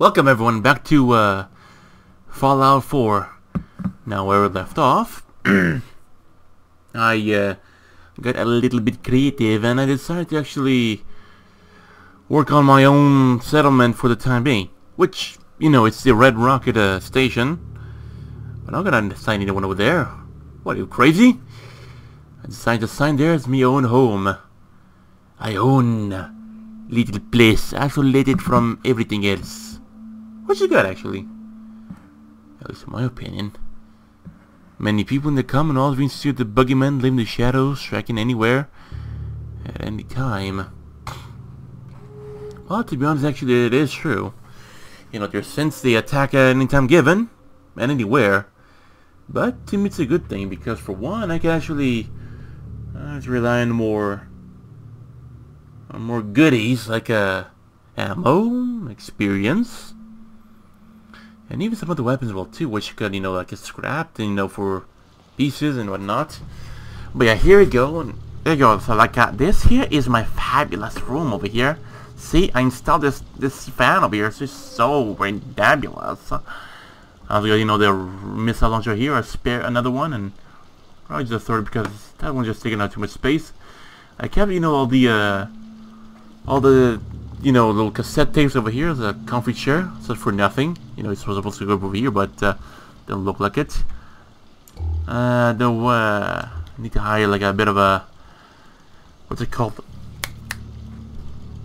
Welcome everyone back to uh, Fallout 4. Now where we left off, I uh, got a little bit creative and I decided to actually work on my own settlement for the time being. Which, you know, it's the Red Rocket uh, station. But I'm not gonna sign anyone over there. What, are you crazy? I decided to sign there as my own home. I own little place isolated from everything else. Which is good, actually. At least in my opinion. Many people in the common all been see the boogeyman live in the shadows, striking anywhere, at any time. Well, to be honest, actually, it is true. You know, there's since the attack at any time given, and anywhere. But to me, it's a good thing because, for one, I can actually uh, rely on more, on more goodies like uh, ammo, experience, and even some of the weapons well too, which could, you know, like get scrapped you know, for pieces and whatnot. But yeah, here we go. There you go. So like uh, this here is my fabulous room over here. See, I installed this this fan over here. It's just so fabulous. I've got, you know, the missile launcher here. I spare another one and probably just throw it because that one's just taking up too much space. I kept, you know, all the, uh, all the you know, little cassette tapes over here. The comfy chair, set for nothing. You know, it's supposed to go over here, but uh, don't look like it. Uh, no, uh, need to hire like a bit of a, what's it called?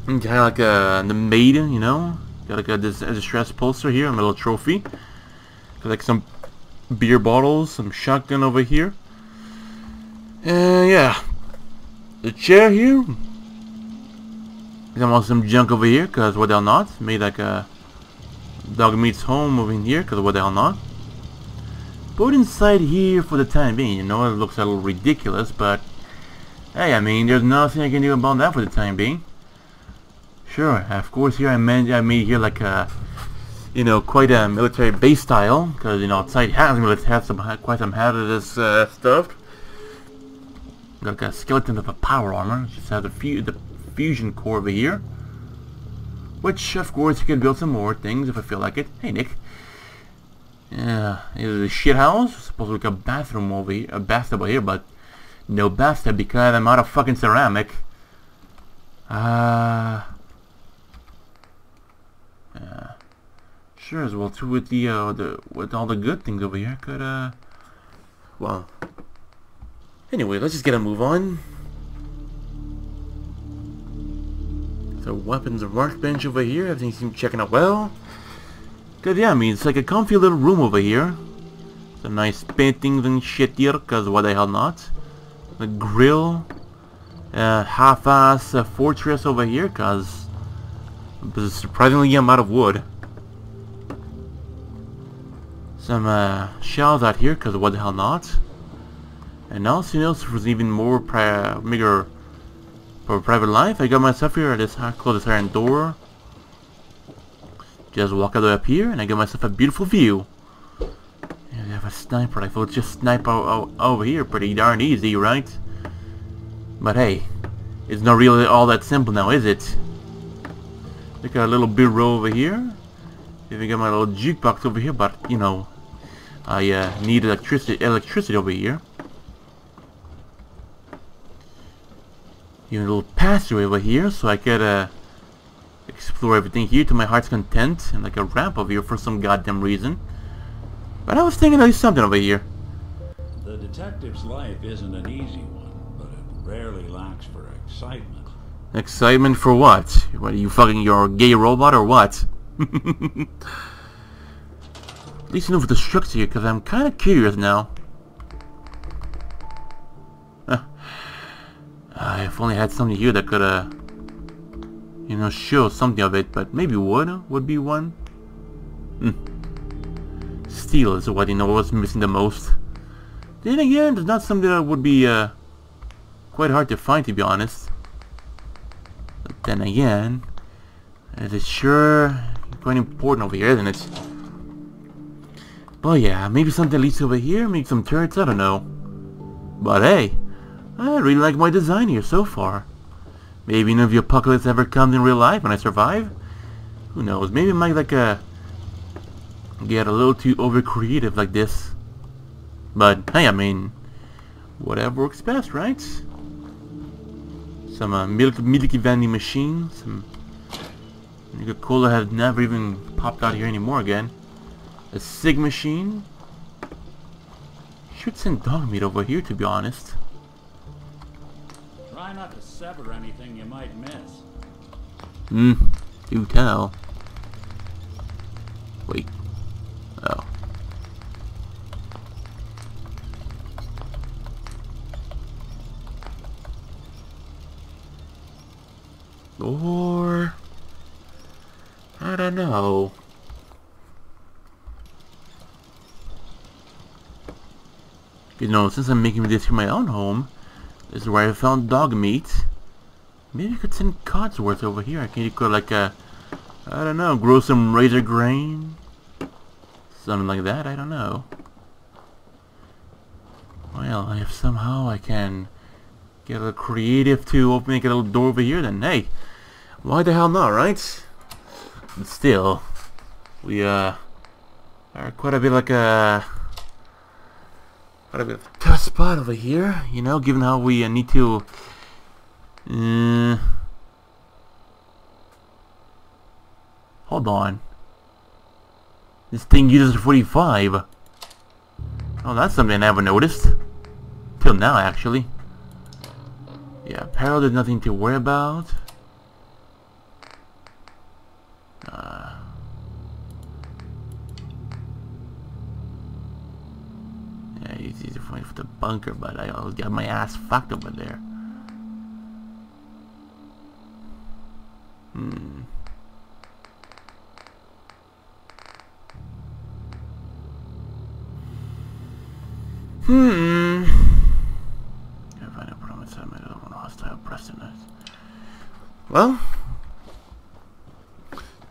Kind of like a the maiden, you know. Got like a, this a distress poster here, a little trophy. Got like some beer bottles, some shotgun over here. And yeah, the chair here, some some junk over here, cause what the hell not? Made like a Dogmeat's home over in here, cause what the hell not? Put inside here for the time being, you know, it looks a little ridiculous, but hey, I mean, there's nothing I can do about that for the time being. Sure, of course here I made, I made here like a, you know, quite a military base style, because, you know, outside has, has some, quite some hazardous uh, stuff. Got like a skeleton of a power armor, just has a few, the fusion core over here. Which, of course, you can build some more things if I feel like it. Hey, Nick. Yeah, is a shit house. Supposed to be a bathroom over here, a bathtub over here, but no bathtub because I'm out of fucking ceramic. Uh, yeah, sure as well too with the uh, the with all the good things over here. Could uh, well. Anyway, let's just get a move on. So weapons workbench over here, everything seems checking out well. Cause yeah, I mean, it's like a comfy little room over here. Some nice paintings and shit here, cause why the hell not? The grill. Uh, half-ass uh, fortress over here, cause surprisingly I'm out of wood. Some uh, shells out here, cause what the hell not? And you know, there's even more bigger for private life, I got myself here at this close this iron door. Just walk all the way up here, and I got myself a beautiful view. And I have a sniper rifle. Just snipe over here pretty darn easy, right? But hey, it's not really all that simple now, is it? Look at a little bureau over here. Even got my little jukebox over here, but you know, I uh, need electricity, electricity over here. Even a little passageway over here, so I could uh, explore everything here to my heart's content, and like a ramp over here for some goddamn reason. But I was thinking there's something over here. The detective's life isn't an easy one, but it rarely lacks for excitement. Excitement for what? What are you fucking your gay robot or what? At least you know for the structure here, because I'm kind of curious now. Uh, if only I had something here that could, uh, you know, show something of it, but maybe wood would be one. Hmm. Steel is what, you know, was missing the most. Then again, it's not something that would be, uh, quite hard to find, to be honest. But then again, it is sure quite important over here, isn't it? But yeah, maybe something leads over here, maybe some turrets, I don't know. But hey, I really like my design here so far. Maybe none of the apocalypse ever comes in real life when I survive. Who knows? Maybe I might like uh, get a little too over creative like this. But hey, I mean, whatever works best, right? Some uh, milk milky vending machine. Some Cola has never even popped out here anymore again. A Sig machine. Should send Dogmeat over here, to be honest. Try not to sever anything you might miss. Hmm. Do tell. Wait. Oh. Or... I don't know. You know, since I'm making this here my own home, this is where I found Dogmeat. Maybe I could send Codsworth over here. I can you could like uh I don't know, grow some razorgrain. Something like that, I don't know. Well, if somehow I can get a little creative to open make a little door over here, then hey, why the hell not, right? But still, we uh are quite a bit like a a bit of tough spot over here, you know, given how we uh, need to uh, hold on. This thing uses 45. Oh, that's something I never noticed. Till now, actually. Yeah, apparel, there's nothing to worry about. Uh, yeah, it's easy for me for the bunker, but I always got my ass fucked over there. Hmm. Hmm. Can't find a promise I of one hostile precedent. Well,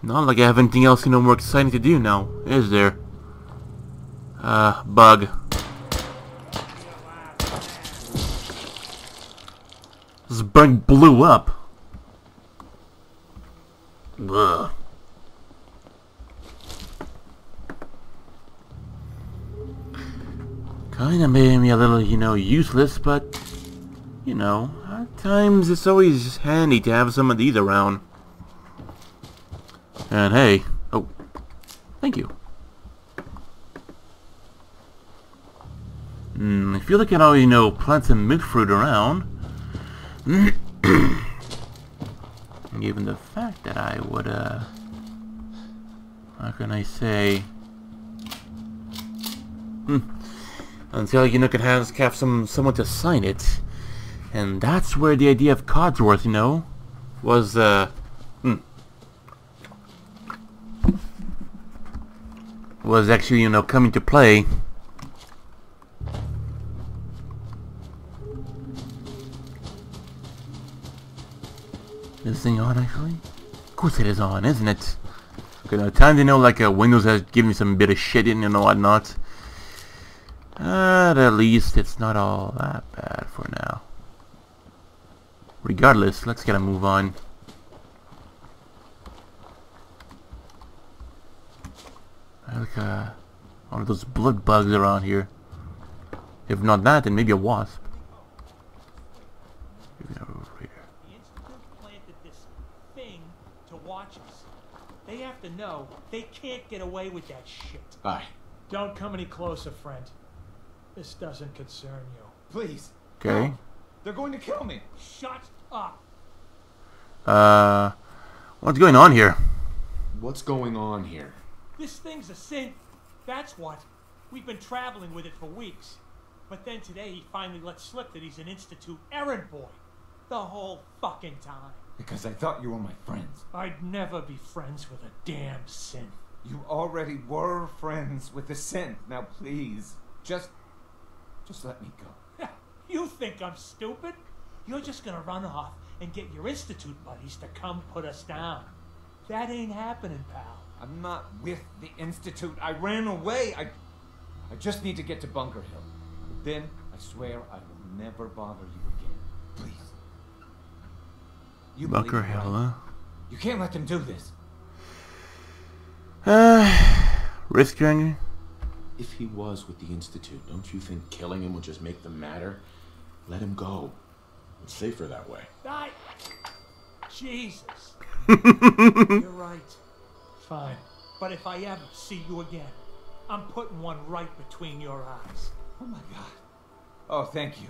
not like I have anything else you know more exciting to do now, is there? Uh, bug. This bug blew up. Ugh. Kinda made me a little, you know, useless, but, you know, at times it's always handy to have some of these around. And hey, oh, thank you. Hmm, I feel like I you know, plant some mutfruit around. Given the fact that I would, uh, how can I say, hmm, until you know can have, have some someone to sign it, and that's where the idea of Codsworth, you know, was, uh, hmm, was actually, you know, coming to play. Is this thing on actually? Of course it is on, isn't it? Okay, now time to know like uh, Windows has given me some bit of shit in and whatnot. At least it's not all that bad for now. Regardless, let's get a move on. I like uh, one of those bloodbugs around here. If not that, then maybe a wasp. Maybe over here. The Institute planted this thing to watch us. They have to know they can't get away with that shit. Bye. Don't come any closer, friend. This doesn't concern you. Please. Okay. They're going to kill me. Shut up. Uh, what's going on here? What's going on here? This thing's a synth. That's what. We've been traveling with it for weeks. But then today he finally let slip that he's an Institute errand boy. The whole fucking time. Because I thought you were my friends. I'd never be friends with a damn synth. You already were friends with the synth. Now please, just, just let me go. You think I'm stupid? You're just gonna run off and get your Institute buddies to come put us down. That ain't happening, pal. I'm not with the Institute. I ran away. I, I just need to get to Bunker Hill. Then I swear I will never bother you again. Please. You believe Bunker me, huh? You can't let them do this. Uh, risk your If he was with the Institute, don't you think killing him would just make them madder? Let him go. It's safer that way. I... Jesus. You're right. Fine. But if I ever see you again, I'm putting one right between your eyes. Oh my god. Oh, thank you.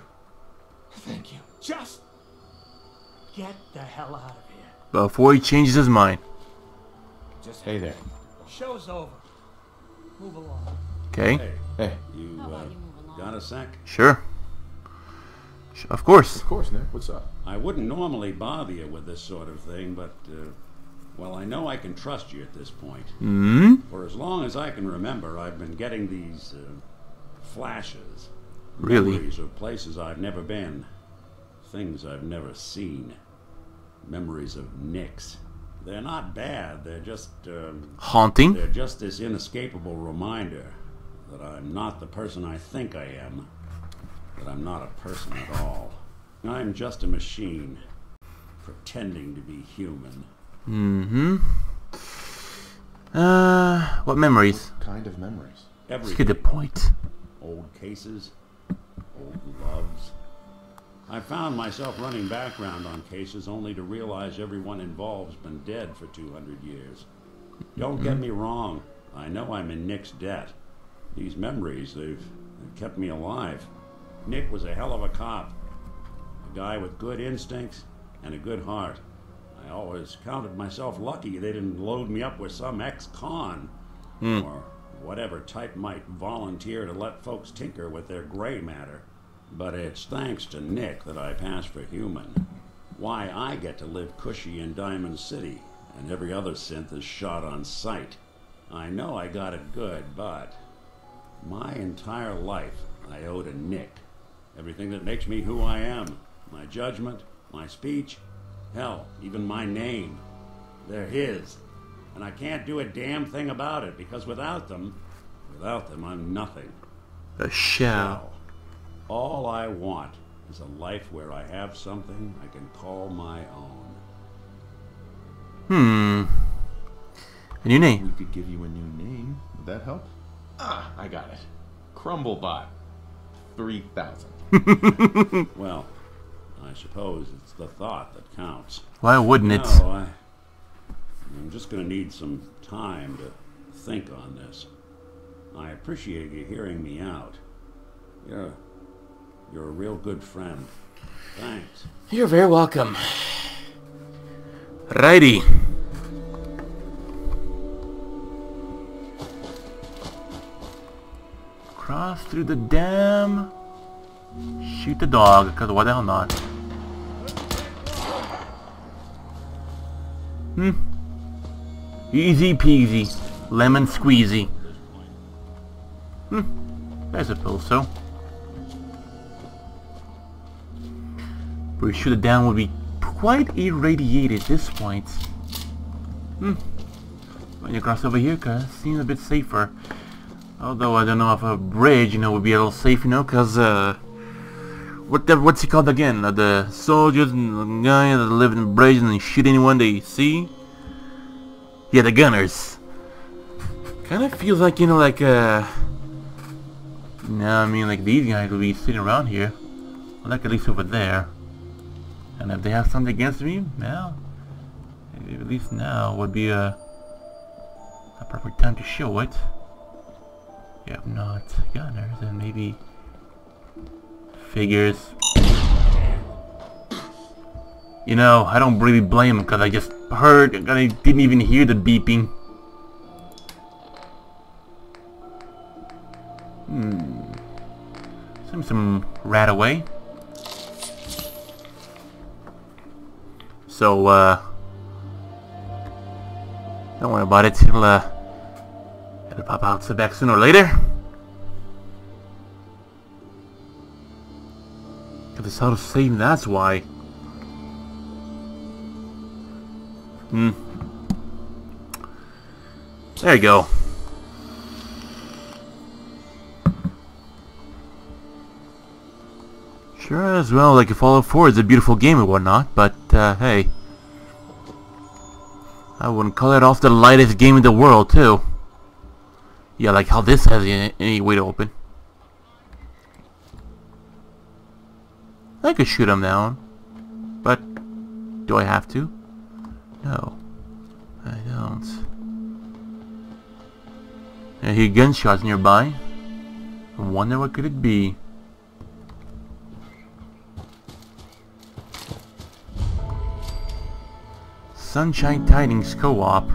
Thank you. Just get the hell out of here. before he changes his mind. Just Hey there. Show's over. Move along. Okay, Hey, Hey. you, uh, you got a sec? sure. Sh- Of course. Of course, Nick. What's up? I wouldn't normally bother you with this sort of thing, but, uh, well, I know I can trust you at this point. Hmm? For as long as I can remember, I've been getting these uh, flashes. Really? Memories of places I've never been. Things I've never seen. Memories of Nicks. They're not bad, they're just, um, Haunting? they're just this inescapable reminder that I'm not the person I think I am. That I'm not a person at all. I'm just a machine, pretending to be human. Mm-hmm. Uh, what memories? What Kind of memories. Let's get the point. old cases, old loves. I found myself running background on cases only to realize everyone involved's been dead for 200 years. Don't get me wrong, I know I'm in Nick's debt. These memories, they've, they've kept me alive. Nick was a hell of a cop, a guy with good instincts and a good heart. I always counted myself lucky they didn't load me up with some ex-con hmm. or whatever type might volunteer to let folks tinker with their gray matter. But it's thanks to Nick that I pass for human. Why I get to live cushy in Diamond City, and every other synth is shot on sight. I know I got it good, but my entire life I owe to Nick. Everything that makes me who I am. My judgment, my speech, hell, even my name. They're his. And I can't do a damn thing about it because without them, without them, I'm nothing. A shell. Now, all I want is a life where I have something I can call my own. Hmm. A new name. We could give you a new name. Would that help? Ah, I got it. Crumblebot. 3000. Well, I suppose it's the thought that counts. Why wouldn't it? No, I, I'm just going to need some time to think on this. I appreciate you hearing me out. You're, you're a real good friend. Thanks. You're very welcome. Righty. Cross through the dam. Shoot the dog, because why the hell not? Hmm. Easy peasy. Lemon squeezy. Hmm. I suppose so. Pretty sure the down would be quite irradiated at this point. Hmm. When you cross over here, cause it seems a bit safer. Although I don't know if a bridge, you know, would be a little safe, you know, cause uh, what the, what's he called again? Uh, the soldiers and the guy that live in the bridge and shoot anyone they see. Yeah, the gunners. Kind of feels like you know, like uh. No, I mean like these guys will be sitting around here, like at least over there. And if they have something against me, well, at least now would be a, a perfect time to show it. If not gunners, then maybe figures. You know, I don't really blame him because I just heard, and I didn't even hear the beeping. Hmm. Seems some rat away. So, uh... Don't worry about it. It'll, uh... It'll pop out to back sooner or later. If it's out of saving, that's why. Hmm. There you go. Sure as well, like Fallout 4 is a beautiful game and whatnot, but, uh, hey. I wouldn't call it off the lightest game in the world, too. Yeah, like how this has any, any way to open. I could shoot him down. But, do I have to? No. I don't. I hear gunshots nearby. I wonder what could it be. Sunshine Tidings Co-op.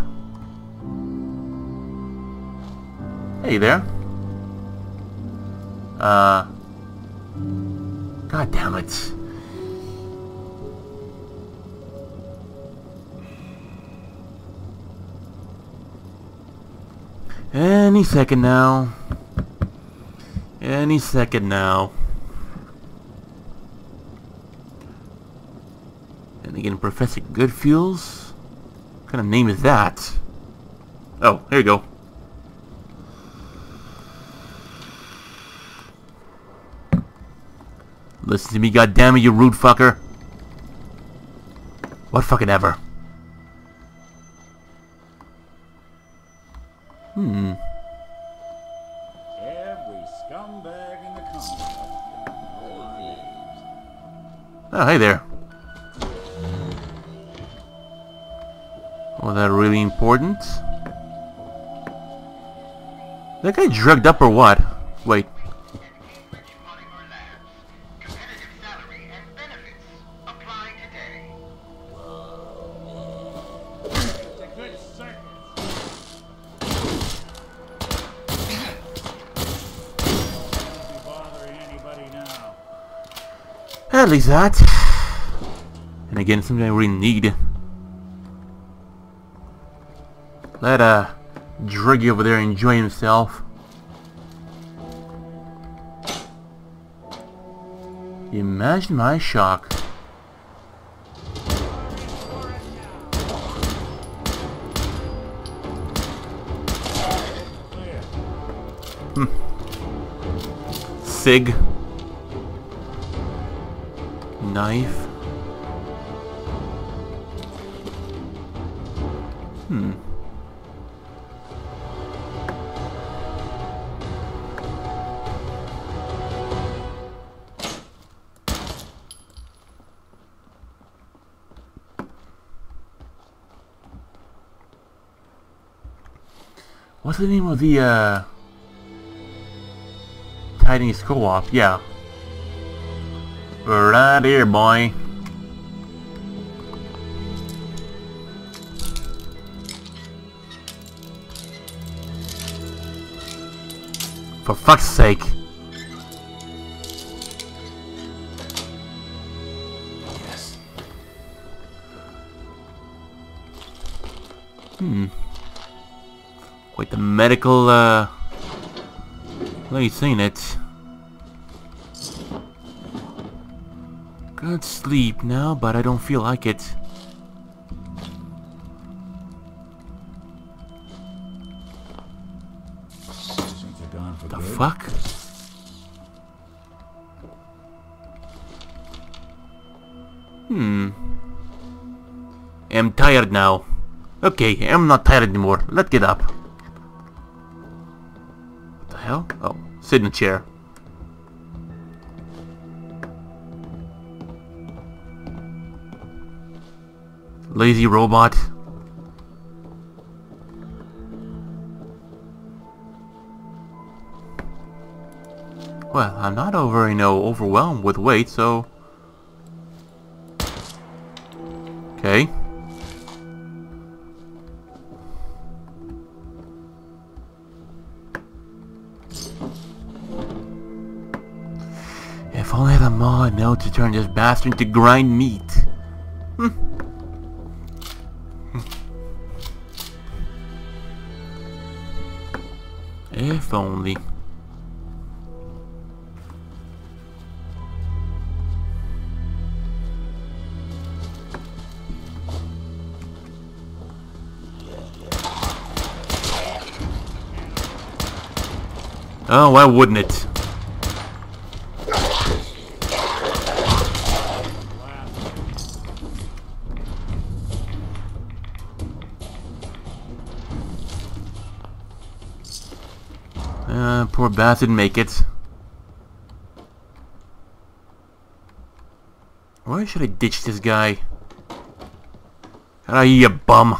Hey there. Uh... God damn it. Any second now. Any second now. And again, Professor Goodfeels? What kind of name is that? Oh, here you go. Listen to me, goddammit, you rude fucker. What fucking ever. Hmm. Every scumbag in the Commonwealth. Oh, hey there. Was that really important? That guy drugged up or what? Wait. At least that. And again, something I really need. Let uh Druggy over there enjoy himself. Imagine my shock. Clear. Sig. Knife. Hmm. What's the name of the, uh... Tidings Co-op? Yeah. Right here, boy. For fuck's sake. Yes. Hmm. Quite the medical, uh... Well, you seen it. Good sleep now, but I don't feel like it. The good? fuck? Hmm. I'm tired now. Okay, I'm not tired anymore. Let's get up. Hell? Oh, sit in a chair. Lazy robot. Well, I'm not over, you know, overwhelmed with weight, so... Okay. If only the mod knew to turn this bastard into grind meat. Hmm. If only. Oh, why wouldn't it? Poor Bass didn't make it. Why should I ditch this guy? Ah, you bum.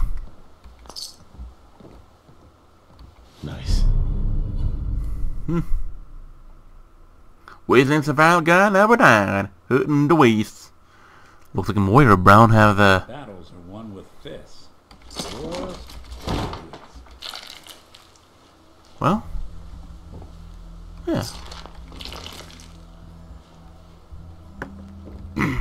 Nice. Hmm. Wasteland survival guide never died. Hurting the waste. Looks like a Moira Brown have uh Battles are won with fists. Well. Yeah.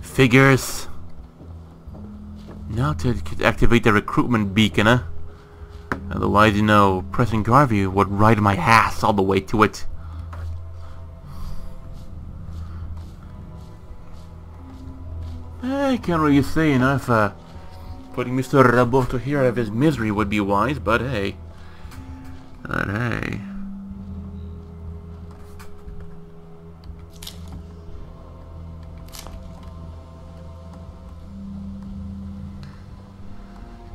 Figures. Now to activate the recruitment beacon, huh? Otherwise, you know, Preston Garvey would ride my ass all the way to it. I can't really say enough, uh, putting Mr. Roboto here out of his misery would be wise, but hey. But hey.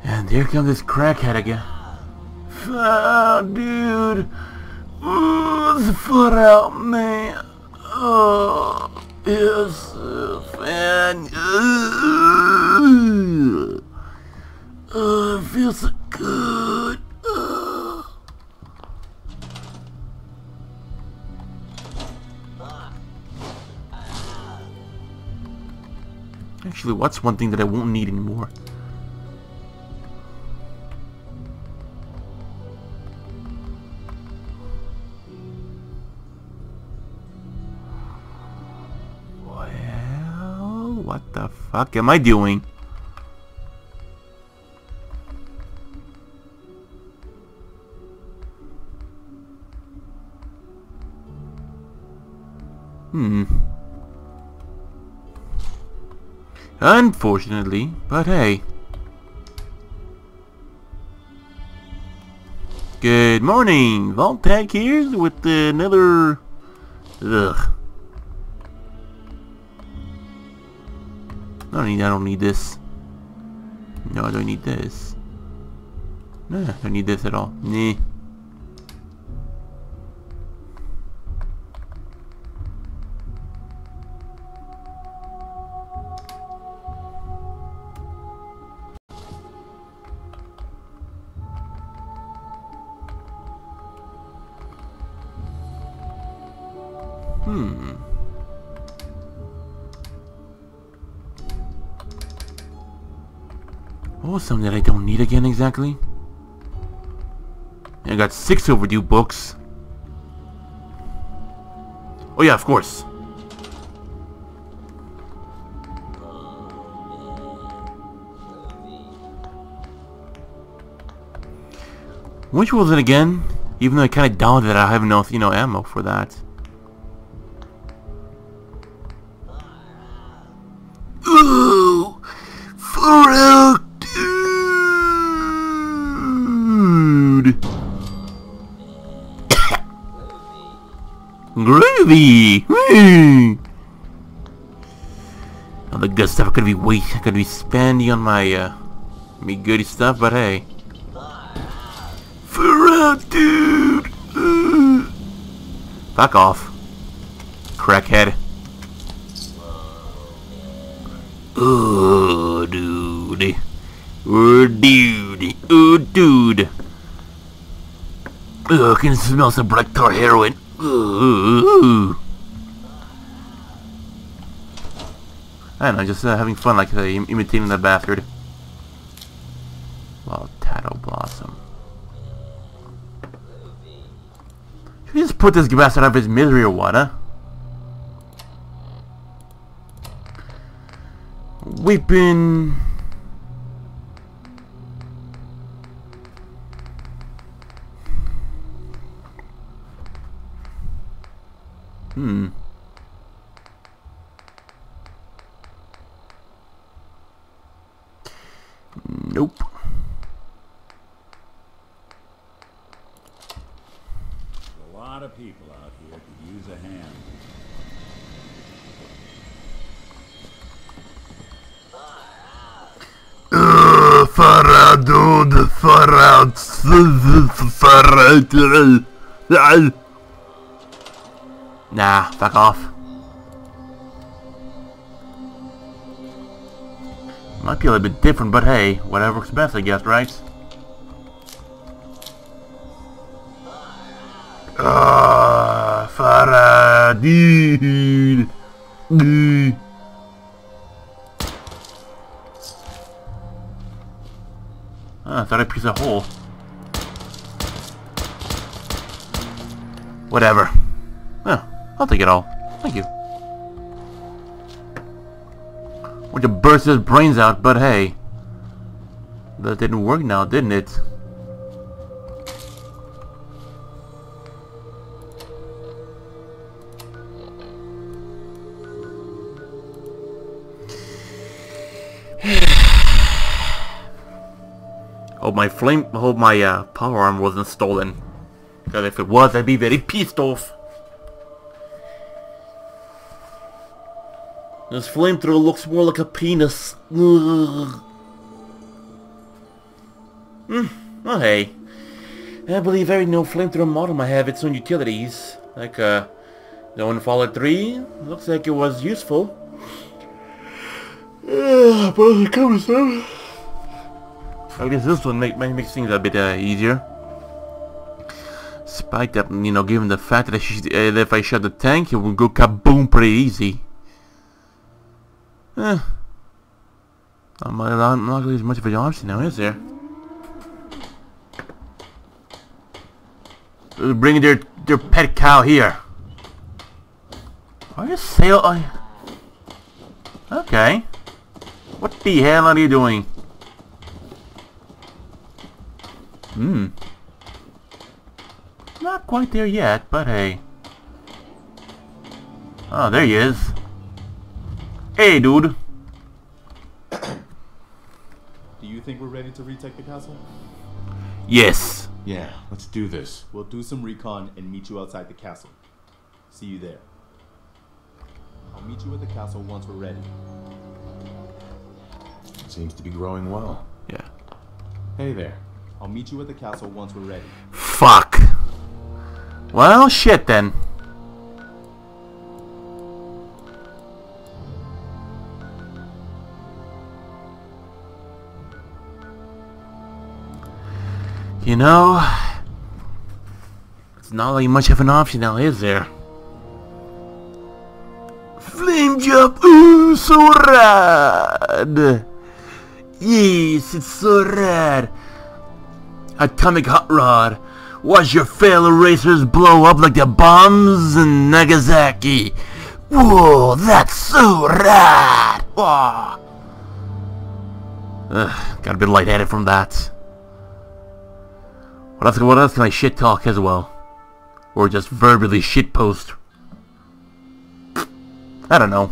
And here comes this crackhead again. Oh, dude. Oh, the foot out, man. Oh, yes, man. Oh, it feels so good. Oh. Actually, what's one thing that I won't need anymore? Well, what the fuck am I doing? Hmm. Unfortunately, but hey. Good morning, Vault-Tec here with another... Ugh. I don't need, I don't need this. No, I don't need this. No, I don't need this at all. Nah. Hmm. Was something that I don't need again exactly? I got six overdue books. Oh yeah, of course. Which was it again? Even though I kind of doubted that I have enough, you know, ammo for that. Real, dude. Groovy. All the good stuff I could be wait, I could be spending on my uh, me goody stuff, but hey. For real, dude. Fuck off, crackhead. Oh, dude. Oh, dude. Oh, dude. Oh, I can smell some black tar heroin. Ooh. I don't know, just uh, having fun like uh, im- imitating that bastard. Well, Tatto Blossom. Should we just put this bastard out of his misery or what, huh? We've been... Hmm. Nope. A lot of people out here could use a hand. Out. Far out. Nah, fuck off. Might be a little bit different, but hey, whatever works best, I guess, right? Ah, Farah, dude. Dude. Ah, I thought I pieced a hole. Whatever. Oh, I'll take it all. Thank you. Want to burst his brains out, but hey. That didn't work now, didn't it? Hope my flame, hope my uh, power arm wasn't stolen. Because if it was, I'd be very pissed off. This flamethrower looks more like a penis. Hmm. Oh hey. I believe every new flamethrower model might have its own utilities. Like uh, the one Fallout 3. Looks like it was useful. Uh, but it comes out. I guess this one make, make makes things a bit uh, easier. Despite that, you know, given the fact that, she, uh, that if I shut the tank, it will go kaboom pretty easy. Eh. Not, not, not really as much of an option now, is there? Bring their their pet cow here. Are you sail? Okay. What the hell are you doing? Hmm. Not quite there yet, but hey. Oh, there he is. Hey, dude. Do you think we're ready to retake the castle? Yes. Yeah, let's do this. We'll do some recon and meet you outside the castle. See you there. I'll meet you at the castle once we're ready. Seems to be growing well. Yeah. Hey there. I'll meet you at the castle once we're ready. Fuck. Well, shit then. You know, it's not like much of an option now, is there? Flame jump, ooh, so rad! Yes, it's so rad! Atomic Hot Rod. Watch your fail erasers blow up like the bombs in Nagasaki. Whoa, that's so rad! Whoa. Ugh, got a bit lightheaded from that. What else, what else can I shit talk as well? Or just verbally shit post? I don't know.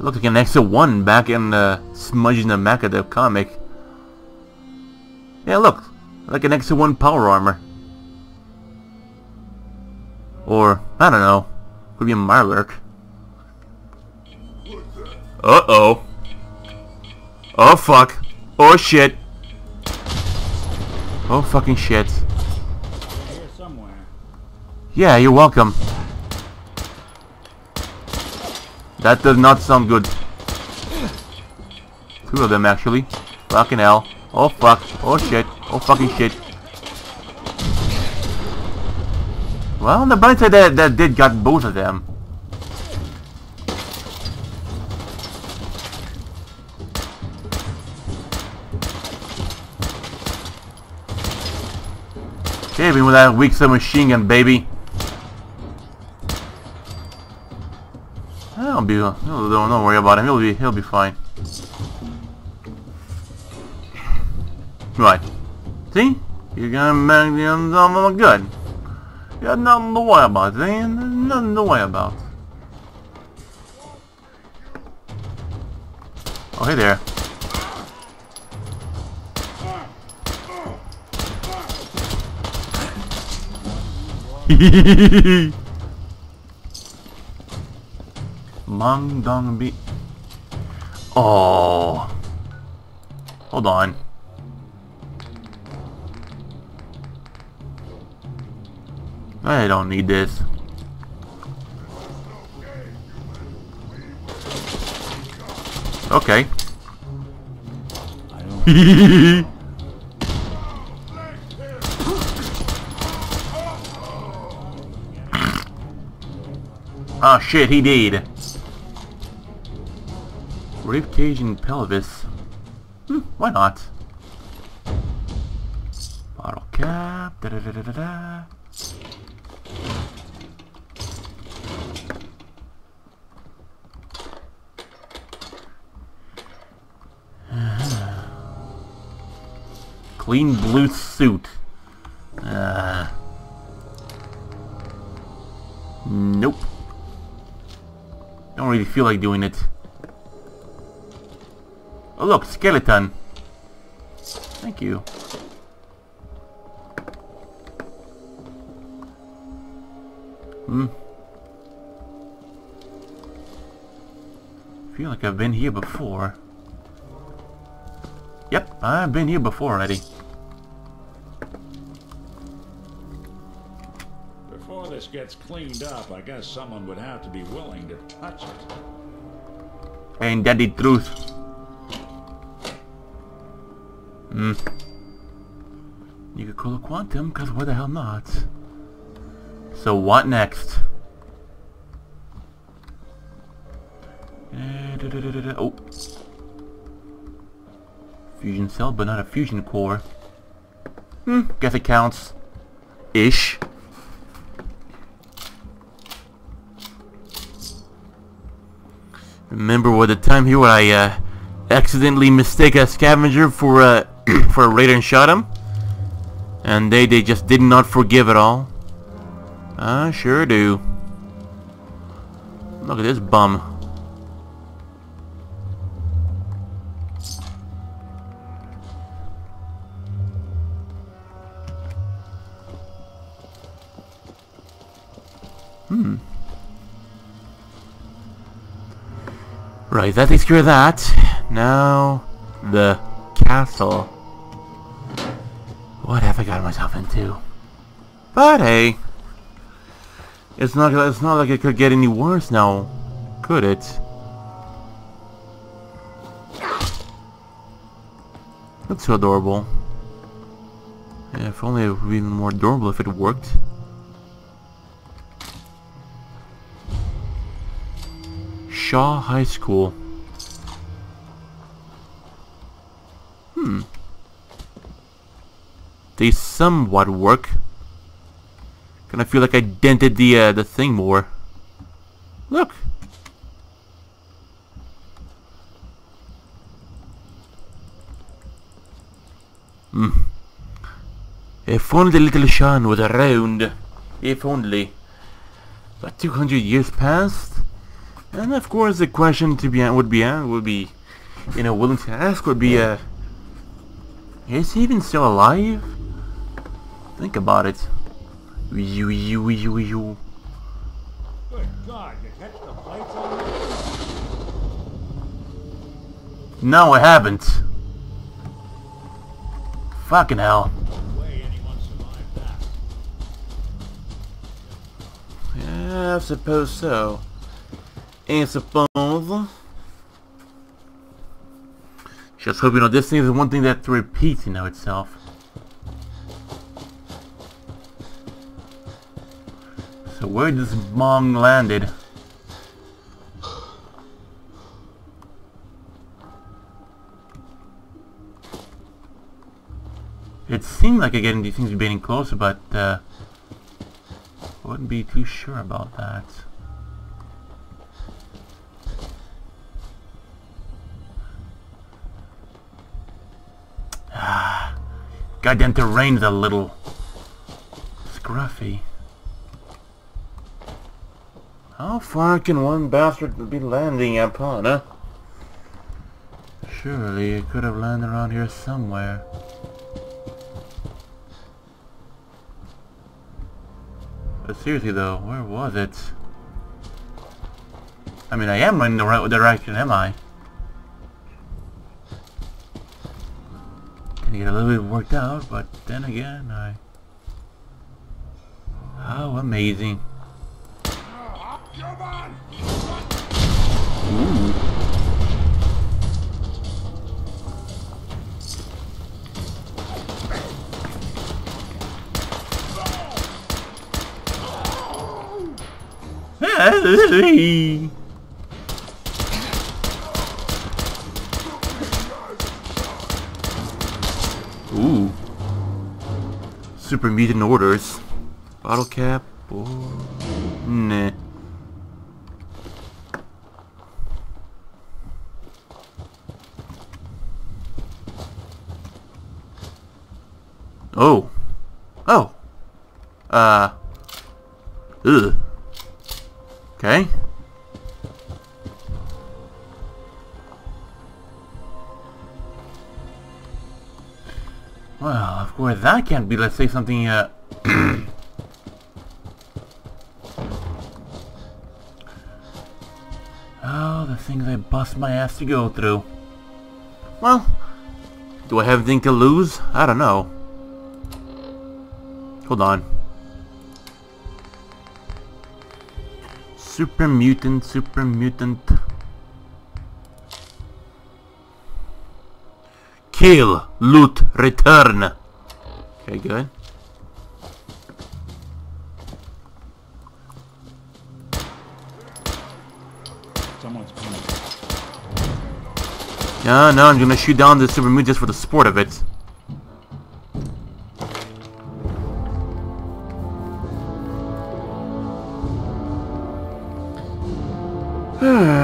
It looked like an extra one back in uh, smudging the back of the comic. Yeah, look, like an extra one power armor. Or I don't know, could be a Mirelurk. Uh oh. Oh fuck. Oh shit. Oh fucking shit. Yeah, you're welcome. That does not sound good. Two of them actually. Fucking hell. Oh fuck. Oh shit. Oh fucking shit. Well, on the bright side, that, that did got both of them. Hit with that weak submachine gun, baby. Be. Don't, don't worry about him. He'll be. He'll be fine. Right. See? You're gonna make the good. You got nothing to worry about, see? Nothing to worry about. Oh, hey there. Mong Dong Bi... Oh. Hold on. I don't need this. Okay. Oh shit, he did. Rib cage and pelvis. Hmm, why not? Bottle cap. Da da da da da da. Clean blue suit. Uh, nope. Don't really feel like doing it. Oh look, skeleton. Thank you. Hmm. Feel like I've been here before. Yep, I've been here before already. Before this gets cleaned up, I guess someone would have to be willing to touch it. Ain't that the truth? Hmm. You could call it quantum, cause why the hell not? So what next? Eh. Oh. Fusion cell, but not a fusion core. Hmm, guess it counts. Ish. Remember what the time here where I uh, accidentally mistake a scavenger for a for a raider and shot him? And they they just did not forgive at all. I sure do. Look at this bum. Hmm. Right, that takes care of that. Now, the castle. What have I got myself into? But hey, it's not it's not like it could get any worse now, could it? That's so adorable. Yeah, if only it would be more adorable if it worked. Shaw High School. Hmm. They somewhat work. Kinda feel like I dented the uh, the thing more. Look. Hmm. If only the little Shaun was around. If only. But 200 years passed? And of course the question to be would be uh, would be you know willing to ask would be uh is he even still alive? Think about it. You you you you Good God, you catch the on? No, I haven't. Fucking hell. No way anyone survived that. Yeah, I suppose so. I suppose. Just hope you know this thing is one thing that repeats, you know, itself. So where this bong landed? It seemed like again these things were getting closer, but uh, wouldn't be too sure about that. Ah, goddamn terrain's a little scruffy. How far can one bastard be landing upon, huh? Surely it could have landed around here somewhere. But seriously though, where was it? I mean, I am in the right direction, am I? Gonna get a little bit worked out, but then again, I... How amazing. Ooh. Ooh. Super mutant orders. Bottle cap or nah. Oh. Oh. Uh. Ugh. Okay. Well, of course that can't be, let's say something, uh... oh, the things I bust my ass to go through. Well, do I have anything to lose? I don't know. Hold on. Super mutant, super mutant. Kill, loot, return. Okay, good. Yeah, no, I'm gonna shoot down the super mutant just for the sport of it.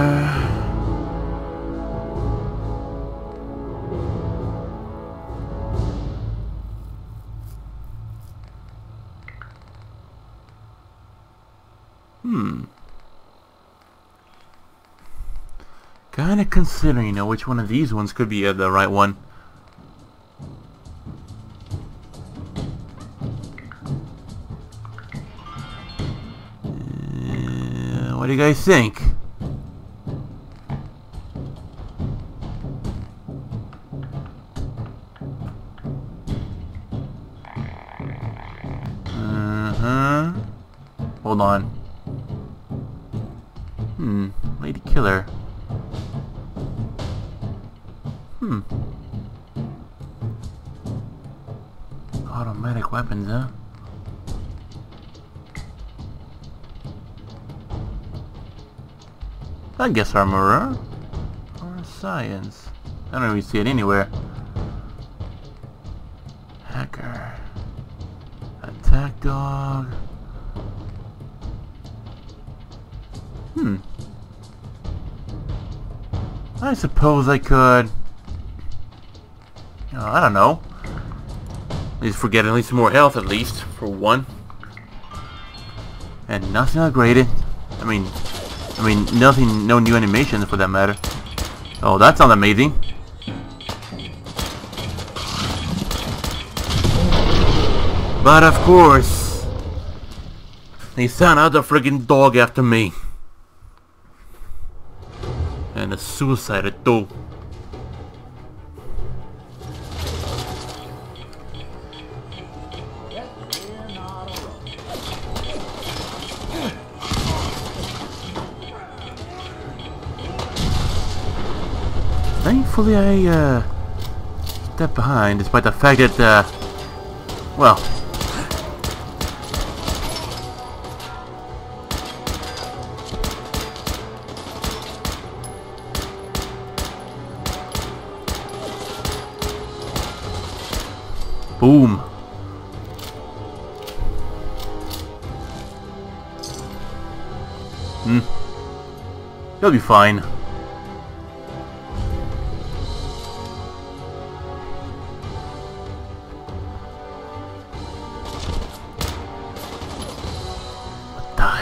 Kinda considering, you know, which one of these ones could be uh, the right one. Uh, what do you guys think? Uh-huh. Hold on. Hmm, Lady Killer. Hmm. Automatic weapons, huh? I guess armorer. Or science. I don't really see it anywhere. Hacker. Attack dog. Hmm. I suppose I could... Uh, I don't know. At least for getting at least more health, at least, for one. And nothing upgraded. I mean, I mean, nothing, no new animations for that matter. Oh, that sounds amazing. But of course, they sent out friggin' dog after me. And a suicide too. Thankfully I, uh, stepped behind despite the fact that, uh, well, Boom. Hmm. You'll be fine.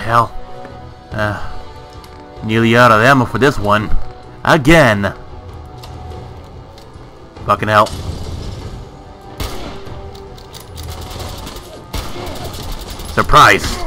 Hell? Uh, nearly out of ammo for this one. Again! Fucking hell. Surprise!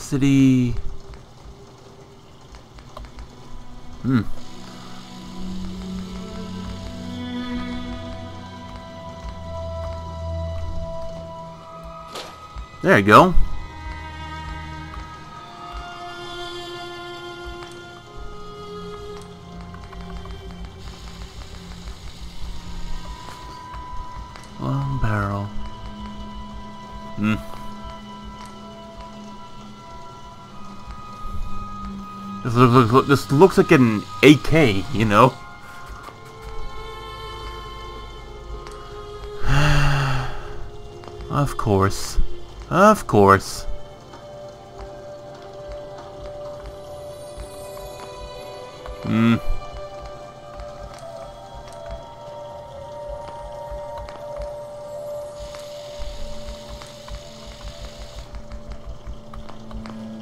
Capacity. Hmm. There you go. This looks like an AK, you know? of course. Of course. Hmm.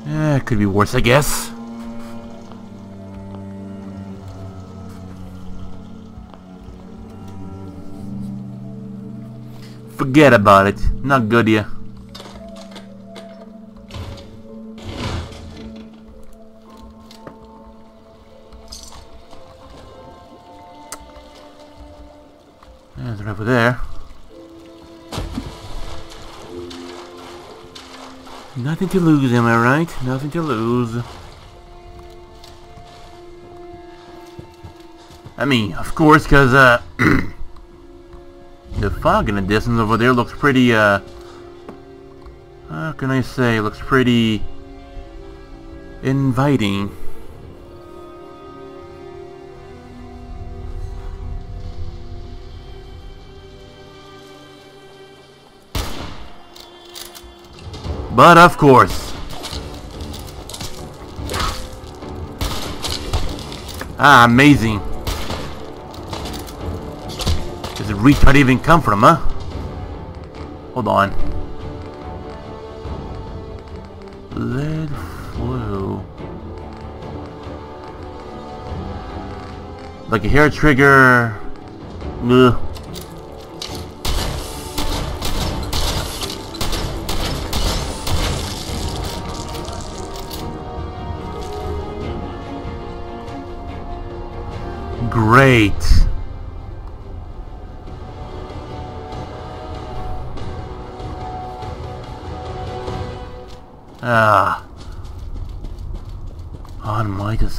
It could be worse, I guess. Forget about it. Not good, yeah. Right over there. Nothing to lose, am I right? Nothing to lose. I mean, of course, because, uh... the fog in the distance over there looks pretty, uh... How can I say? Looks pretty... Inviting. But of course. Ah, amazing. Retard even come from, huh? Hold on. Lead flu. Like a hair trigger. Ugh.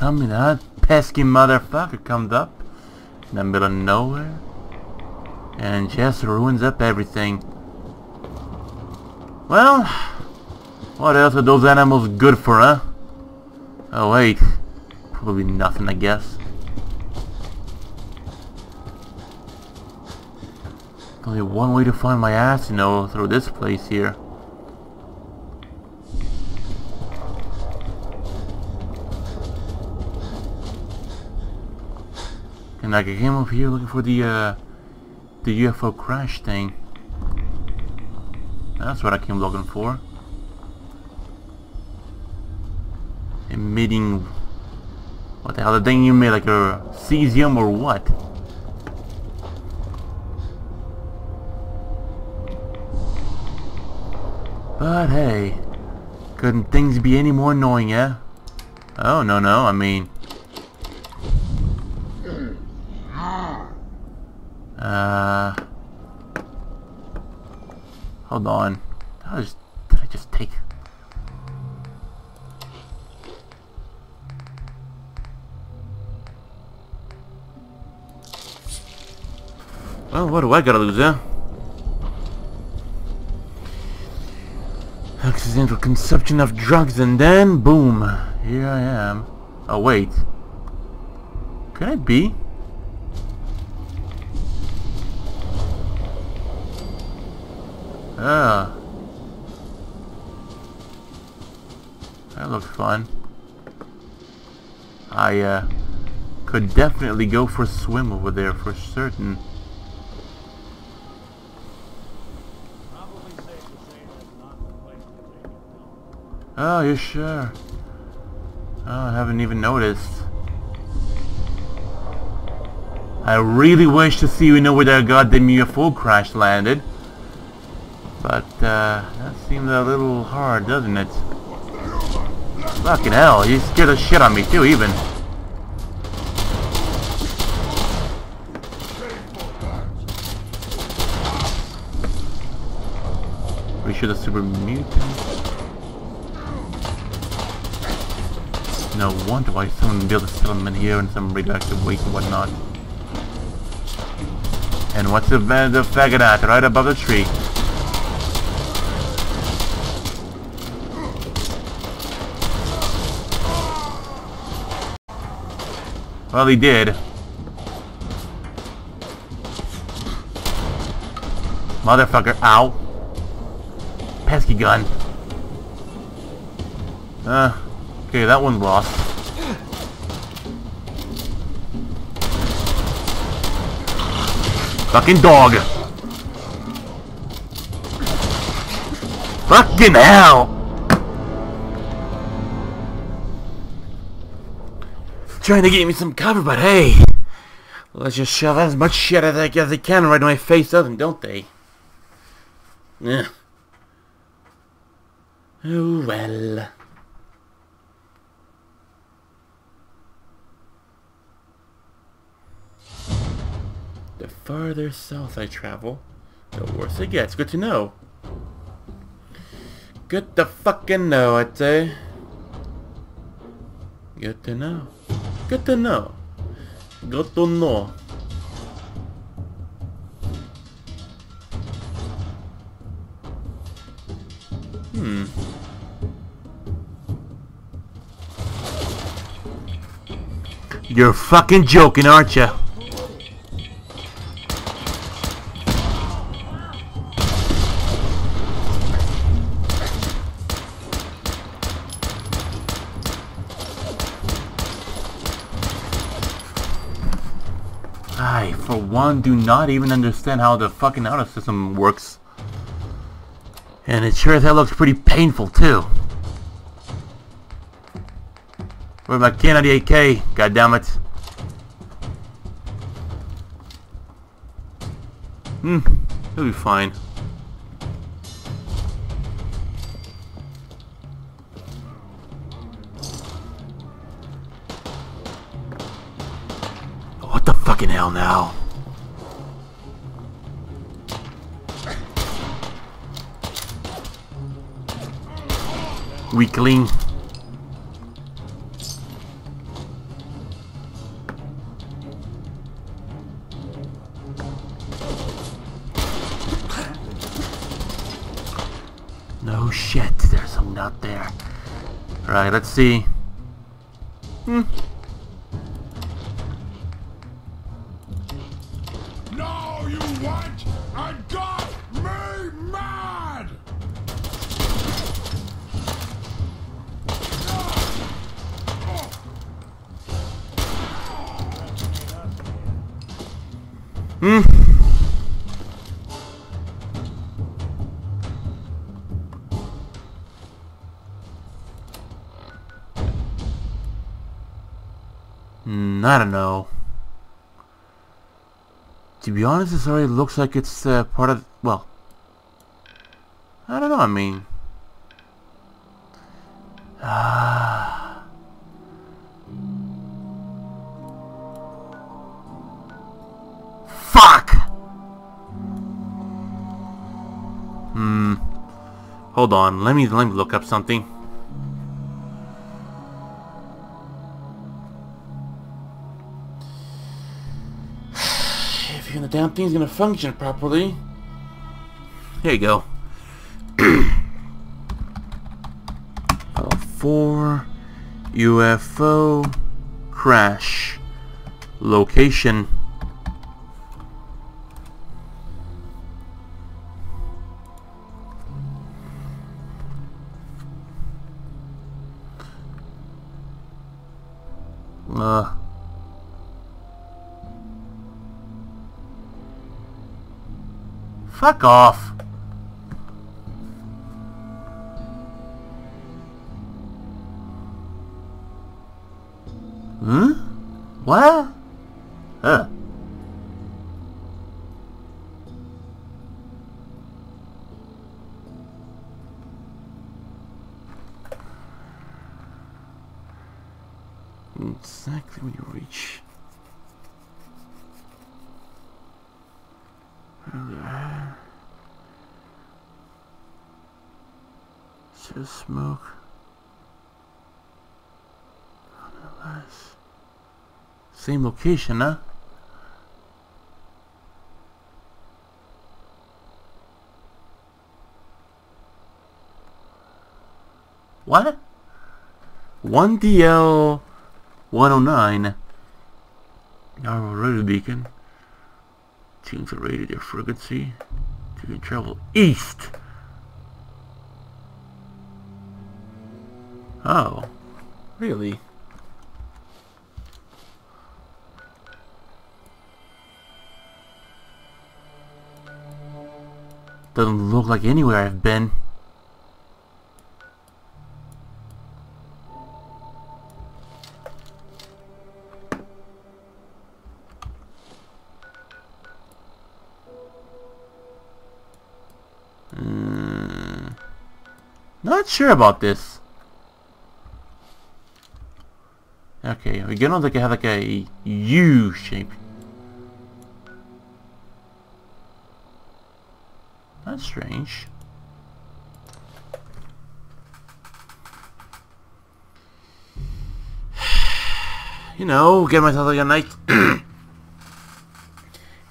To something that pesky motherfucker comes up in the middle of nowhere and just ruins up everything. Well, what else are those animals good for, huh? Oh wait, probably nothing I guess. Only one way to find my ass, you know, through this place here. And like I came up here looking for the uh the UFO crash thing. That's what I came looking for. Emitting what the hell the thing you made like a cesium or what? But hey, couldn't things be any more annoying, yeah? Oh, no, no, I mean... Hold on. I just, did I just take... Well, what do I gotta lose, huh? accidental consumption of drugs and then boom here I am oh wait could it be could definitely go for a swim over there for certain. Oh, you're sure? Oh, I haven't even noticed. I really wish to see you know where that goddamn UFO crash landed. But, uh, that seems a little hard, doesn't it? Fucking hell, you scared the shit on me too, even. Sure the super mutant. No wonder why someone built a settlement here in some radioactive waste and whatnot. And what's the, the faggot right above the tree? Well, he did. Motherfucker, ow. Pesky gun. Uh, okay, that one's lost. Fucking dog. Fucking hell. Trying to get me some cover, but hey. Let's just shove as much shit as I, can right in my face, doesn't don't they? Yeah. Oh well. The farther south I travel, the worse it gets. Good to know. Good to fucking know, I'd say. Good to know. Good to know. Good to know. Hmm. You're fucking joking, aren't you? Do not even understand how the fucking auto system works. And it sure as hell looks pretty painful, too. Where's my K98K? God damn it. Hmm, he'll be fine. What the fucking hell now? Weakling. No shit, there's someone out there. Right, let's see. To be honest, this already looks like it's uh, part of, well, I don't know, I mean, ah, fuck! Hmm, hold on, let me, let me look up something. Damn thing's gonna function properly. Here you go. Fallout 4 UFO crash location. Uh Fuck off. Hmm? What? Huh. Exactly when you reach. Just smoke. Nonetheless. Same location, huh? What? 1DL 109. Our radar beacon. Change the radio frequency. You can travel east. Oh. Really? Doesn't look like anywhere I've been. Mm, not sure about this. Okay, we're gonna have like a U shape. That's strange. you know, get myself like a nice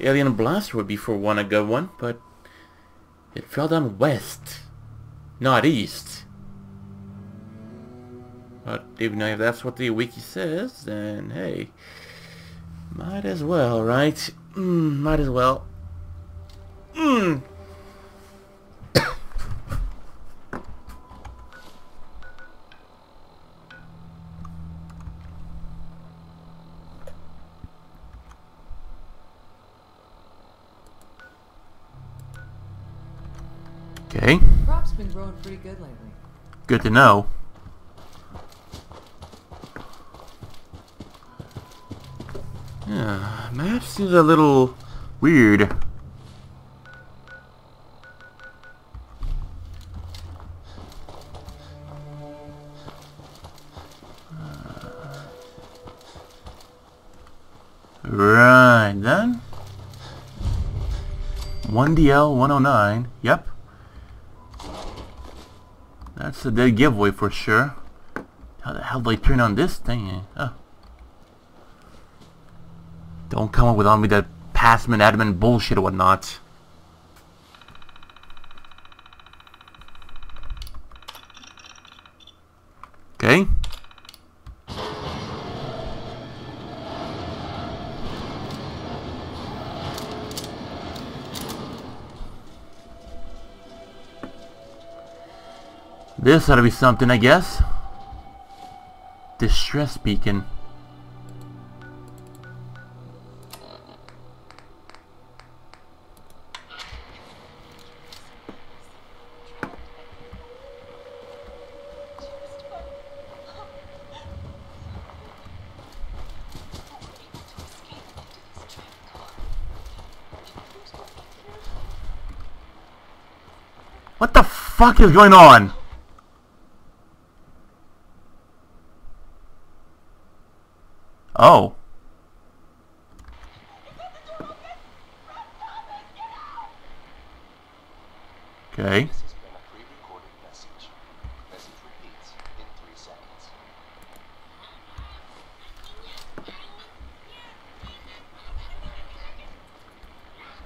alien blaster would be for one a good one, but it fell down west, not east. But even if that's what the wiki says, then hey, might as well, right? Mm, might as well. Mm. Okay, Crop's been growing pretty good lately. good to know. Yeah, map seems a little weird. Uh, right then. 1DL 109. Yep. That's a dead giveaway for sure. How the hell do I turn on this thing? Oh. Don't come up with on me that passman admin bullshit or whatnot. Okay. This ought to be something, I guess. Distress beacon. Fuck is going on? Oh. Okay. This has been a pre-recorded message. Message repeats in three seconds.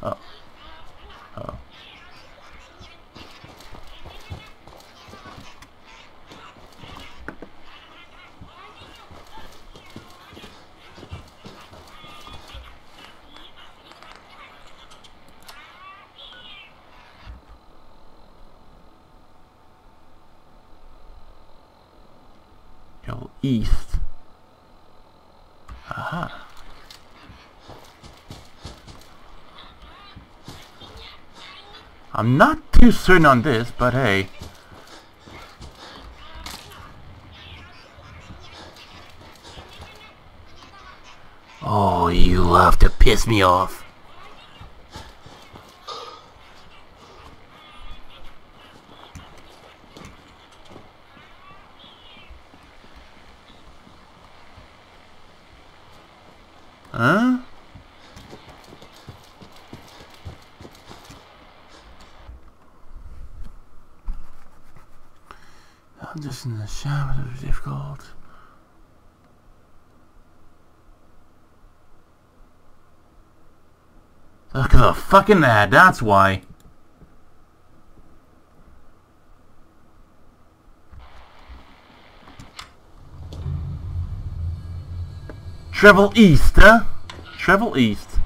Oh. Oh. Go east. Aha. I'm not certain on this, but hey. Oh, you love to piss me off. Huh? I'm the shower, difficult. Look at the fucking ad, that's why. Travel east, huh? Travel east.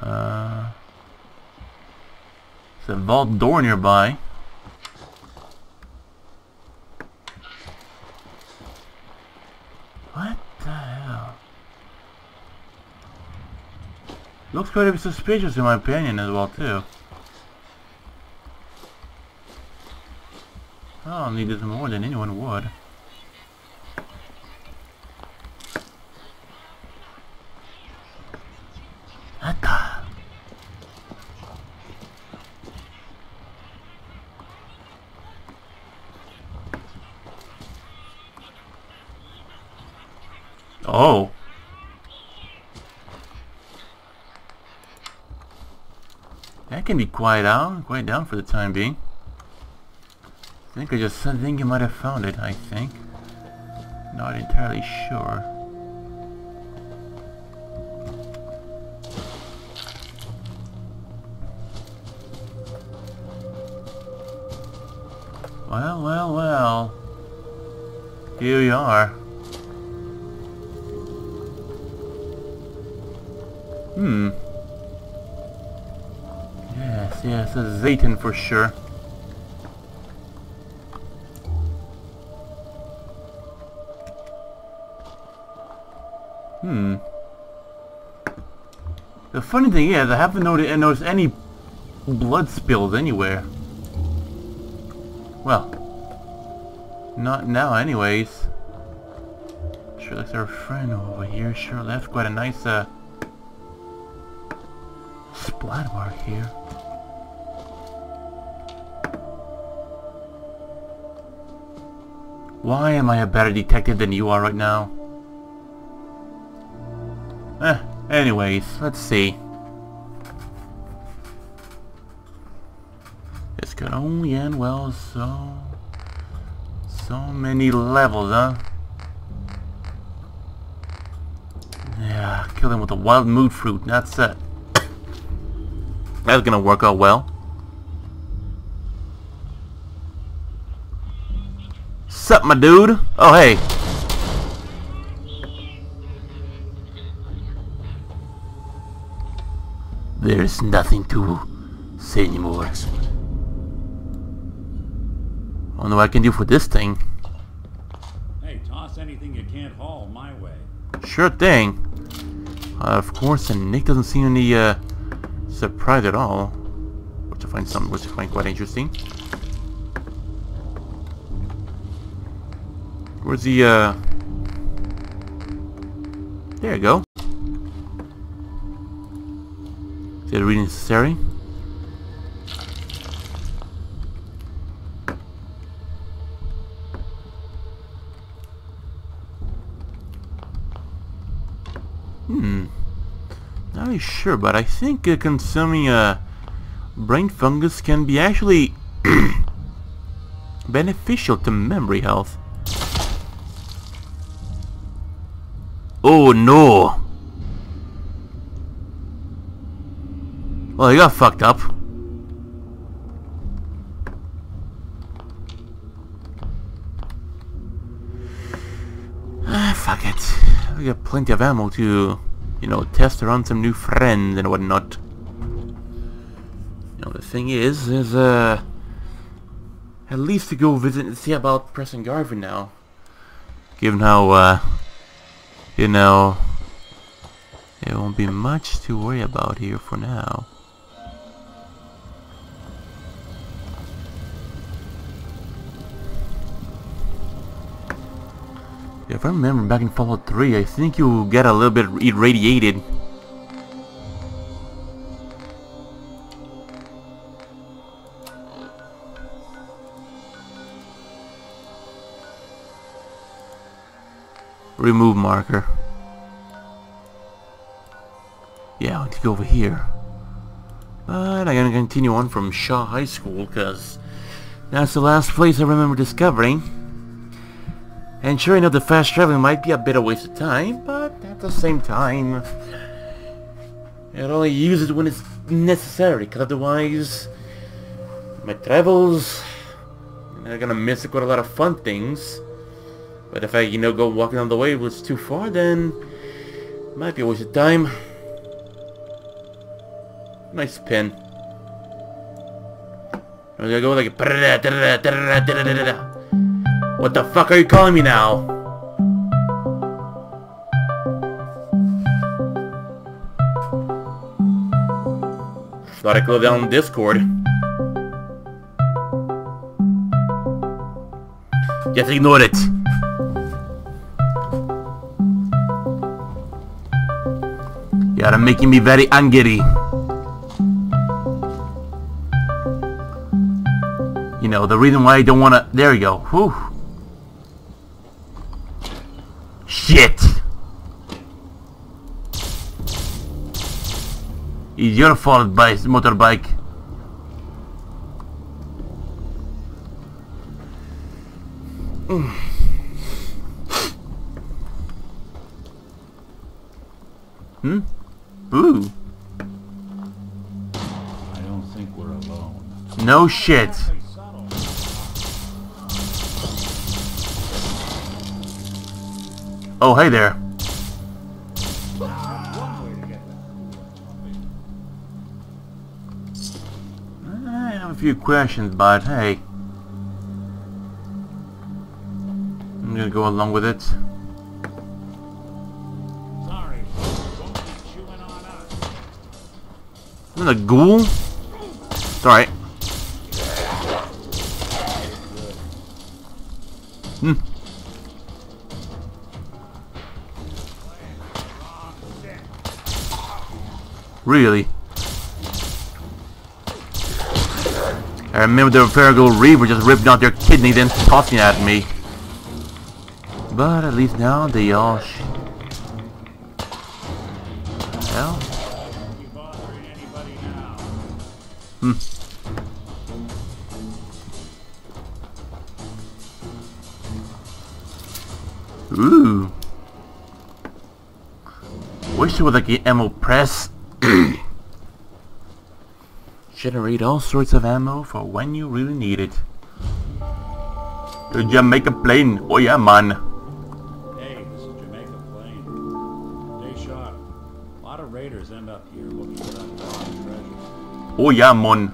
Uh, there's a vault door nearby. What the hell? Looks pretty suspicious in my opinion as well too. I'll need this more than anyone would. What the? Oh. That can be quiet down, quiet down for the time being. I think I just think you might have found it, I think. Not entirely sure. Well, well, well. Here we are. Hmm. Yes, a Zetan for sure. Hmm. The funny thing is, I haven't noticed, noticed any blood spills anywhere. Well, not now anyways. Sure looks our friend over here sure left quite a nice, uh, splat mark here. Why am I a better detective than you are right now? Eh, anyways, let's see. This could only end well so... So many levels, huh? Yeah, kill him with a wild mutfruit, that's it. That's gonna work out well. Sup, my dude? Oh, hey. There's nothing to say anymore. I don't know what I can do for this thing. Hey, toss anything you can't haul my way. Sure thing. Uh, of course, and Nick doesn't seem any uh, surprised at all, which I find some, which I find quite interesting. Where's the uh? There you go. Is that really necessary? Hmm. Not really sure, but I think uh, consuming uh, brain fungus can be actually beneficial to memory health. Oh no! Well, he got fucked up. Ah, fuck it. We got plenty of ammo to, you know, test around some new friends and whatnot. You know, the thing is, is, uh... at least to go visit and see about Preston Garvey now. Given how, uh, you know, there won't be much to worry about here for now. If I remember back in Fallout 3, I think you get a little bit irradiated. Remove marker. Yeah, I want to go over here. But I'm gonna continue on from Shaw High School, because that's the last place I remember discovering. And sure enough, the fast traveling might be a bit of waste of time, but at the same time, I'll only uses when it's necessary, because otherwise, my travels, I'm gonna miss quite a lot of fun things. But if I, you know, go walking down the way is too far, then might be a waste of time. Nice pen. I'm gonna go like What the fuck are you calling me now? Thought I closed down Discord. Just ignore it. You're making me very angry. You know, the reason why I don't want to... There we go. Whew. Shit! It's your fault, by motorbike. Hmm? Ooh. I don't think we're alone. No shit. Oh, hey there. I have a few questions, but hey. I'm gonna go along with it. It a ghoul? It's alright. Hmm. Really? I remember the Farrago Reaver just ripping out their kidneys and tossing at me. But at least now they all Well, Hmm. Ooh. Wish it was like an ammo press. Generate all sorts of ammo for when you really need it. The Jamaica Plain. Oh yeah, man. Oh yeah, man.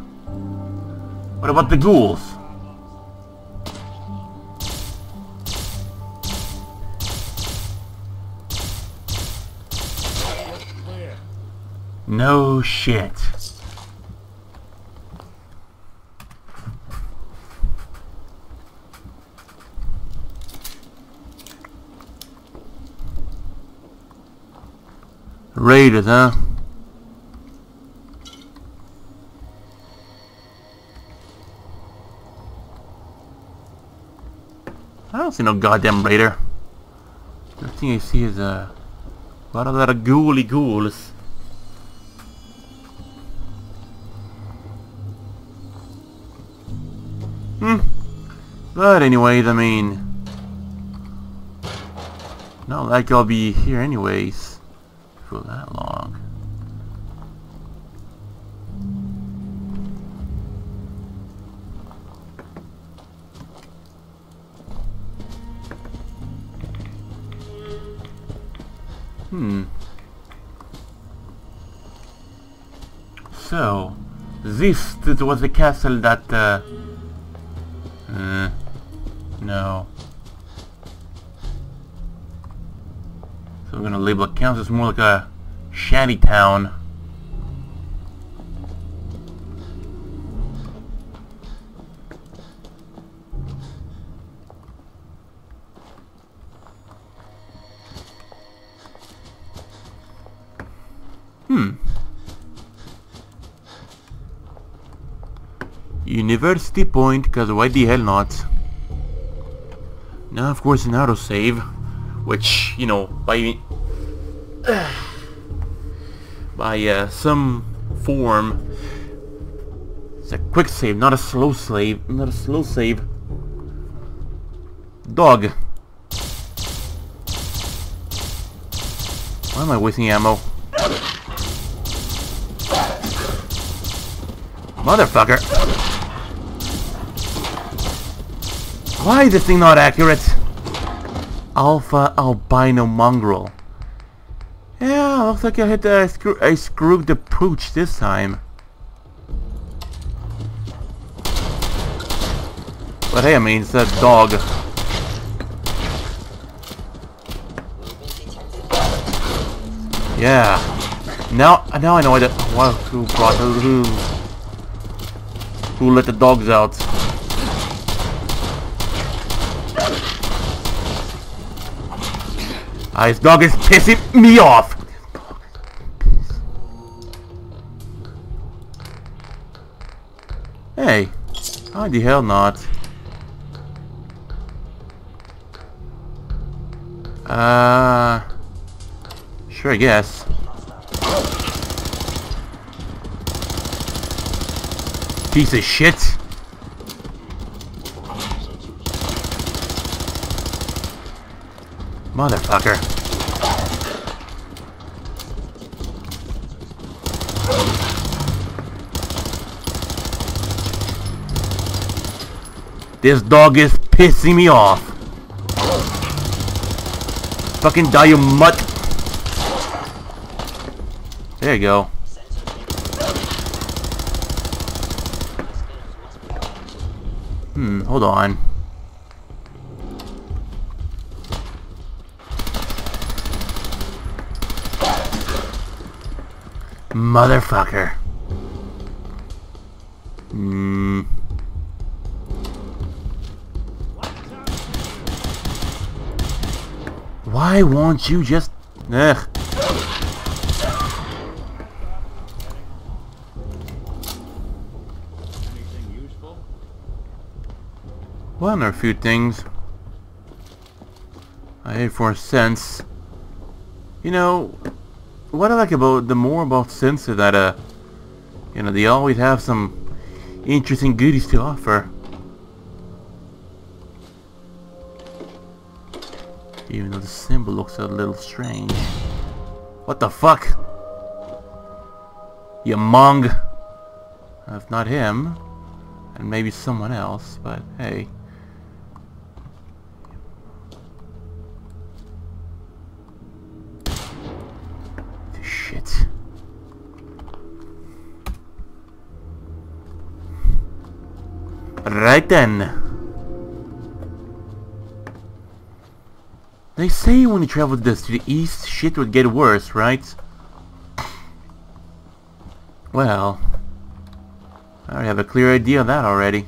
What about the ghouls? No shit. Raiders, huh? I don't see no goddamn raider. The thing I see is uh, a lot of that ghouly ghouls. Hmm. But anyways, I mean, not like I'll be here anyways for that long. Hmm. So, this, was the castle that uh, No. So we're gonna label accounts as more like a shanty town. Hmm. University Point, because why the hell not? Now, of course, an autosave, which, you know, by by uh, some form, it's a quick save, not a slow save, not a slow save. Dog. Why am I wasting ammo? Motherfucker! Why is this thing not accurate? Alpha albino mongrel. Yeah, looks like I hit the screw I screwed the pooch this time. But hey, I mean, it's a dog. Yeah. Now, now I know why the, who brought who, who let the dogs out. This dog is pissing me off. Hey, why the hell not? Uh, sure, I guess. Piece of shit. Motherfucker. This dog is pissing me off. Fucking die, you mutt. There you go. Hmm, hold on. Motherfucker. Hmm. Why won't you just... Ugh. Well, there are a few things. I hate for sense. You know, what I like about the more about sense is that uh, you know, they always have some interesting goodies to offer. Even though the symbol looks a little strange. What the fuck? You mong. If not him, and maybe someone else, but hey. Shit. Right then. They say when you travel this to the east, shit would get worse, right? Well, I already have a clear idea of that already.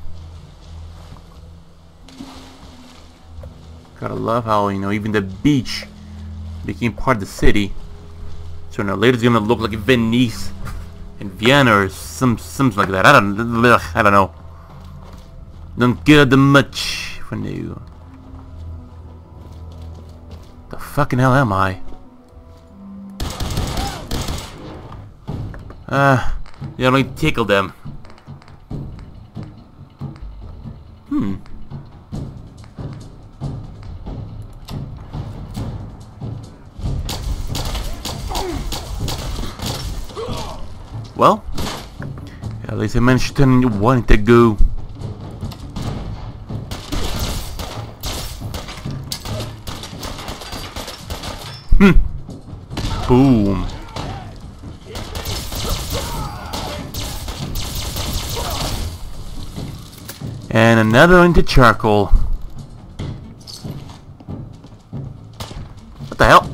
Gotta love how, you know, even the beach became part of the city. So now later it's gonna look like Venice and Vienna or some something like that. I don't I don't know. Don't care that much for now. The fucking hell am I? Uh, you only tickle them. least I managed to wanted to go. Hmm. Boom. And another into charcoal. What the hell?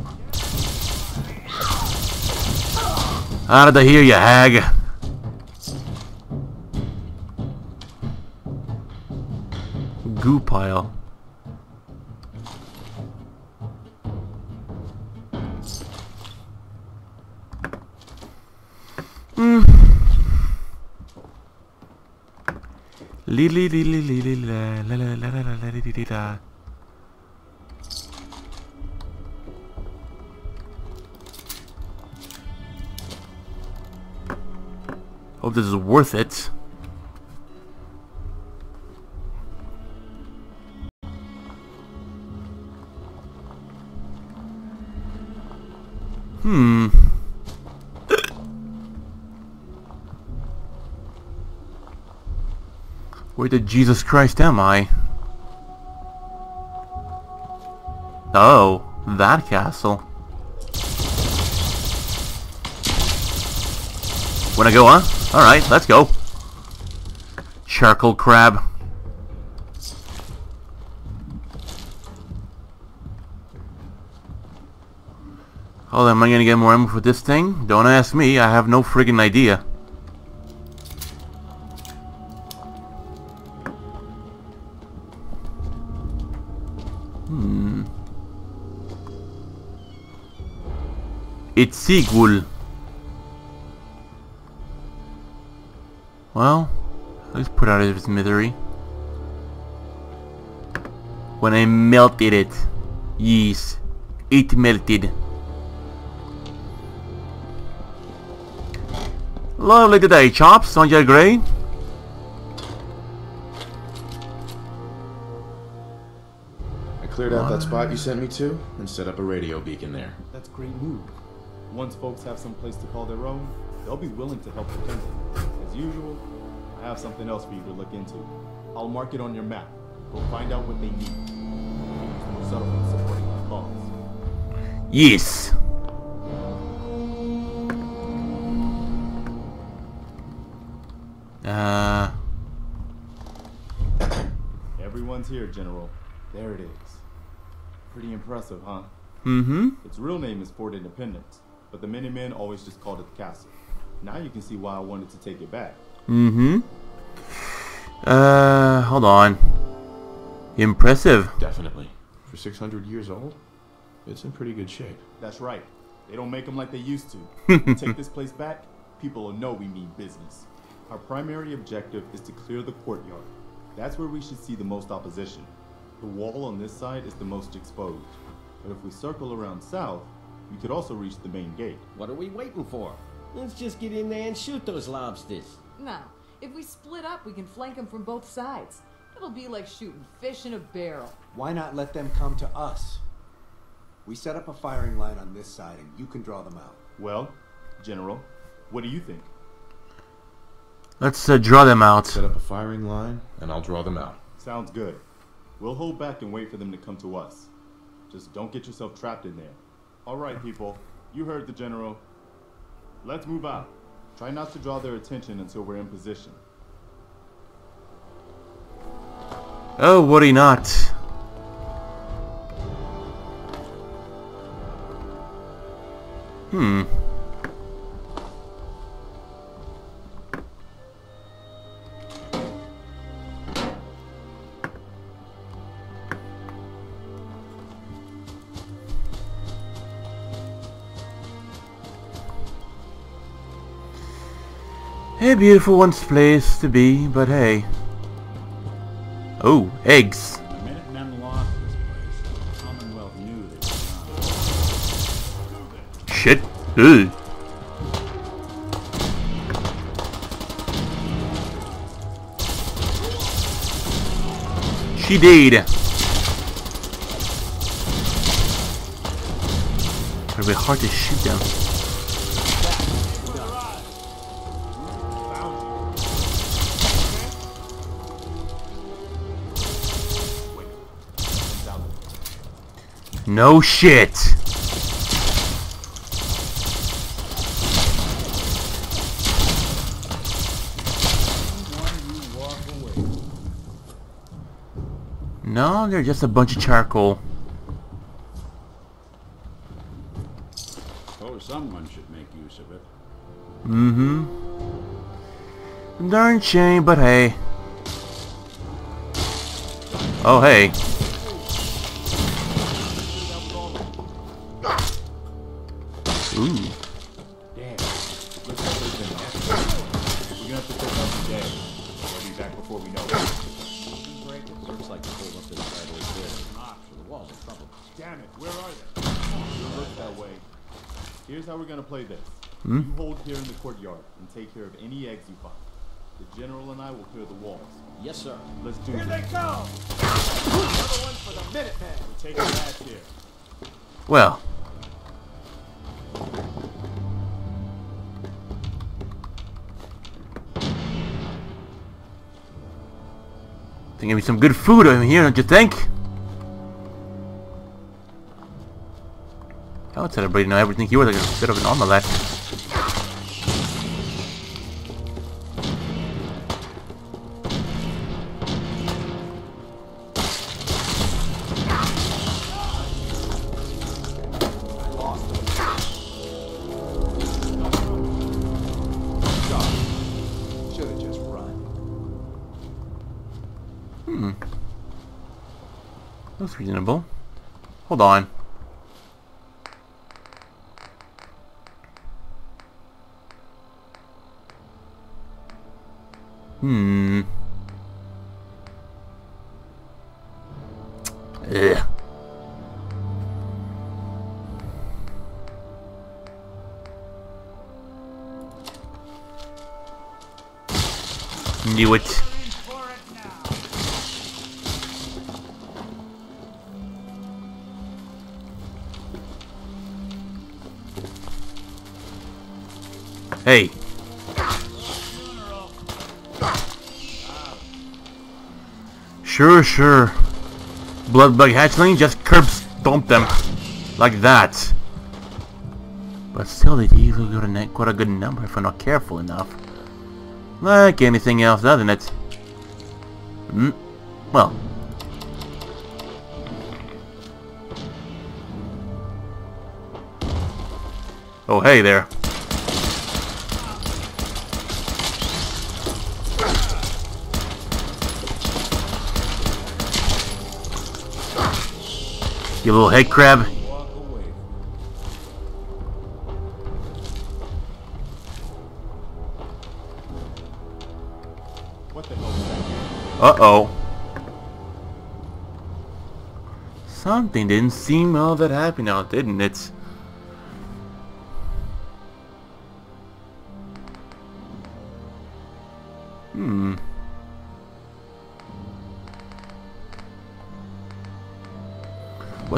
Out of here, you hag. Worth it. Hmm. Where the Jesus Christ am I? Oh, that castle. Wanna go, huh? Alright, let's go. Charcoal crab. Oh, am I gonna get more ammo for this thing? Don't ask me, I have no friggin' idea. Hmm. It's Sigul. Put out of its misery. When I melted it. Yes, it melted. Lovely today, chops. Aren't you great? I cleared out that spot you sent me to and set up a radio beacon there. That's great move. Once folks have some place to call their own, they'll be willing to help defend it. As usual, I have something else for you to look into. I'll mark it on your map. Go find out what they need. More settlement supporting our cause. Yes. Uh, Everyone's here, General. There it is. Pretty impressive, huh? mm-hmm. Its real name is Fort Independence, but the Minutemen always just called it the castle. Now you can see why I wanted to take it back. Mm-hmm. Uh, hold on. Impressive. Definitely. For 600 years old, it's in pretty good shape. That's right. They don't make them like they used to. If take this place back, people will know we mean business. Our primary objective is to clear the courtyard. That's where we should see the most opposition. The wall on this side is the most exposed. But if we circle around south, we could also reach the main gate. What are we waiting for? Let's just get in there and shoot those lobsters. No. If we split up, we can flank them from both sides. It'll be like shooting fish in a barrel. Why not let them come to us? We set up a firing line on this side and you can draw them out. Well, General, what do you think? Let's uh, draw them out. Set up a firing line, and I'll draw them out. Sounds good. We'll hold back and wait for them to come to us. Just don't get yourself trapped in there. All right, people. You heard the General. Let's move out. Try not to draw their attention until we're in position. Oh, worry not. Hmm. A beautiful one's place to be, but hey. Oh, eggs. Shit. Ugh. She did. Be hard to shoot them. No shit. No, they're just a bunch of charcoal. Oh, someone should make use of it. Mm-hmm. Darn shame, but hey. Oh, hey. Care of any eggs you find. The general and I will clear the walls. Yes, sir. Let's do it. Here this. they come! Another one for the Minutemen. We're taking back here. Well. Think give me some good food over here, don't you think? I would tell everybody know everything he was like a bit of an omelette. Hold on. Hmm. Ugh. Knew it. Hey. Sure, sure. Bloodbug hatchling, just curb stomp them. Like that. But still, they usually got a, ne- quite a good number if we're not careful enough. Like anything else, doesn't it? Hmm. Well. Oh, hey there. You little head crab. Uh-oh. Something didn't seem all that happy now, didn't it?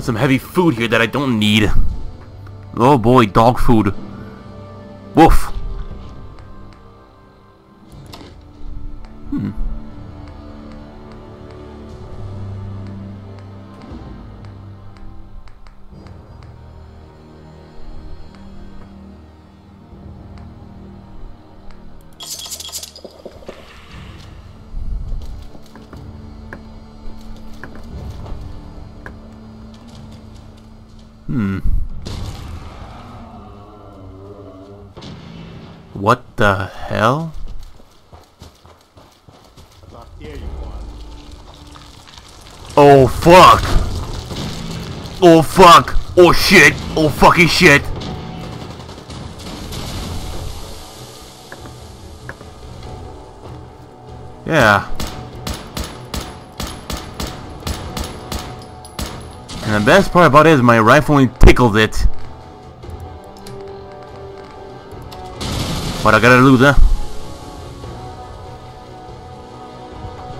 Some heavy food here that I don't need? Oh boy, dog food. Woof. Hmm. The hell? Oh fuck! Oh fuck! Oh shit! Oh fucking shit! Yeah. And the best part about it is my rifle only tickles it. What I gotta lose, huh?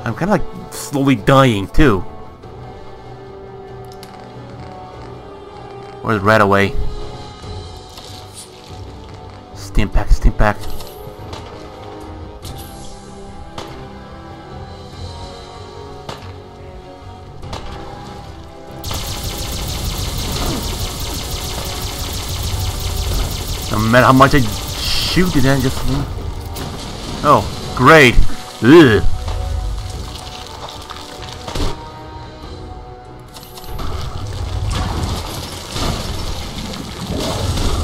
I'm kinda like slowly dying too. Where's right away? Stimpak, stim pack. No matter how much I shoot then just... Oh, great. Ugh.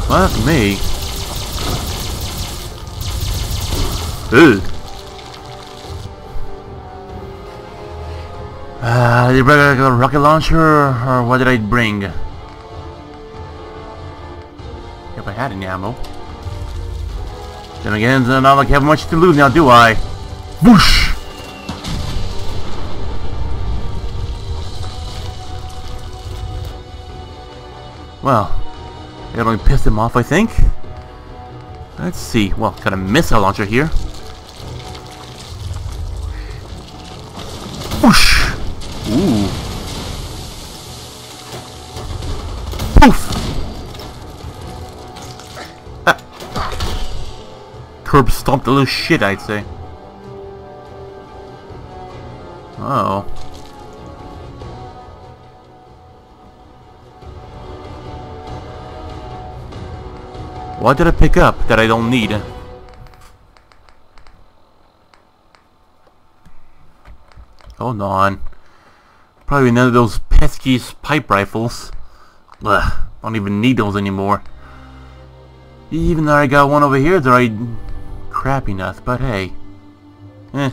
Well, that's me. Ugh. Uh, did I bring a rocket launcher, or what did I bring? If I had any ammo. Then again, it's not like I have much to lose now, do I? Whoosh! Well, I got only pissed him off, I think. Let's see. Well, got a missile launcher here. Stomped a little shit, I'd say. Oh. What did I pick up that I don't need? Hold on. Probably none of those pesky pipe rifles. Ugh, don't even need those anymore. Even though I got one over here that I crap enough, but hey. Eh.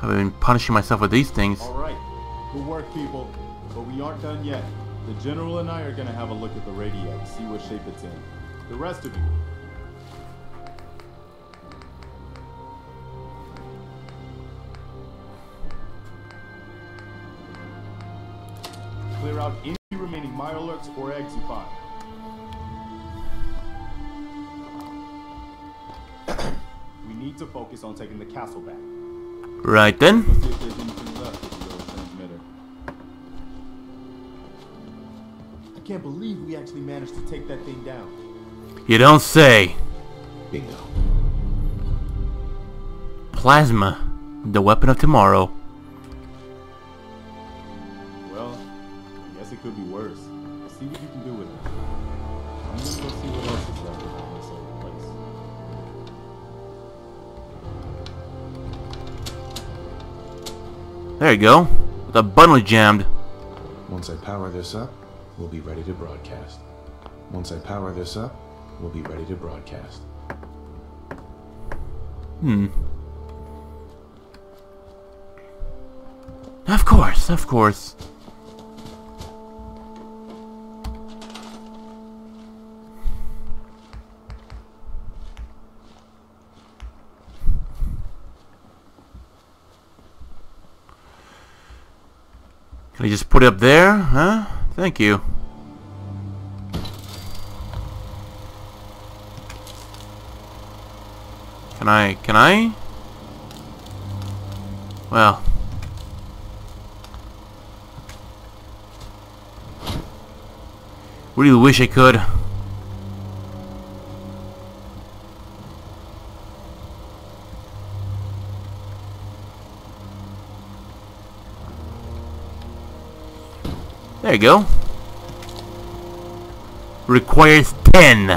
I've been punishing myself with these things. Alright, good work, people. But we aren't done yet. The General and I are gonna have a look at the radio, see what shape it's in. The rest of you, clear out any remaining Mirelurks or eggs you find. To focus on taking the castle back. Right then. Let's see if there's anything left of the old transmitter. I can't believe we actually managed to take that thing down. You don't say. Bingo. Plasma. The weapon of tomorrow. There you go. The bundle jammed. Once I power this up, we'll be ready to broadcast. Once I power this up, we'll be ready to broadcast. Hmm. Of course, of course. Put up there? Huh? Thank you. Can I, can I? Well. Really wish I could. There you go. Requires 10.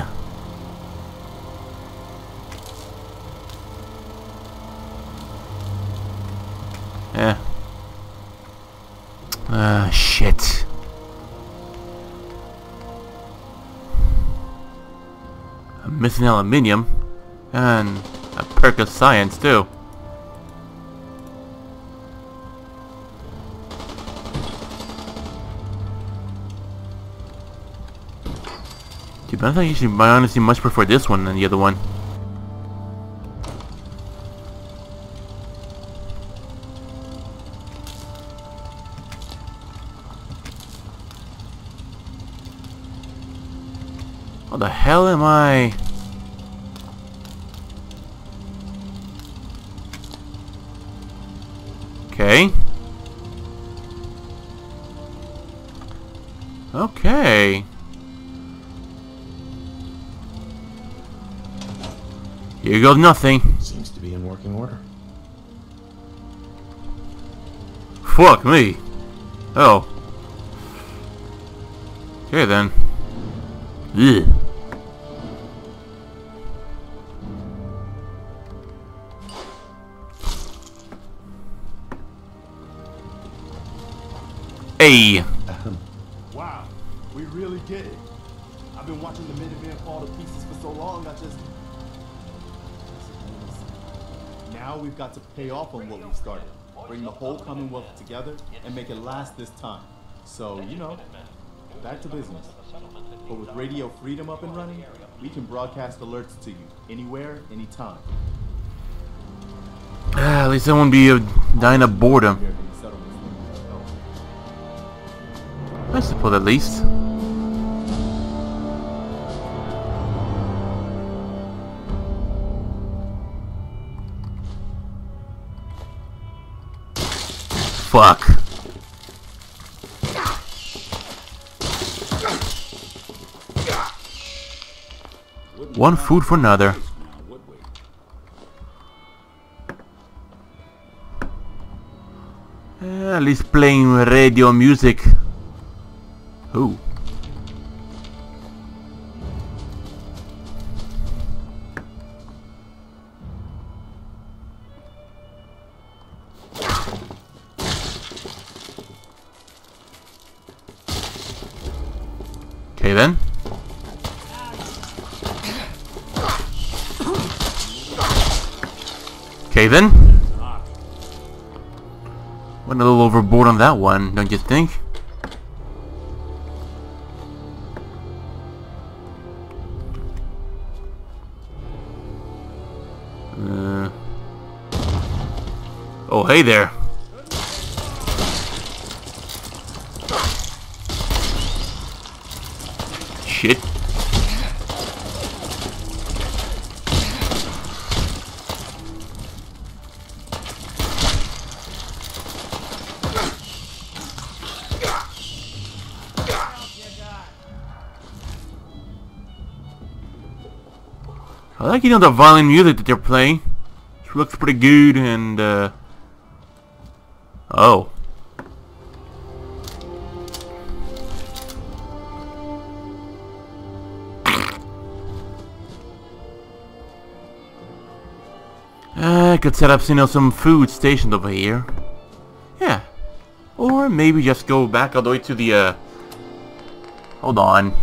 Yeah. Ah, shit. I'm missing aluminium. And a perk of science, too. I think actually, I honestly much prefer this one than the other one. Goes nothing. Seems to be in working order. Fuck me. Oh. Okay then. Ugh. Hey. Pay off on what we've started. Bring the whole Commonwealth together and make it last this time. So, you know, back to business. But with Radio Freedom up and running, we can broadcast alerts to you anywhere, anytime. Ah, at least I won't be dying of boredom. I suppose at least. Fuck. One food for another. Eh, at least playing radio music. Ooh. Went a little overboard on that one, don't you think? Uh. Oh, hey there. Shit. You know, the violin music that they're playing. It looks pretty good and, uh... Oh. I could set up, you know, some food stationed over here. Yeah. Or maybe just go back all the way to the, uh... Hold on.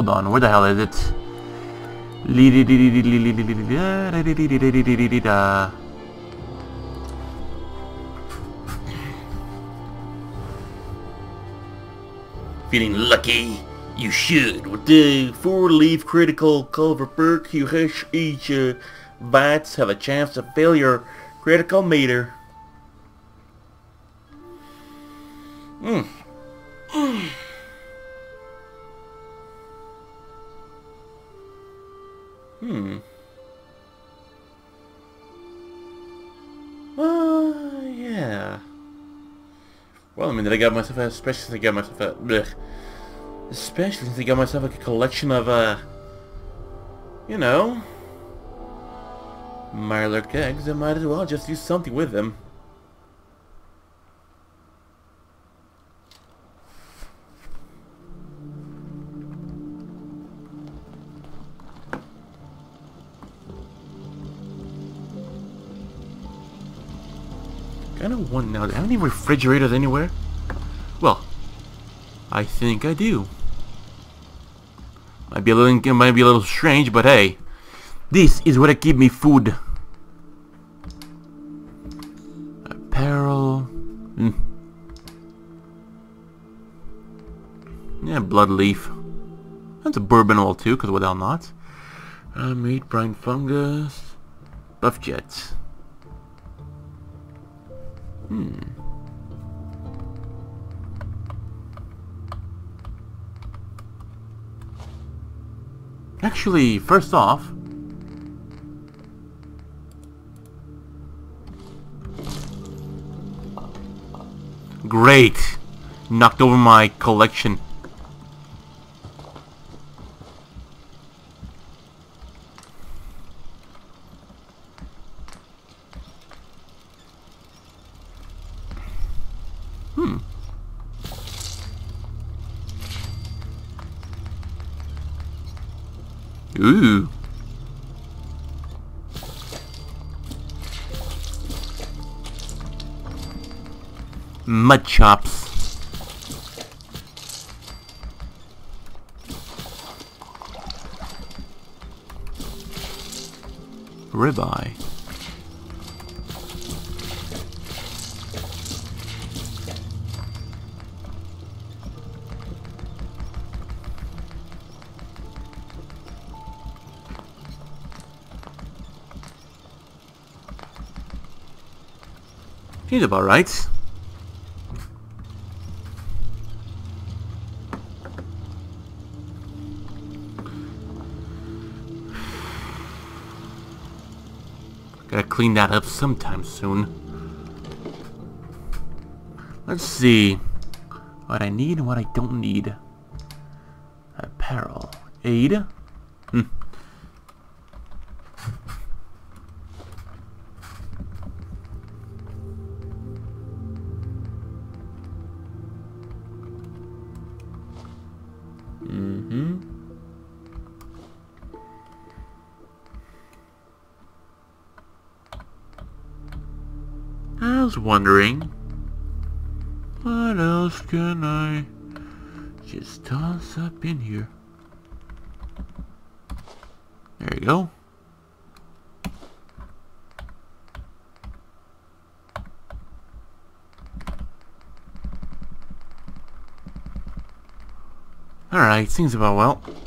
Hold on, where the hell is it? Feeling lucky? You should. With the four-leaf critical cover perk, you hash each uh, bites have a chance to fill your critical meter. Well, I mean, I got myself a, especially since I got myself a, blech. Especially since I got myself like a collection of, uh, you know, Mirelurk eggs, I might as well just do something with them. Wonder now, do I have any refrigerators anywhere? Well, I think I do. Might be a little, it might be a little strange, but hey, this is what I keep me food. Apparel. Mm. Yeah, bloodleaf. That's a bourbon oil too, because hell not? Uh, meat, brain fungus, Buffjets. Hmm. Actually, first off... Great! Knocked over my collection. mud chops. Ribeye. He's about right. Clean that up sometime soon. Let's see what I need and what I don't need. Apparel. Aid. Wondering, what else can I just toss up in here? There you go. Alright, seems about well.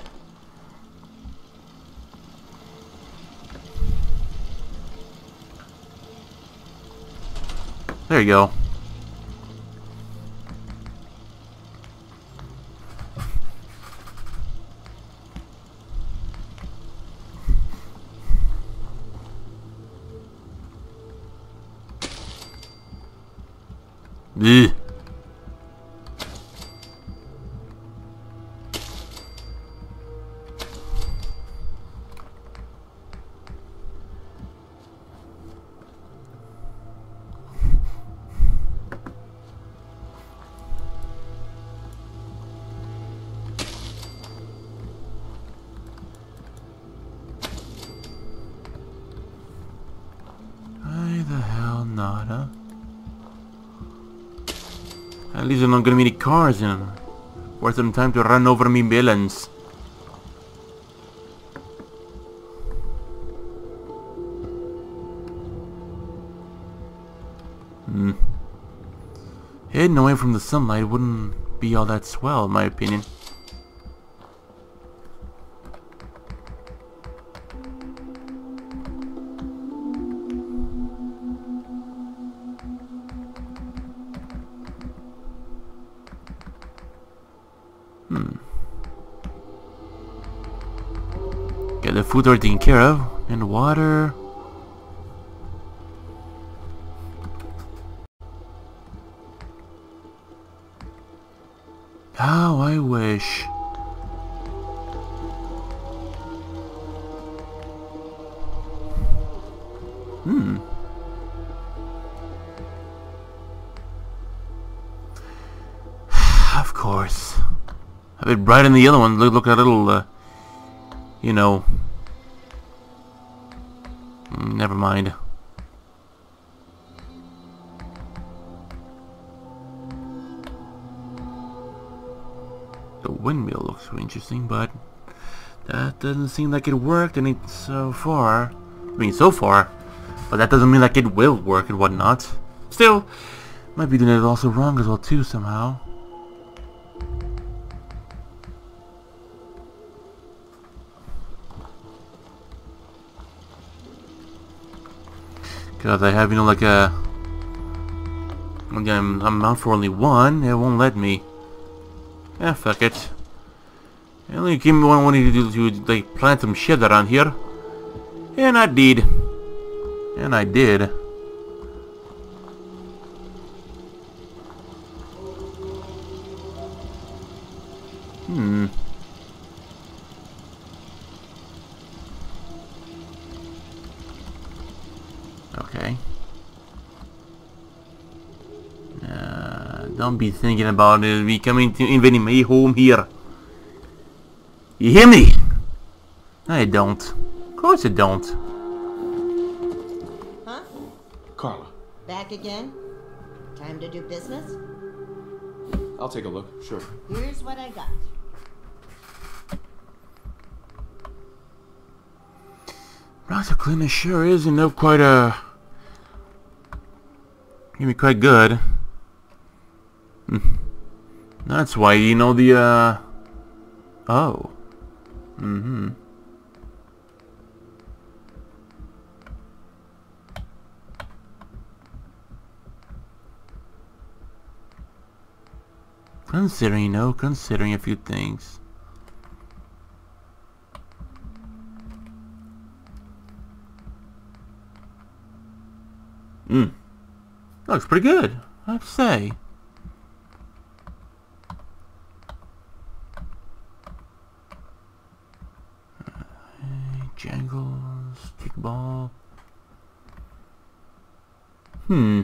There you go. Not gonna be any cars in. Worth some time to run over me villains. Hmm. Hidden away from the sunlight wouldn't be all that swell, in my opinion. Food already taken care of. And water. How I wish. Hmm. of course. A bit bright in the other one. Look, look a little, uh, you know. Doesn't seem like it worked any so far. I mean, so far. But that doesn't mean like it will work and whatnot. Still, might be doing it also wrong as well too somehow. Because I have, you know, like a... Again, I'm out for only one, it won't let me. Yeah, fuck it. It only give me one wanting to do to like plant some shit around here. And I did. And I did. Hmm. Okay. Uh, don't be thinking about it, We coming to invading my home here. You hear me? I don't. Of course I don't. Huh? Carla, Back again? Time to do business? I'll take a look. Sure. Here's what I got. Dr. Clinton sure is, you know, quite a... Give me quite good. Hmm. That's why, you know, the, uh... Oh. Mm-hmm. Considering, you know, considering a few things. Hmm. Looks pretty good, I have to say. Jangles, kickball. Hmm.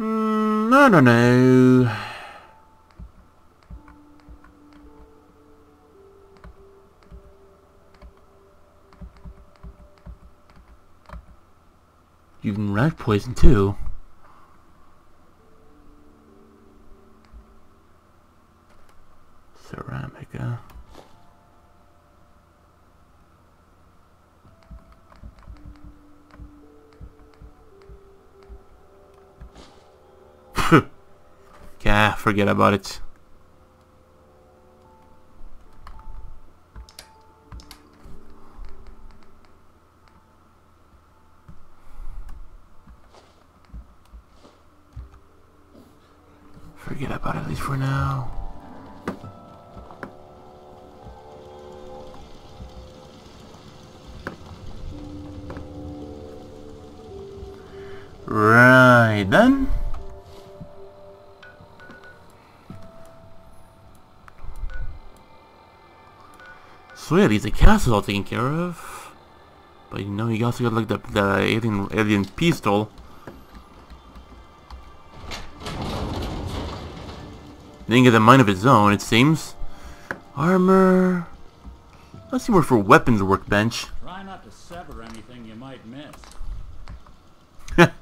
Hmm, I don't know. You can rat poison too. Forget about it. The castle's all taken care of. But you know, you also got like the, the alien, alien pistol. Didn't get a mind of its own, it seems. Armor. Let's see where for weapons workbench. Try not to sever anything you might miss. that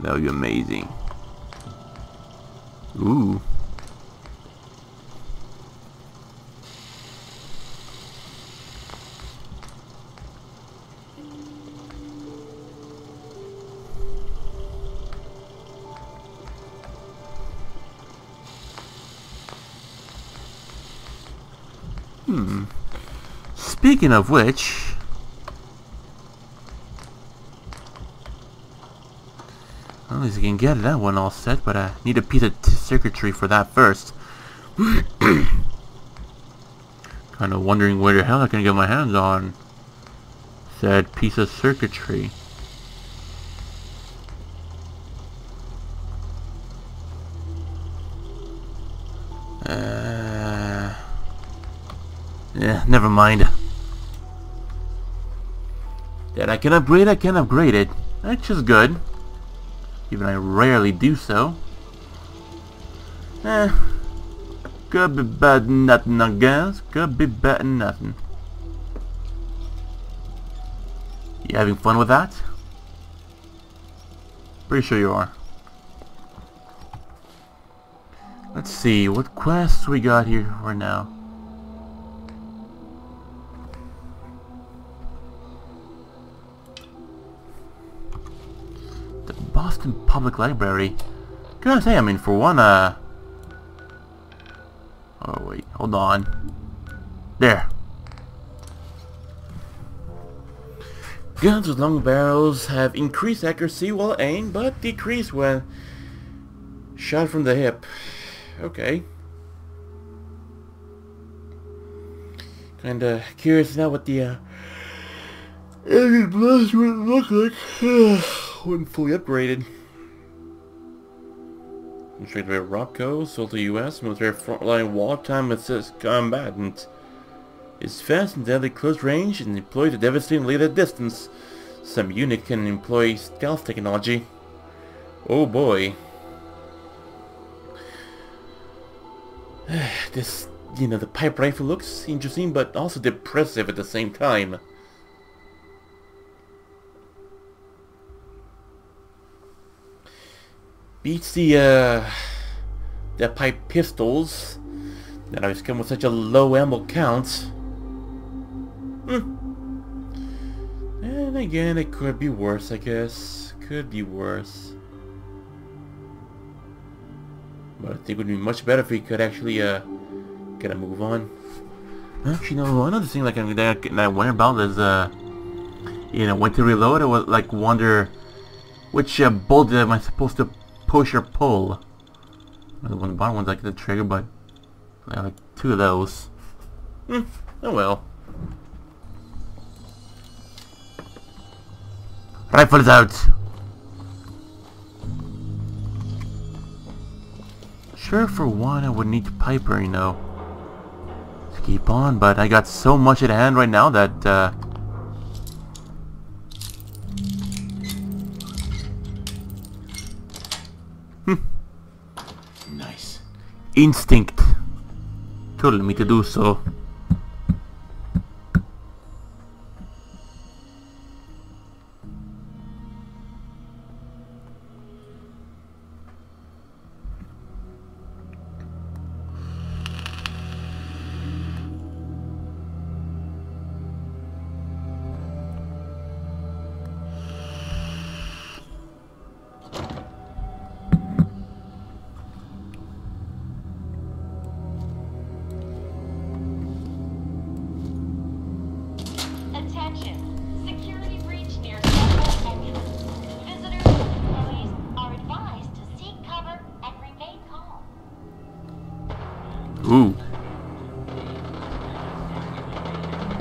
would be amazing. Ooh. Speaking of which... At least I can get that one all set, but I need a piece of circuitry for that first. kind of wondering where the hell I can get my hands on said piece of circuitry. Uh, yeah, never mind. That I can upgrade, I can upgrade it. Which is good. Even I rarely do so. Eh. Could be than nothing, I guess. Could be than nothing. You having fun with that? Pretty sure you are. Let's see, what quests we got here right now? Boston Public Library. Gotta say, I mean, for one, uh... Oh, wait, hold on. There. Guns with long barrels have increased accuracy while aimed, but decrease when shot from the hip. Okay. Kinda curious now what the uh, alien blast would look like when fully upgraded. By RobCo, sold to U.S. military frontline wartime assist combatant. Is fast and deadly close range and employs a devastating at distance. Some unit can employ stealth technology. Oh boy. this, you know, the pipe rifle looks interesting but also depressive at the same time. Beats the, uh, the pipe pistols that always come with such a low ammo count. Hmm. And again, it could be worse, I guess. Could be worse. But I think it would be much better if we could actually, uh, get a move on. Actually, no, another thing like I, that, that I wonder about is, uh, you know, when to reload, I would like wonder which uh, bolt am I supposed to push or pull. The one the bottom one's like the trigger, but I like two of those. Hmm, oh well. Rifles out! Sure, for one, I would need Piper, you know. To keep on, but I got so much at hand right now that, uh... Instinct told me to do so.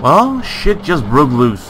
Well, shit just broke loose.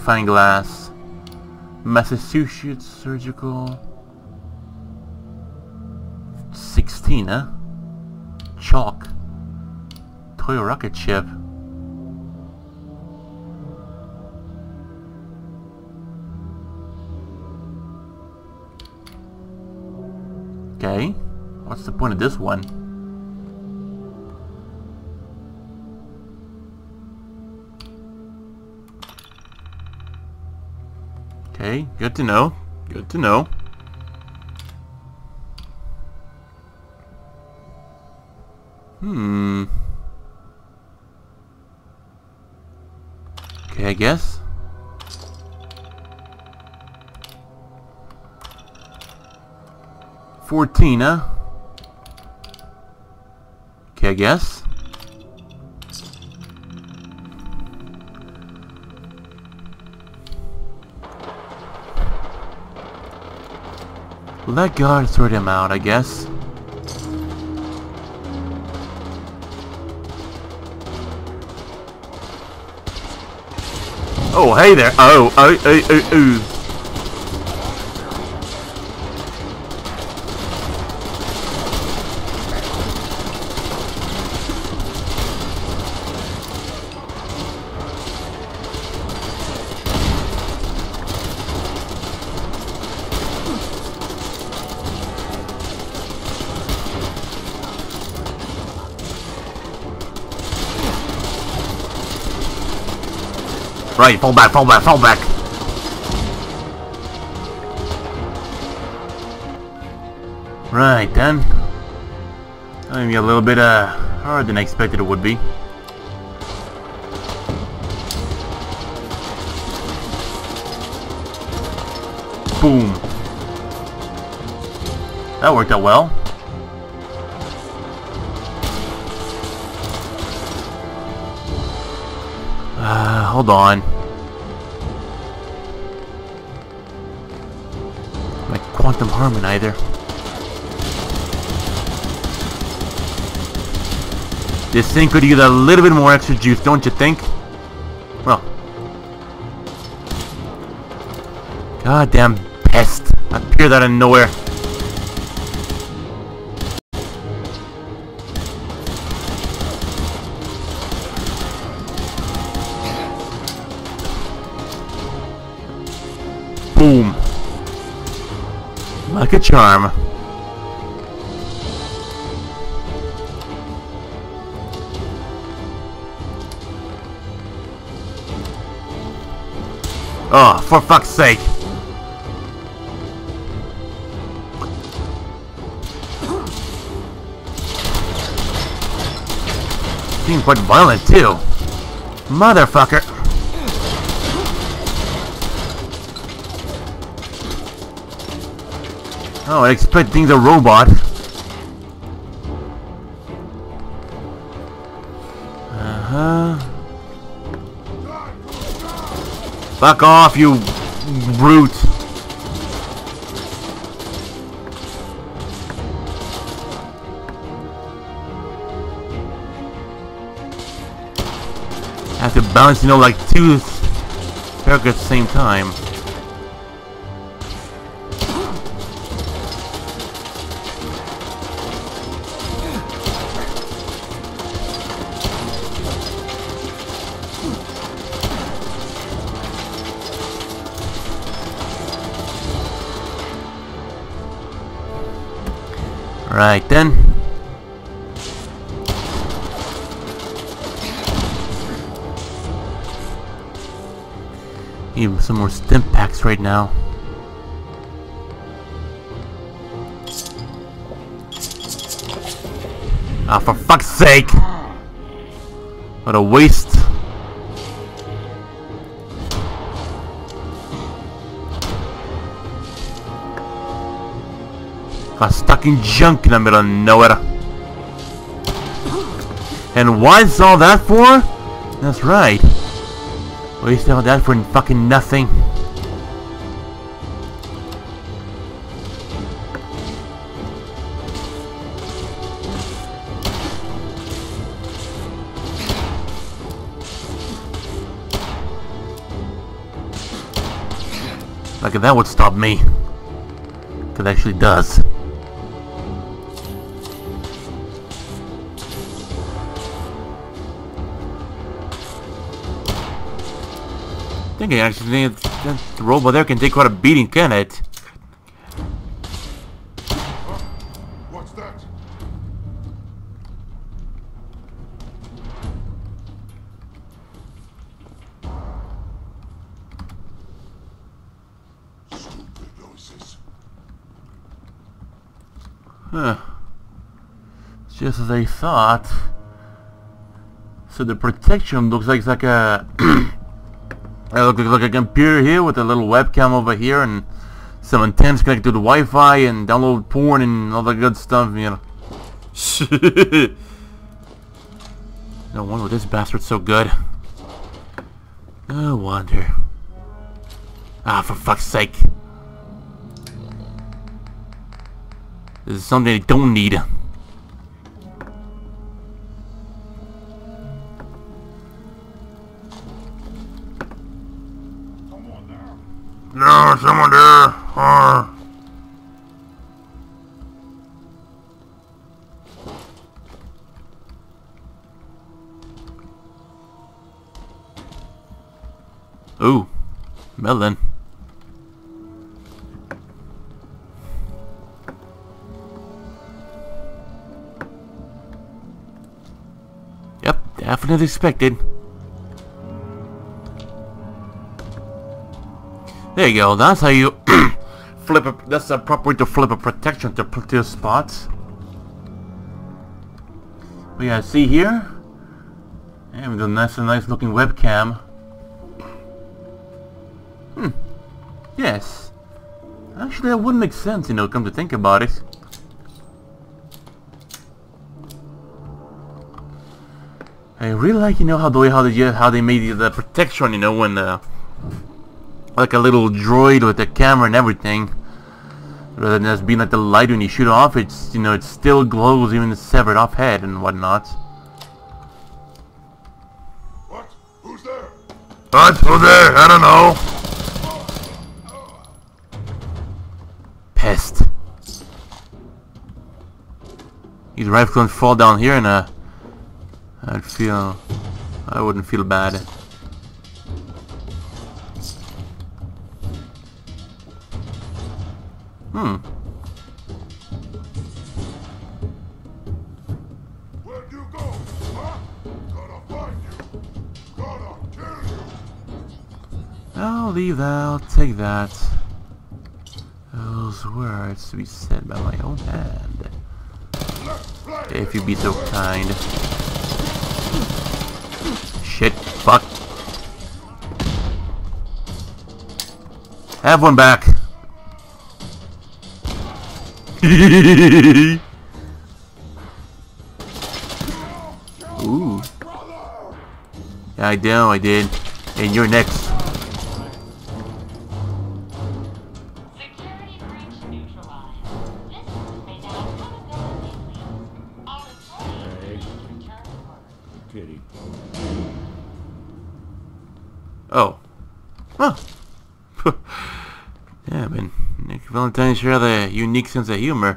Magnifying glass. Massachusetts surgical. 16, huh? Chalk. Toy rocket ship. Okay. What's the point of this one? Good to know. Good to know. Hmm. Okay, I guess. Fourteen, huh? Okay, I guess. Let God sort him out, I guess. Oh, hey there. Oh, oh, oh, oh, oh. Right, fall back, fall back, fall back. Right then. Maybe a little bit uh harder than I expected it would be. Boom. That worked out well. Hold on. Like quantum harmonizer. This thing could use a little bit more extra juice, don't you think? Well. Goddamn pest. I Appeared out of nowhere. Charm. Oh, for fuck's sake. Being quite violent too. Motherfucker. Oh, I expect things a robot. Uh-huh. Fuck off, you brute. I have to balance, you know, like two characters at the same time. Need some more stim packs right now. Ah, for fuck's sake! What a waste. Got stuck in junk in the middle of nowhere. And what's all that for? That's right. Wasted all that for fucking nothing. Like that would stop me. Cause it actually does. I think actually the robot there can take quite a beating, can it? What's that? Stupid noises. Huh. Just as I thought. So the Protectron looks like it's like a it looks like a computer here with a little webcam over here and some antennas connected to the Wi-Fi and download porn and all the good stuff, you know. no wonder this bastard's so good. No wonder. Ah, for fuck's sake. This is something I don't need. Someone there. Uh. Ooh, melon. Yep, definitely expected. There you go, that's how you flip a, that's the proper way to flip a Protectron to put to spots. We gotta see here. And with a nice nice looking webcam. Hmm. Yes. Actually that wouldn't make sense, you know, come to think about it. I really like, you know, how the way how they how they made the, Protectron, you know, when like a little droid with a camera and everything. Rather than just being like the light when you shoot off, it's, you know, it still glows even the severed off head and whatnot. What? Who's there? Who's there? I don't know. Pest. His rifle can fall down here and uh, I'd feel, I wouldn't feel bad. That. Those words to be said by my own hand. If you be so kind. Shit, fuck. Have one back. Ooh. I know, I did. And you're next. Sense of humor.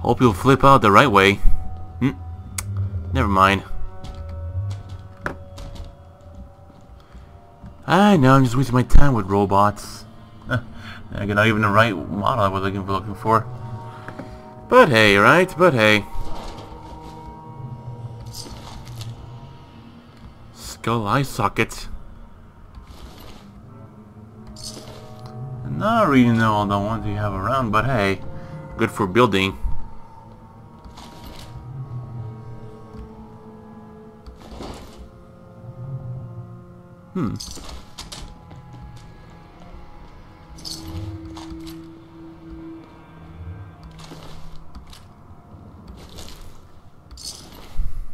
Hope you'll flip out the right way. Mind. I know, I'm just wasting my time with robots. I got not even the right model I was looking for. Looking for. But hey, right? But hey. Skull eye socket. Not really know all the ones you have around, but hey, good for building. Hmm.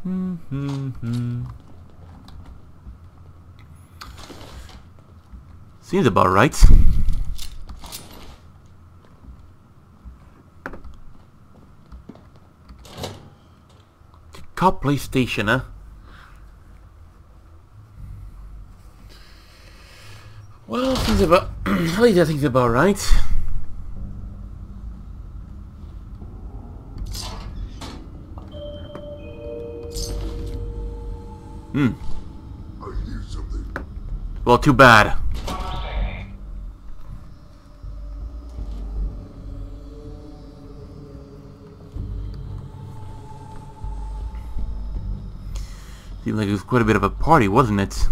Hmm, hmm, hmm. Seems about right. Cop PlayStation, huh? Well, things about at least I think it's about right. Hmm. Well, too bad. Seemed like it was quite a bit of a party, wasn't it?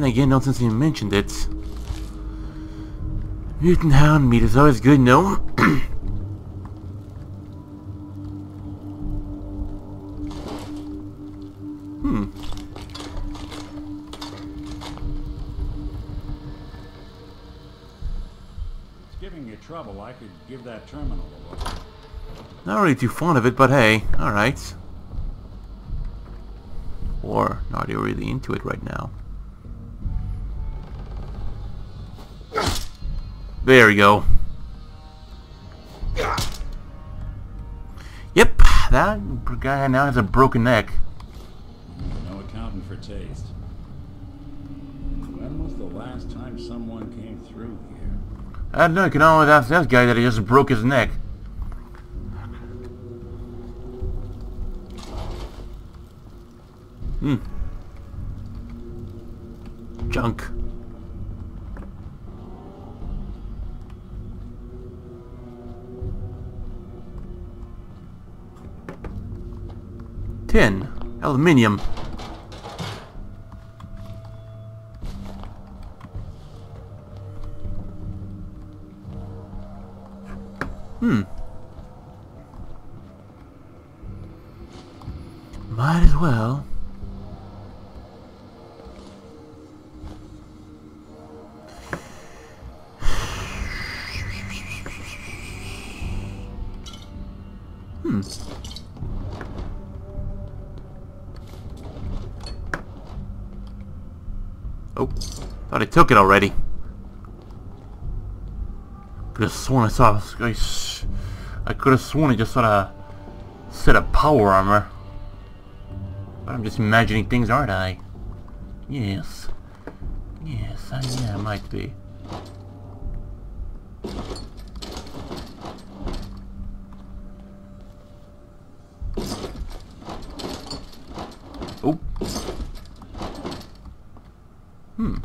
Then again, not since you mentioned it. Mutant hound meat is always good, no? hmm. It's giving you trouble. I could give that terminal a look. Not really too fond of it, but hey, alright. Or not really into it right now. There we go. Yep, that guy now has a broken neck. No accounting for taste. When was the last time someone came through here? Uh, I don't know, you can always ask this guy that he just broke his neck. Tin. Aluminium. Took it already. Could have sworn I saw. I, I could have sworn I just saw a set of power armor. But I'm just imagining things, aren't I? Yes. Yes, I, yeah, I might be. Oh. Hmm.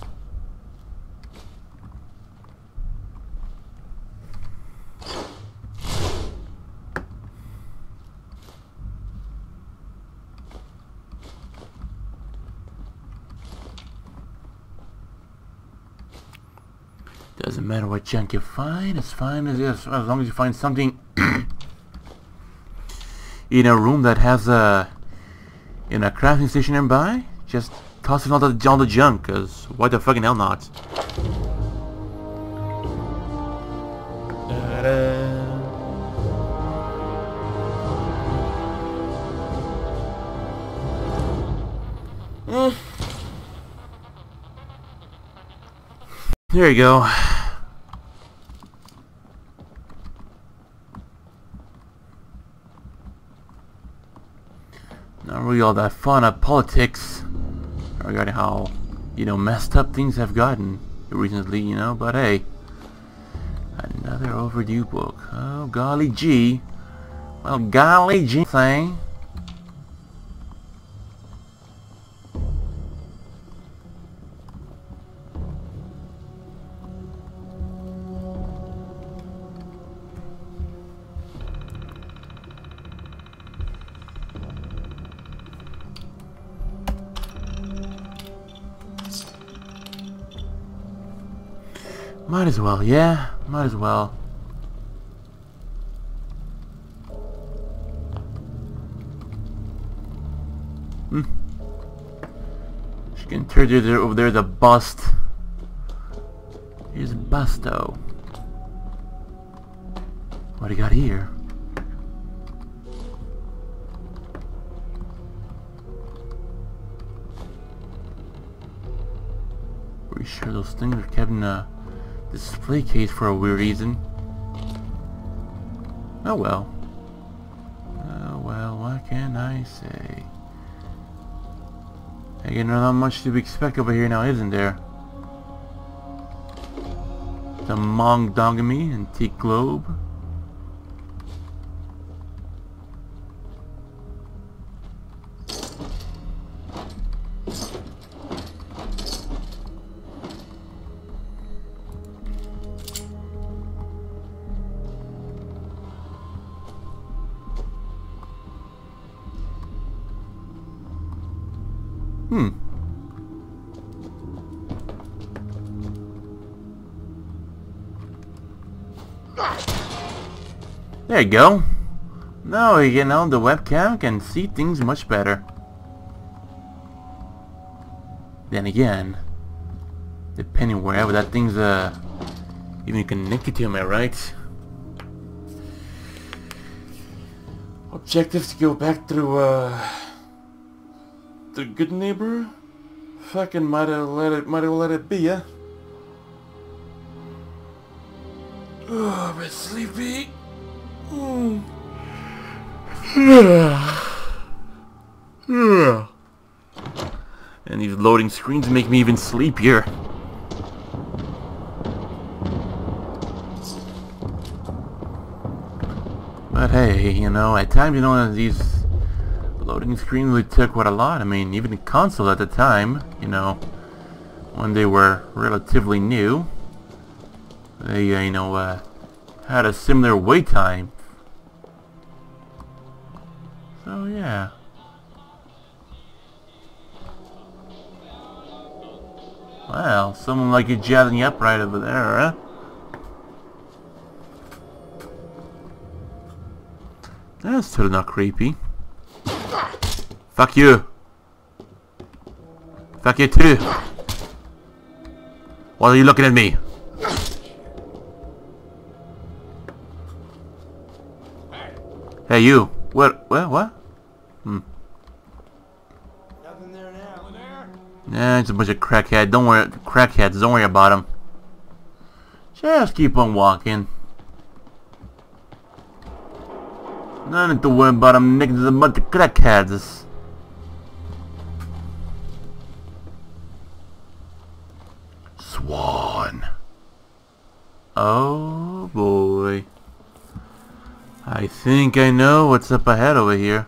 Doesn't matter what junk you find, as fine as as, as long as you find something in a room that has a in a crafting station nearby, just toss in all the all the junk, cause why the fucking hell not? Eh. There you go. Not really all that fun of politics regarding how, you know, messed up things have gotten recently, you know, but hey. Another overdue book. Oh, golly gee. Well, golly gee thing. Might as well, yeah, might as well. Hmm. She can turn there over there the bust. Here's Busto. What do you got here? Pretty sure those things are kept in a display case for a weird reason. Oh well. Oh well, what can I say? Again, not much to expect over here now, isn't there? The Mongdongami Antique Globe. You go. Now you know the webcam can see things much better. Then again, depending wherever that thing's uh even connected to, am I right? Objectives to go back through uh the Goodneighbor? Fucking might have let it might have let it be, yeah? Oh, I'm sleepy. And these loading screens make me even sleepier. But hey, you know, at times, you know, these loading screens really took quite a lot. I mean, even the console at the time, you know, when they were relatively new, they, uh, you know, uh, had a similar wait time. Someone like you jazzing you up right over there, huh? That's totally not creepy. Fuck you. Fuck you too. Why are you looking at me? Hey you. What? What? What? Hmm. Nothing there now. There? Nah, it's a bunch of crackheads. Don't worry, crackheads. Don't worry about them. Just keep on walking. Nothing to worry about them. Niggas a bunch of crackheads. Swan. Oh boy. I think I know what's up ahead over here.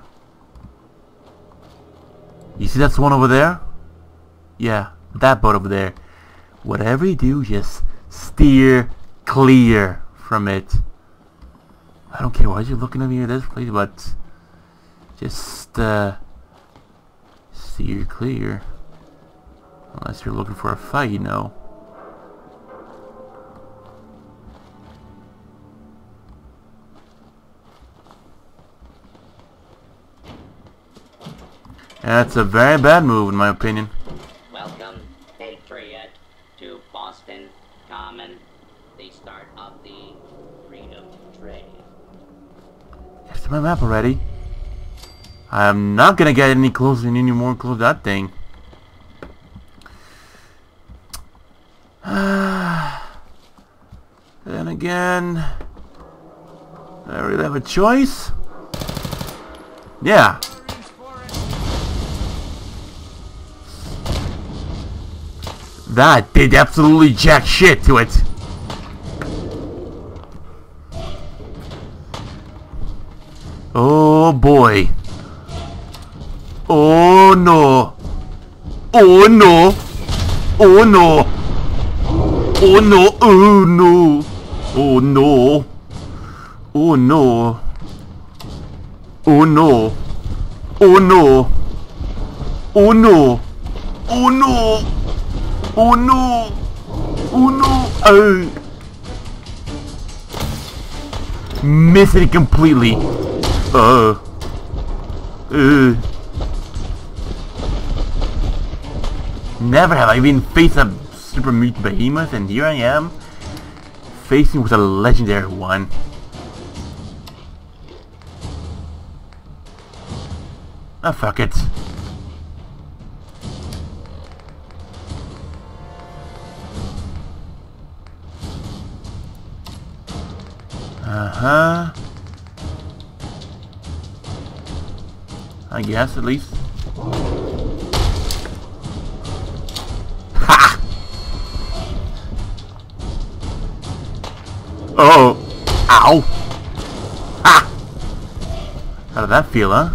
You see that swan over there? Yeah, that boat over there. Whatever you do, just steer clear from it. I don't care why you're looking at me in this place, but just uh, steer clear. Unless you're looking for a fight, you know. That's a very bad move in my opinion. Welcome, Patriot, to Boston Common, the start of the Freedom Trail. It's my map already. I'm not gonna get any closer any more close to that thing. then again, I really have a choice? Yeah. That did absolutely jack shit to it. Oh boy. Oh no. Oh no. Oh no. Oh no. Oh no. Oh no. Oh no. Oh no. Oh no. Oh no. Oh no. Oh no. Oh no. Oh. Missed it completely. Uh. Uh. Never have I been faced a super meat behemoth and here I am facing with a legendary one. Ah, fuck it. Uh-huh. I guess, at least. Ha! Oh! Ow! Ha! How did that feel, huh?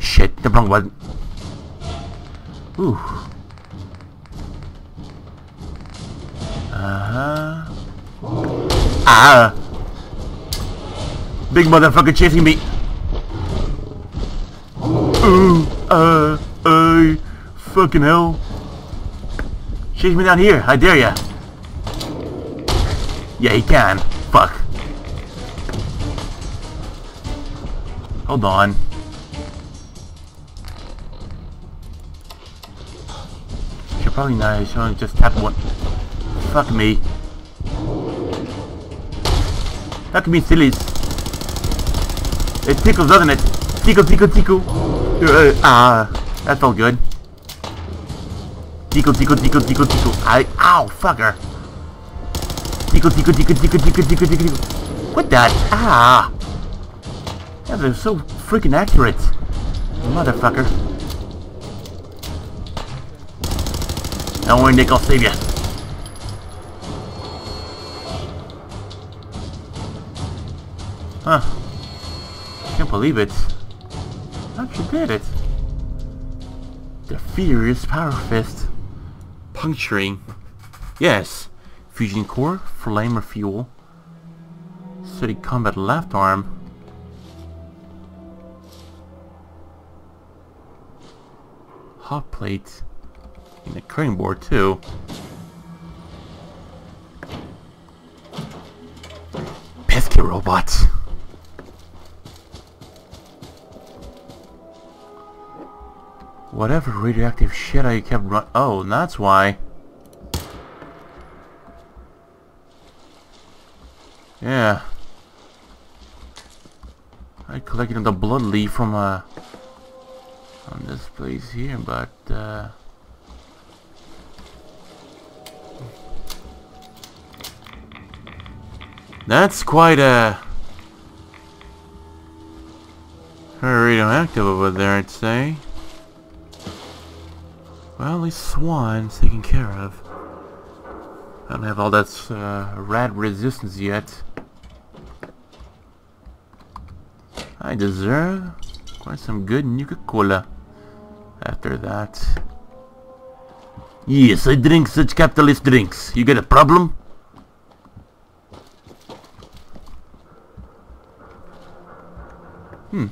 Shit, the wrong button. Ooh. Uh-huh. Ah! Big motherfucker chasing me. Ooh, uh, uh, fucking hell. Chase me down here, I dare ya. Yeah, he can. Fuck. Hold on. Should probably not. Should just tap one. Fuck me. Fuck be sillies. It tickles, doesn't it? Tickle, tickle, tickle. Uh, ah, that felt good. Tickle, tickle, tickle, tickle, tickle. I, ow, fucker. Tickle, tickle, tickle, tickle, tickle, tickle, tickle, tickle. What that? Ah. Yeah, they're so freaking accurate. Motherfucker. Don't worry, Nick, I'll save you. Huh. Can't believe it. Actually did it. The Furious Power Fist. Puncturing. Yes. Fusion core, flamer fuel. Steady combat left arm. Hot plate. In the crane board too. Pesky robot. Whatever radioactive shit I kept run- Oh, that's why. Yeah. I collected the bloodleaf from, uh... On this place here, but, uh... That's quite a... Very radioactive over there, I'd say. Well, at least Swan's taken care of. I don't have all that uh, rad resistance yet. I deserve quite some good Nuka-Cola after that. Yes, I drink such capitalist drinks. You got a problem? Hmm.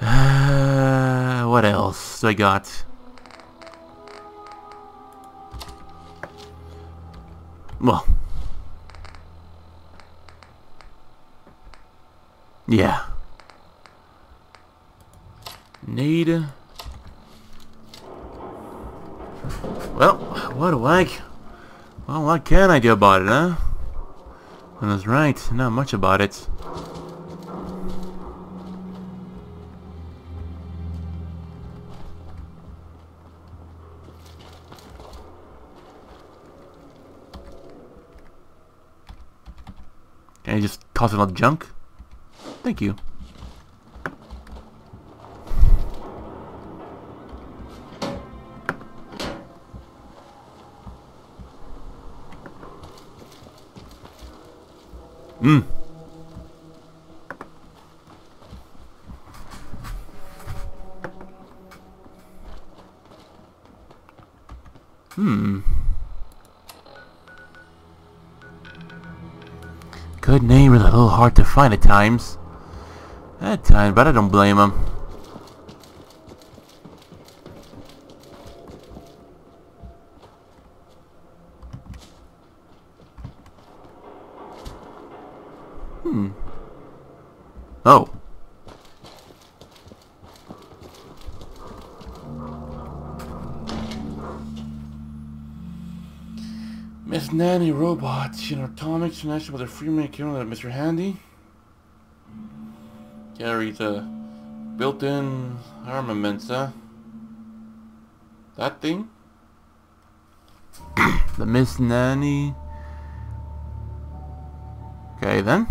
Uh, what else I got? Well. Yeah. Need... Well, what do I... Well, what can I do about it, huh? That's right, not much about it. Can I just toss it on junk? Thank you. Hmm. Hmm. Good name is a little hard to find at times. At times, but I don't blame him. Hmm. Oh. Miss Nanny Robot, you know, atomics connection with a Freeman killer that Mr. Handy. Carry the built-in armaments, huh? That thing? the Miss Nanny. Okay then.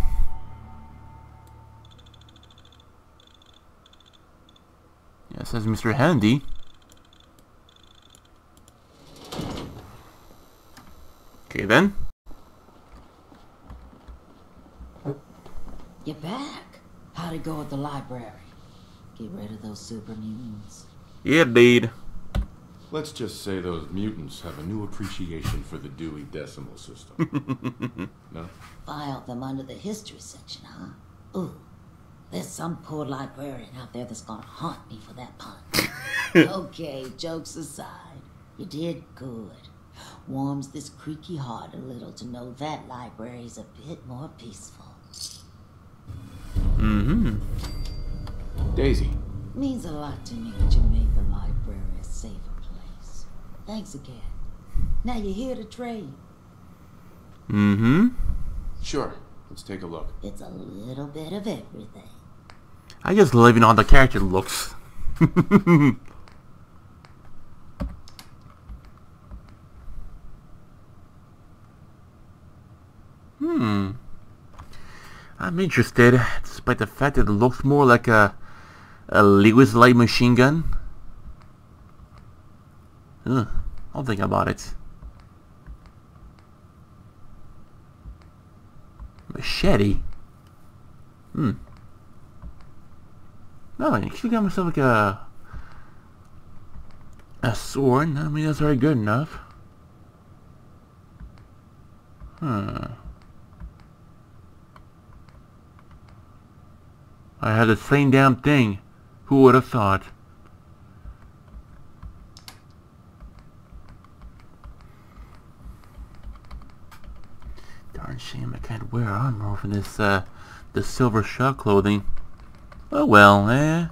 Yeah, says Mr. Handy. Okay then. You're back. How'd it go at the library? Get rid of those super mutants. Yeah, indeed. Let's just say those mutants have a new appreciation for the Dewey Decimal System. no? Filed them under the history section, huh? Ooh, there's some poor librarian out there that's gonna haunt me for that pun. okay, jokes aside, you did good. Warms this creaky heart a little to know that library's a bit more peaceful. Mm-hmm. Daisy. Means a lot to me that you made the library a safer place. Thanks again. Now you're here to trade. Mm-hmm. Sure. Let's take a look. It's a little bit of everything. I just living on the character looks. hmm. I'm interested, despite the fact that it looks more like a a Lewis light machine gun. Ugh, I'll think about it. Machete? Hmm. No, I actually got myself like a a sword. I mean, that's already good enough. Huh. I had the same damn thing. Who would have thought? Darn shame I can't wear armor over this, uh, the silver shell clothing. Oh well, eh?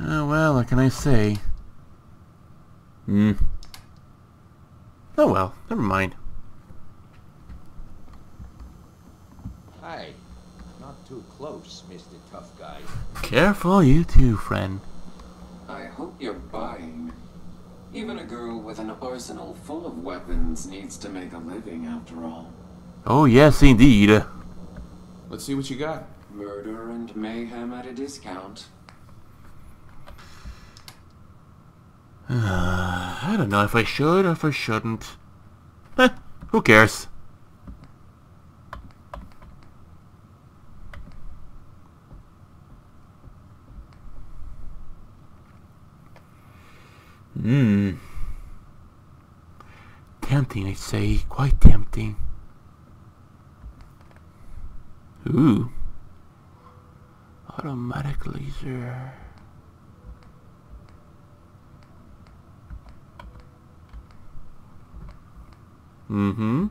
Oh well, what can I say? Hmm. Oh well, never mind. Hey, not too close, Mr. Tough Guy. Careful, you too, friend. I hope you're buying. Even a girl with an arsenal full of weapons needs to make a living after all. Oh yes, indeed. Let's see what you got. Murder and mayhem at a discount. Uh, I don't know if I should or if I shouldn't. Eh, who cares? Hmm. Tempting, I'd say. Quite tempting. Ooh. Automatic laser. Mm-hmm.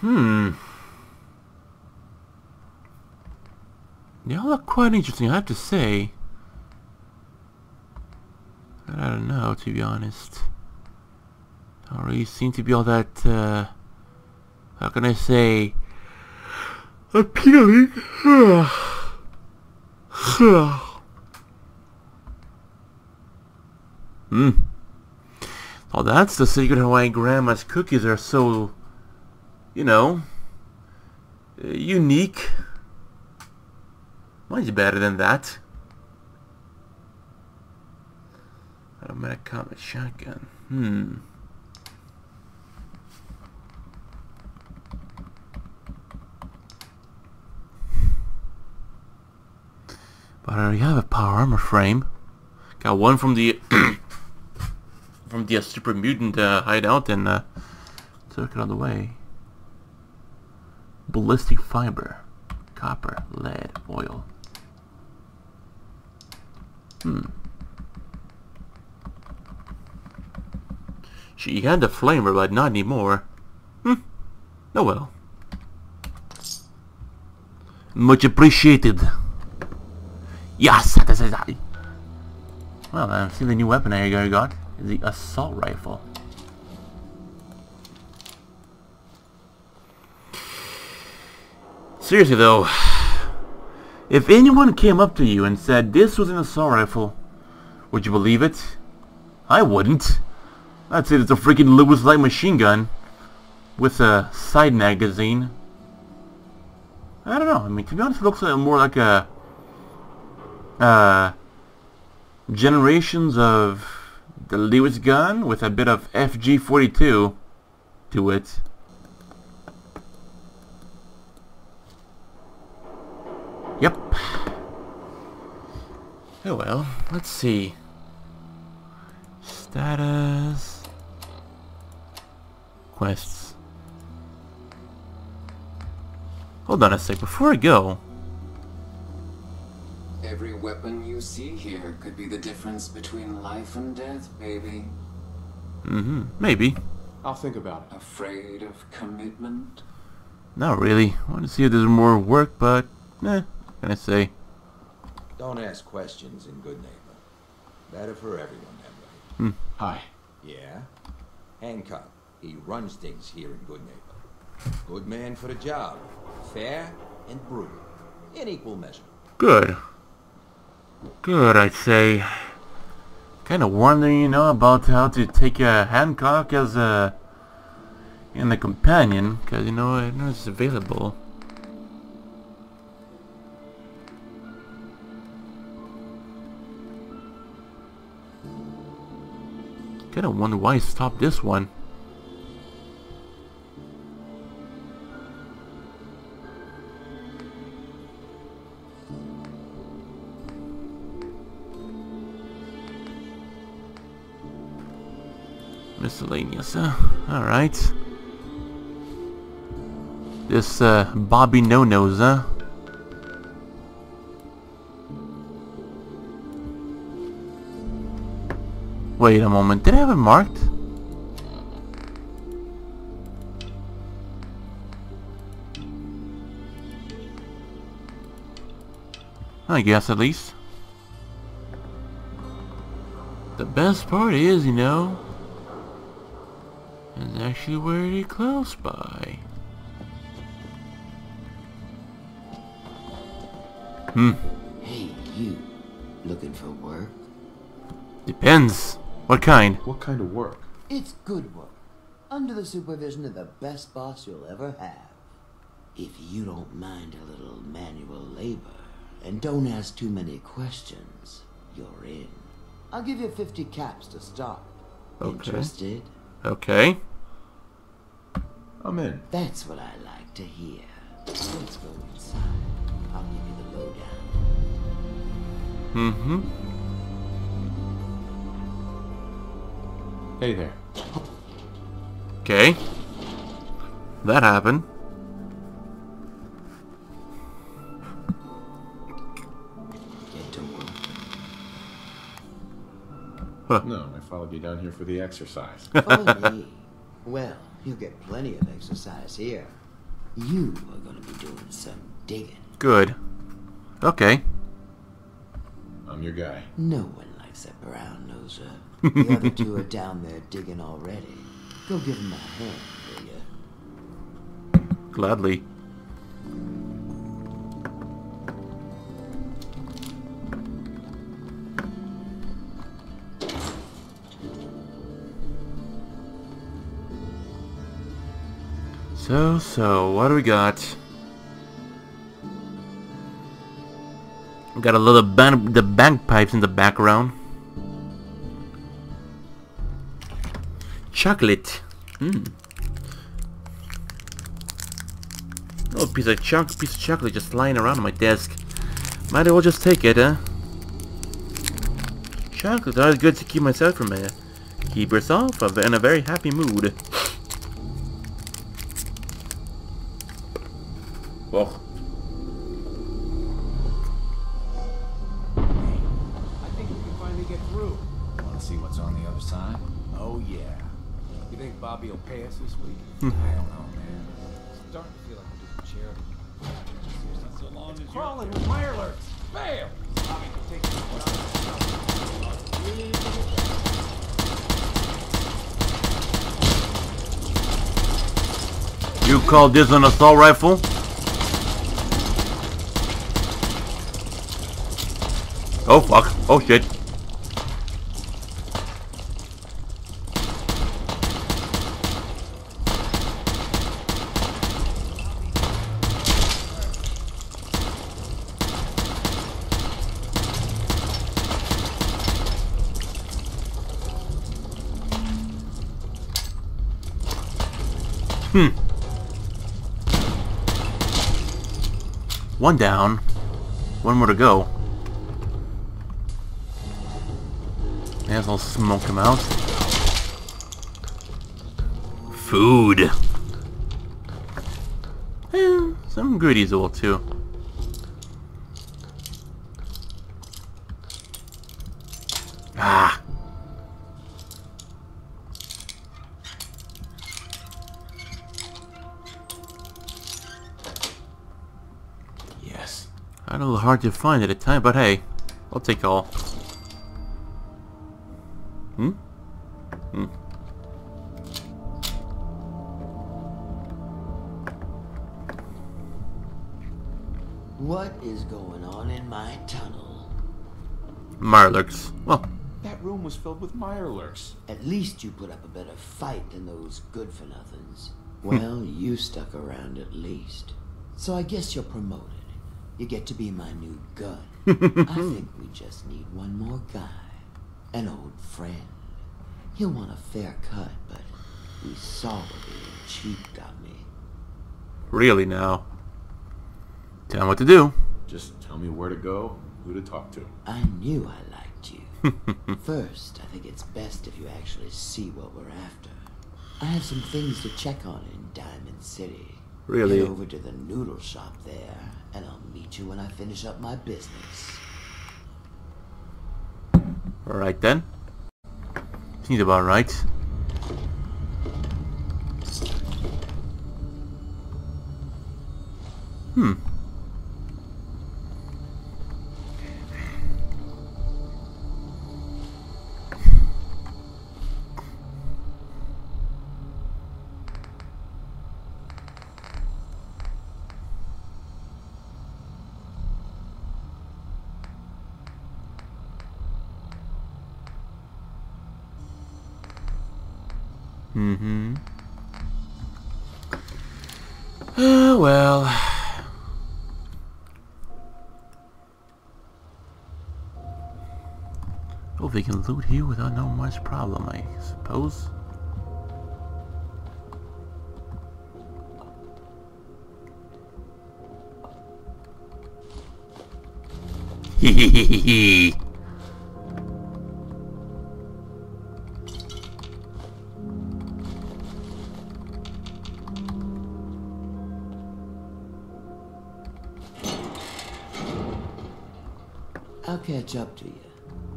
Hmm. They all look quite interesting, I have to say. I don't know, to be honest. Don't really seem to be all that, uh, how can I say, appealing. Hmm. Oh, that's the secret why Grandma's cookies are so, you know, uh, unique. Mine's better than that. Automatic combat shotgun. Hmm. But I already have a power armor frame. Got one from the from the uh, super mutant uh, hideout and uh, took it on the way. Ballistic fiber, copper, lead, oil. Hmm. She had the flamer, but not anymore. Hmm. Oh well. Much appreciated. Yes, that's it. Well, uh, see the new weapon I got is the assault rifle. Seriously though, if anyone came up to you and said this was an assault rifle, would you believe it? I wouldn't. I'd say it's a freaking Lewis light machine gun with a side magazine. I don't know. I mean, to be honest, it looks like more like a uh, generations of the Lewis gun with a bit of FG42 to it. Yep. Oh well, let's see. Status. Quests. Hold on a sec, before I go, Every weapon you see here could be the difference between life and death, baby. Mm-hmm. Maybe. I'll think about it. Afraid of commitment? Not really. I want to see if there's more work, but eh, what can I say? Don't ask questions in Goodneighbor. Better for everyone that way. Hmm. Hi. Yeah? Hancock. He runs things here in Goodneighbor. Good man for the job. Fair and brutal. In equal measure. Good. Good, I'd say. Kind of wondering, you know, about how to take a Hancock as a in the companion, because you know, it's available. Kind of wonder why he stopped this one. Miscellaneous, huh? Alright. This, uh, Bobbi No-Nose, huh? Wait a moment, did I have it marked? I guess at least. The best part is, you know, it's actually very close by. Hmm. Hey, you. Looking for work? Depends. What kind? What kind of work? It's good work. Under the supervision of the best boss you'll ever have. If you don't mind a little manual labor, and don't ask too many questions, you're in. I'll give you 50 caps to start. Okay. Interested? Okay. I'm in. That's what I like to hear. Let's go inside. I'll give you the lowdown. Mm-hmm. Hey there. Okay. That happened. Get to work. Huh. No, I followed you down here for the exercise. Oh, me. Well, you'll get plenty of exercise here. You are gonna be doing some digging. Good. Okay. I'm your guy. No one likes that brown noser. The other two are down there digging already. Go give them a hand, will ya? Gladly. So, so, what do we got? We got a little ban the bagpipes in the background. Chocolate. Hmm. Little piece of choc piece of chocolate just lying around on my desk. Might as well just take it, huh? Chocolate always good to keep myself from a keep yourself of- in a very happy mood. Oh, I think we can finally get through. Want to see what's on the other side? Oh, yeah. You think Bobbi will pay us this week? Hmm. I don't know, man. Starting to feel like I'm doing charity. So long it's crawling with fire alerts. Fail! Bobbi can take you call this an assault rifle? Oh fuck! Oh shit! Hmm. One down. One more to go. As well smoke him out. Food. Eh, some goodies will too. Ah. Yes. A little hard to find at a time, but hey, I'll take all. Hmm? Hmm. What is going on in my tunnel? Mirelurks. Well, That room was filled with Mirelurks. At least you put up a better fight than those good for nothings. Well, you stuck around at least. So I guess you're promoted. You get to be my new gun. I think we just need one more guy. An old friend. He'll want a fair cut, but we solidly and cheap got me. really now. Tell him what to do. Just tell me where to go, who to talk to. I knew I liked you. First, I think it's best if you actually see what we're after. I have some things to check on in Diamond City. Really? Head over to the noodle shop there, and I'll meet you when I finish up my business. Alright then. Seems about right. Hmm. Mm-hmm. Oh, well. Oh, they can loot here without no much problem, I suppose. Hehehehe. Catch up to you.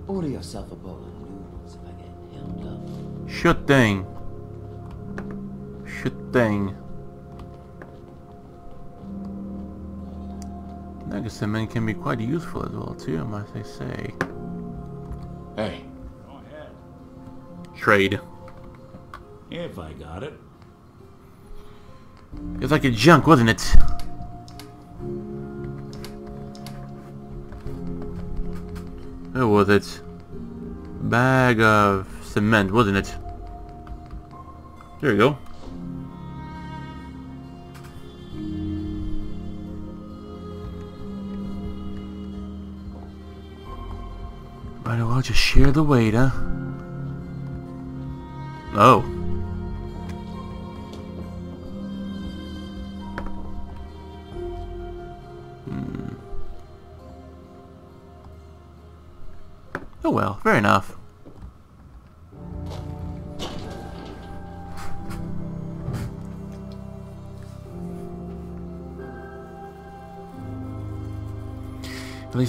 Order yourself a bowl of noodles if I get held up. Sure thing. Sure thing. Nagasamen can be quite useful as well too, I must I say. Hey. Go ahead. Trade. If I got it. It was like a junk, wasn't it? What was it? Bag of cement, wasn't it? There you go. Might as well just share the weight, huh?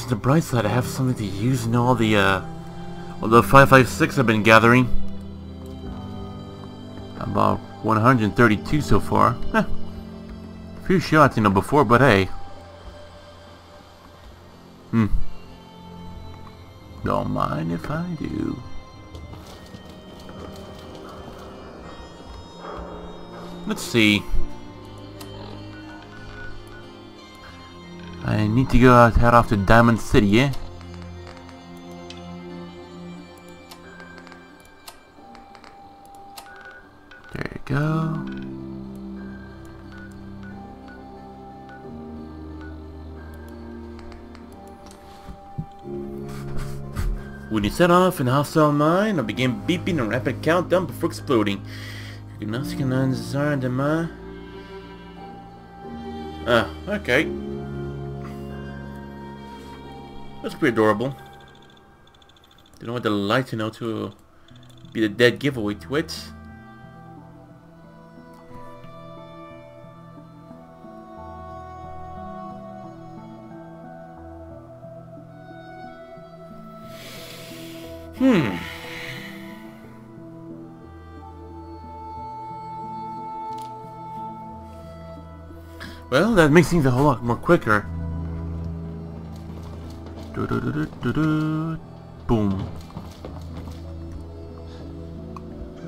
The bright side, I have something to use in all the, uh, all the 556 I've been gathering. About 132 so far. Eh. Few shots, you know, before, but hey. Hmm. Don't mind if I do. Let's see. Need to go out, head off to Diamond City, yeah? There you go. When you set off in hostile mine, I'll begin beeping a rapid countdown before exploding. Ah, okay. That's pretty adorable. Don't want the light, you know, to be the dead giveaway to it. Hmm. Well, that makes things a whole lot more quicker. Boom.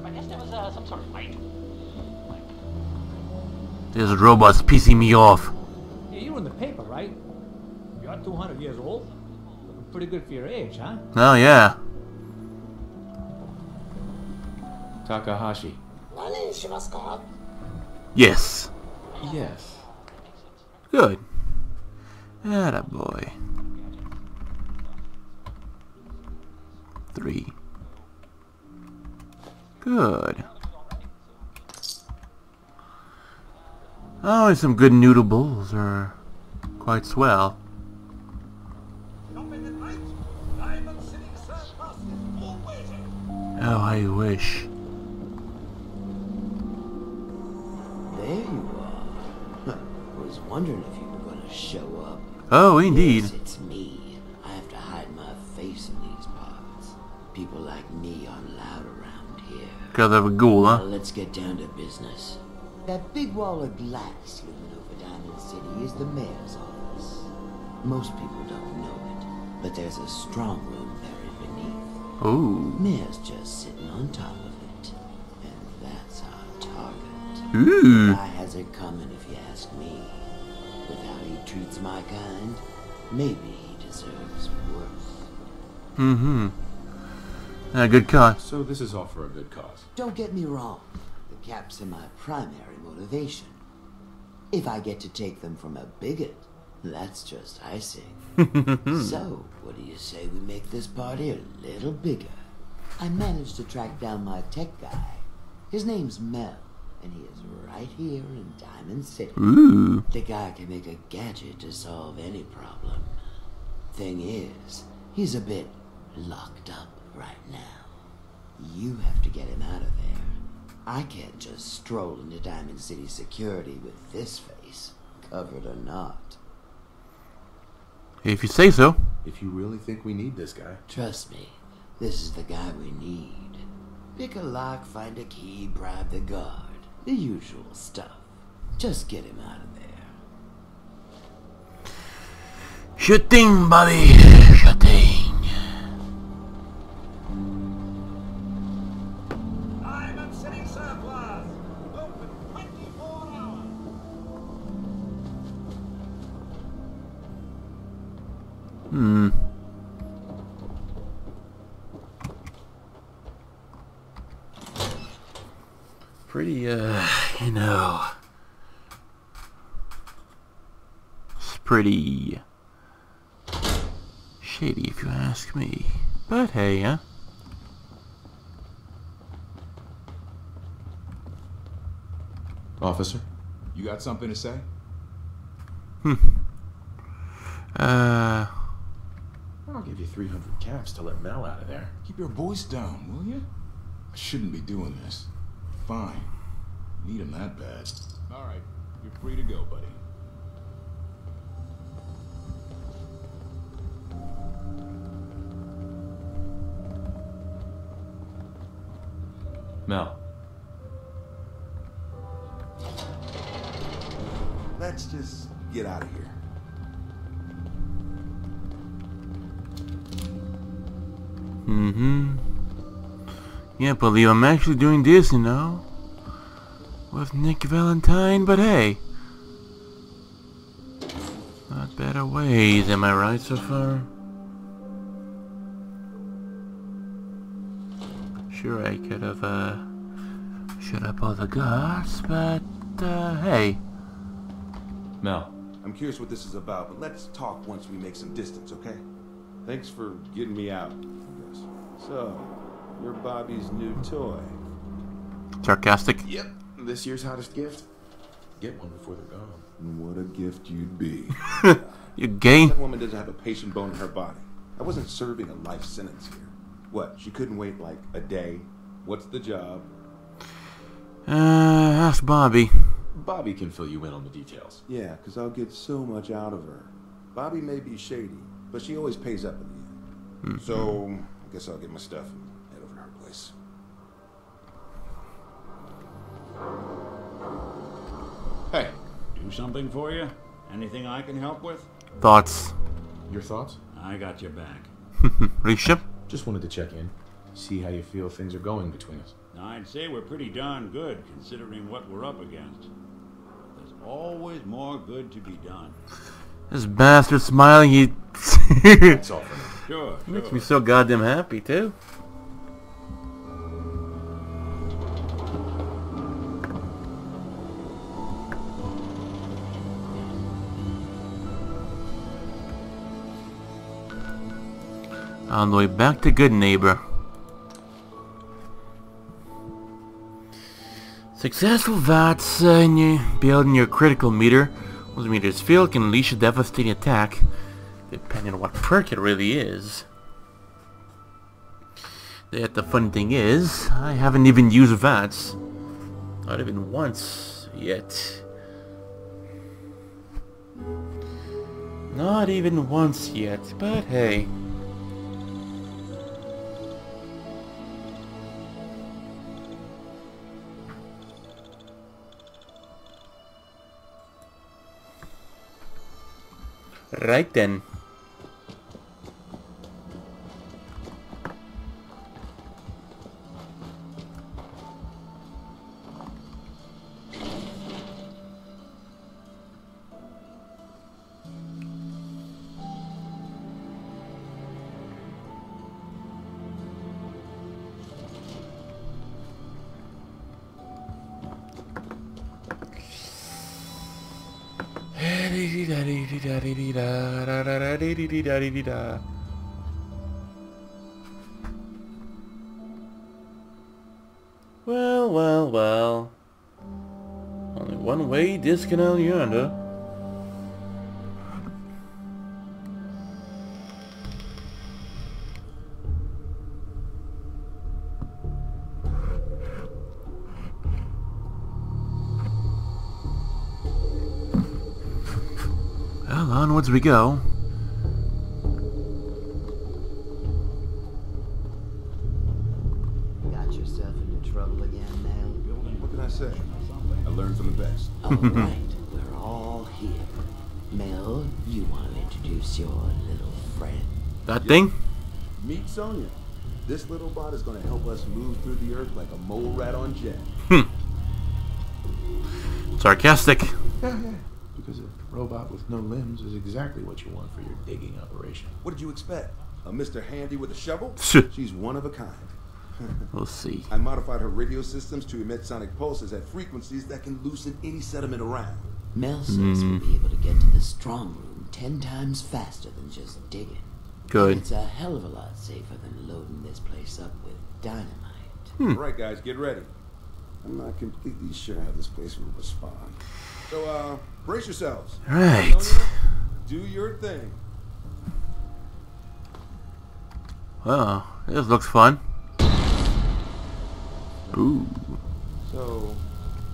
I guess there was some sort of fight. This robot's pissing me off. Yeah, you were in the paper, right? You're 200 years old. Looking pretty good for your age, huh? Oh yeah. Takahashi. Yes. Yes. Good. Atta boy. Three. Good. Some good noodle bowls are quite swell. Oh, I wish. There you are. I was wondering if you were gonna show up. Oh, indeed. Yes, it's me. I have to hide my face in these parts. People like me aren't allowed around here. Because of a ghoul, huh? Now let's get down to business. That big wall of glass the mayor's office. Most people don't know it, but there's a strong room buried beneath. Ooh. Mayor's just sitting on top of it. And that's our target. Ooh. Guy has it coming if you ask me. With how he treats my kind, maybe he deserves worse. Mm-hmm. A good cause. So this is all for a good cause. Don't get me wrong. The caps are my primary motivation. If I get to take them from a bigot, that's just icing. so, what do you say we make this party a little bigger? I managed to track down my tech guy. His name's Mel, and he is right here in Diamond City. Ooh. The guy can make a gadget to solve any problem. Thing is, he's a bit locked up right now. You have to get him out of there. I can't just stroll into Diamond City security with this face, covered or not. If you say so. If you really think we need this guy. Trust me, this is the guy we need. Pick a lock, find a key, bribe the guard. The usual stuff. Just get him out of there. Shooting, Bobbi. Shooting. Pretty shady if you ask me. But hey, huh? Officer? You got something to say? Hmm. Uh. I'll give you 300 caps to let Mel out of there. Keep your voice down, will you? I shouldn't be doing this. Fine. Need him that bad. All right, you're free to go, buddy. Mel. Let's just get out of here. Mm-hmm. Can't believe I'm actually doing this, you know? With Nick Valentine, but hey. Not better ways, am I right so far? Sure, I could have, uh, shut up all the guards, but, uh, hey. Mel. I'm curious what this is about, but let's talk once we make some distance, okay? Thanks for getting me out, I. So, you're Bobbi's new toy. Sarcastic. Yep. This year's hottest gift. Get one before they're gone. What a gift you'd be. you gay? That woman doesn't have a patient bone in her body. I wasn't serving a life sentence here. What? She couldn't wait like a day? What's the job? Uh, ask Bobbi. Bobbi can fill you in on the details. Yeah, because I'll get so much out of her. Bobbi may be shady, but she always pays up in the end. Mhm. So, I guess I'll get my stuff and head over to her place. Hey. Do something for you? Anything I can help with? Thoughts? Your thoughts? I got your back. Risha? Just wanted to check in. See how you feel things are going between us. I'd say we're pretty darn good considering what we're up against. There's always more good to be done. This bastard smiling, he... That's all for now. Sure, Makes me so goddamn happy, too. On the way back to Goodneighbor. Successful VATS uh, in your building your critical meter. Once the meter is filled, can unleash a devastating attack, depending on what perk it really is. Yet the funny thing is, I haven't even used VATS. Not even once yet. Not even once yet, but hey. Right then. Well, well, well. Only one way this can only yonder. Well, onwards we go. Got yourself into trouble again, Mel? What can I say? I learned from the best. All right, we're all here. Mel, you want to introduce your little friend? That thing? Meet Sonya. This little bot is going to help us move through the earth like a mole rat on jet. Hmm. Sarcastic. Yeah, yeah. Because a robot with no limbs is exactly what you want for your digging operation. What did you expect? A Mr. Handy with a shovel? She's one of a kind. We'll see. I modified her radio systems to emit sonic pulses at frequencies that can loosen any sediment around. Mel says Hmm. we'll be able to get to the strong room ten times faster than just digging. Good. It's a hell of a lot safer than loading this place up with dynamite. Hmm. All right, guys, get ready. I'm not completely sure how this place will respond. So, uh, brace yourselves. Right. Sonya, do your thing. Oh, this looks fun. Ooh. So,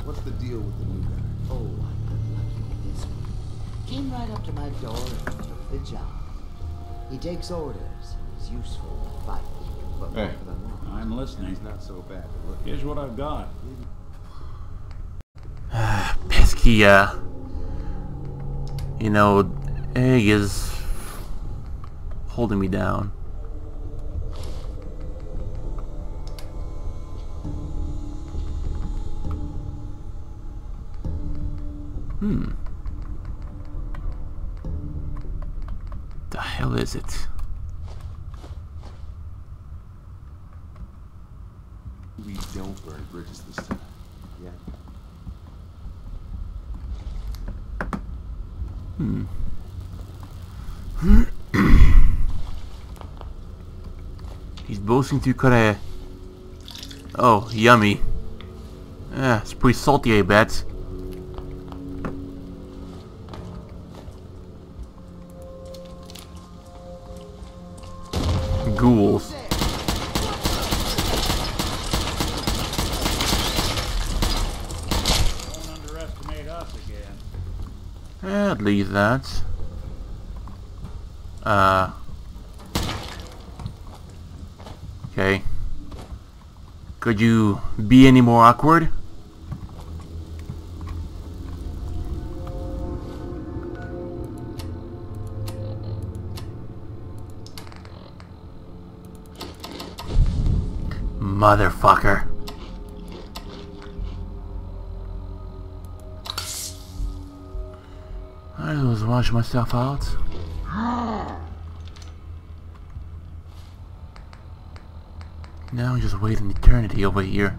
what's the deal with the new guy? Oh, I got lucky with this one. Came right up to my door and took the job. He takes orders and is useful to fight. But Hey, for the long I'm listening. He's not so bad. Look, Here's what I've got. Pesky, uh... You know, Egg is... holding me down. Hmm. The hell is it? we don't burn bridges this time. Yeah. Hmm. He's boasting to Korea. Oh, yummy. Yeah, it's pretty salty, I bet. Ghouls. Don't underestimate us again. Least that. Uh. Okay. Could you be any more awkward? Motherfucker. I was wash myself out. Now just waiting eternity over here.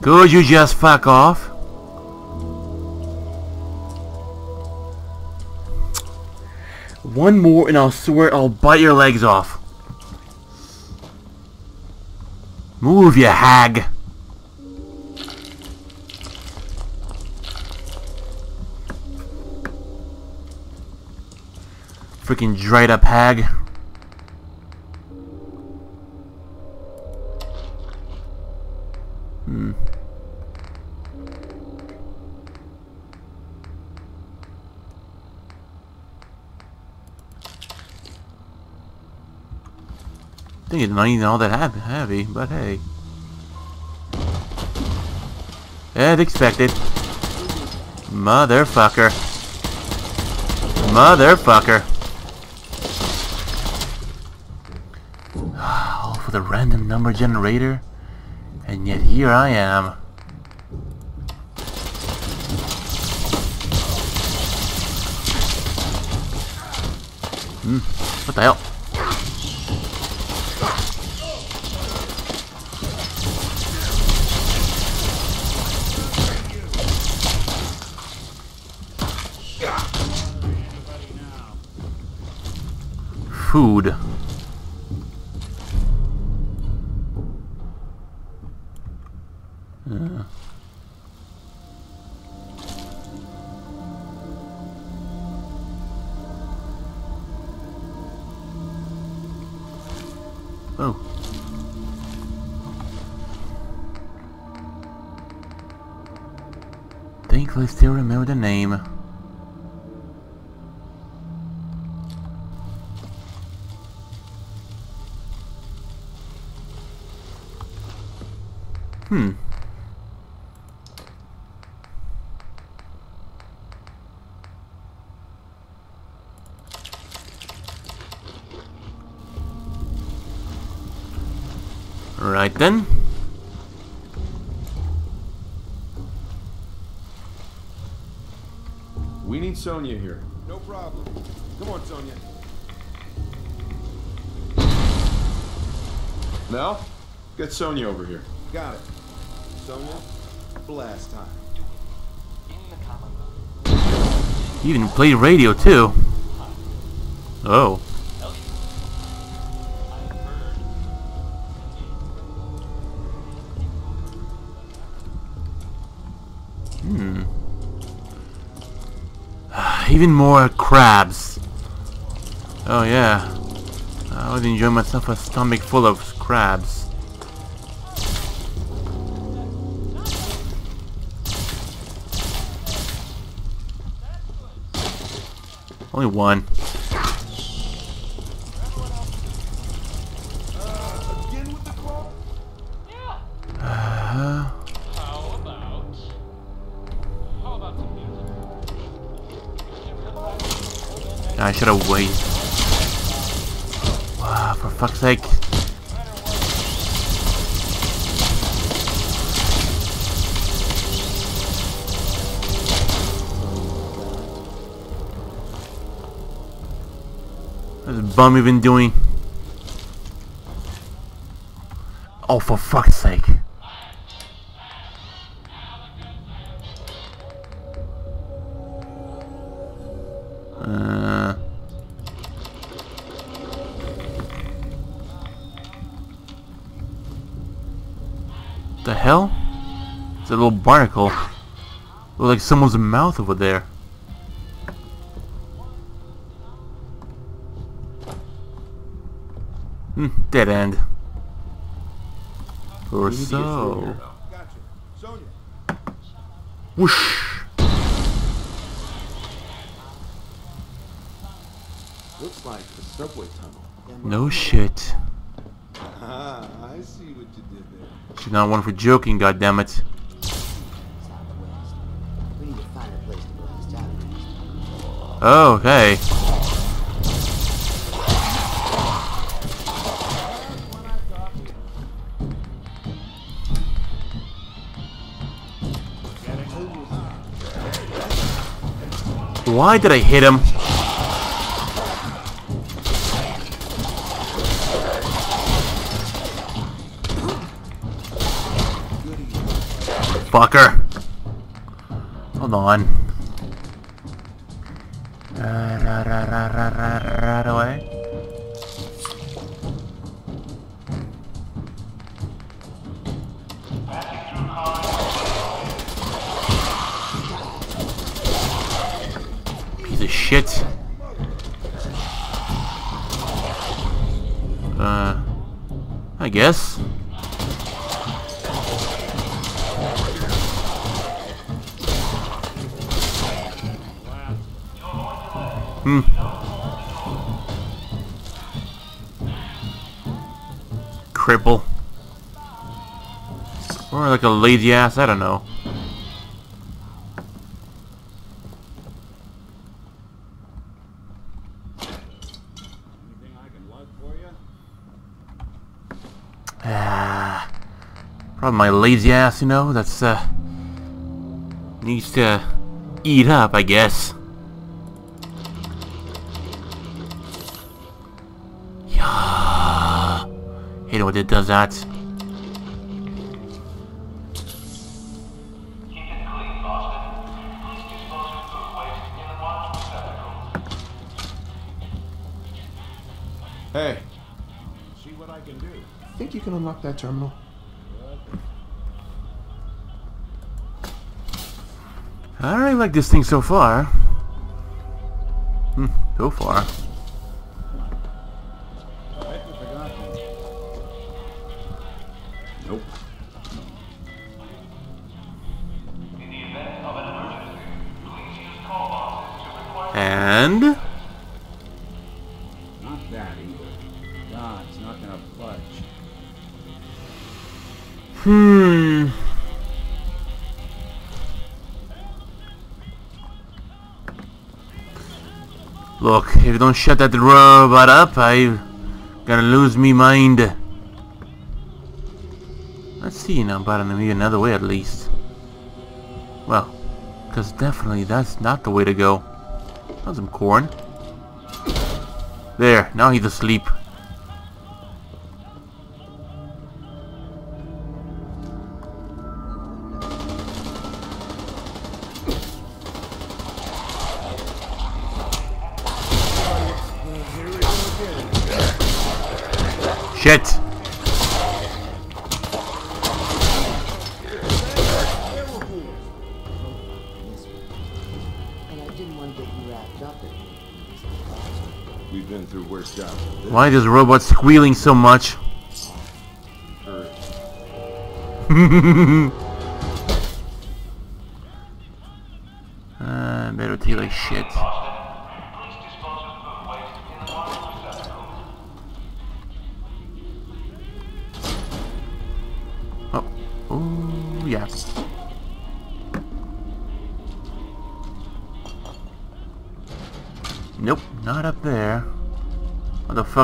Could you just fuck off? One more and I'll swear I'll bite your legs off. Move, you hag. Freaking dried up hag. Hmm. think it's not even all that heavy, but hey. As expected. Motherfucker. Motherfucker. All for the random number generator? And yet here I am. Hmm. What the hell? Food. Sonya here. No problem. Come on, Sonya. Mel, get Sonya over here. Got it. Sonya, blast time. You even play radio too. Oh. Hmm. Even more crabs. Oh yeah. I would enjoy myself a stomach full of crabs. Only one. Should have waited. Wow, for fuck's sake. What's bum even doing? Oh, for fuck's sake. Barnacle. Look like someone's mouth over there. Hmm, dead end. Or We need to get through so. here. Gotcha. Sonya. Whoosh! Looks like the subway tunnel. No shit. Ah, I see what you did there. She's not one for joking, goddammit. Oh, okay. Why did I hit him? Fucker. Hold on. lazy ass? I don't know. Ah, probably my lazy ass, you know, that's, uh, needs to eat up, I guess. Yeah. Hate it when it does that. That terminal? I really like this thing so far. Hmm, so far. Look, if you don't shut that robot up, I'm gonna lose me mind. Let's see now, but maybe another way at least. Well, because definitely that's not the way to go. That's some corn. There, now he's asleep. Why is this robot squealing so much?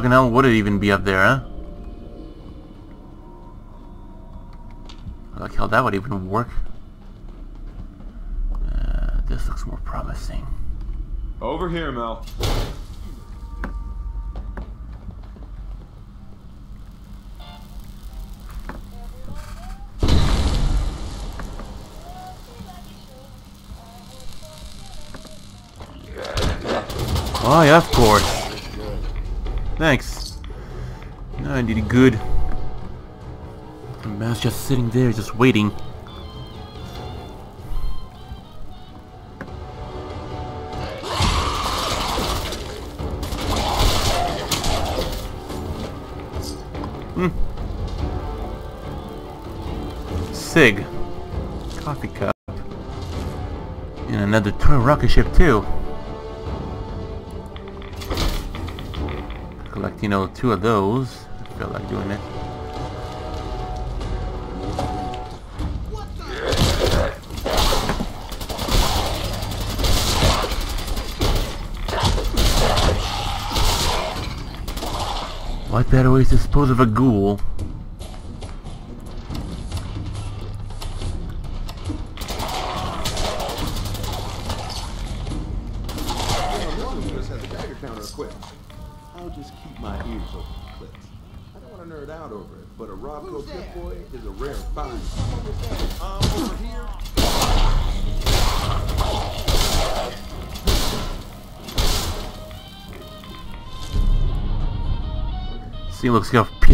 fucking hell would it even be up there, huh? Like how that would even work. Uh, this looks more promising. Over here, Mel. Good. The man's just sitting there, just waiting. Hmm. Sig. Coffee cup. And another toy rocket ship too. Collect, you know, two of those. Doing it. What better way to dispose of a ghoul?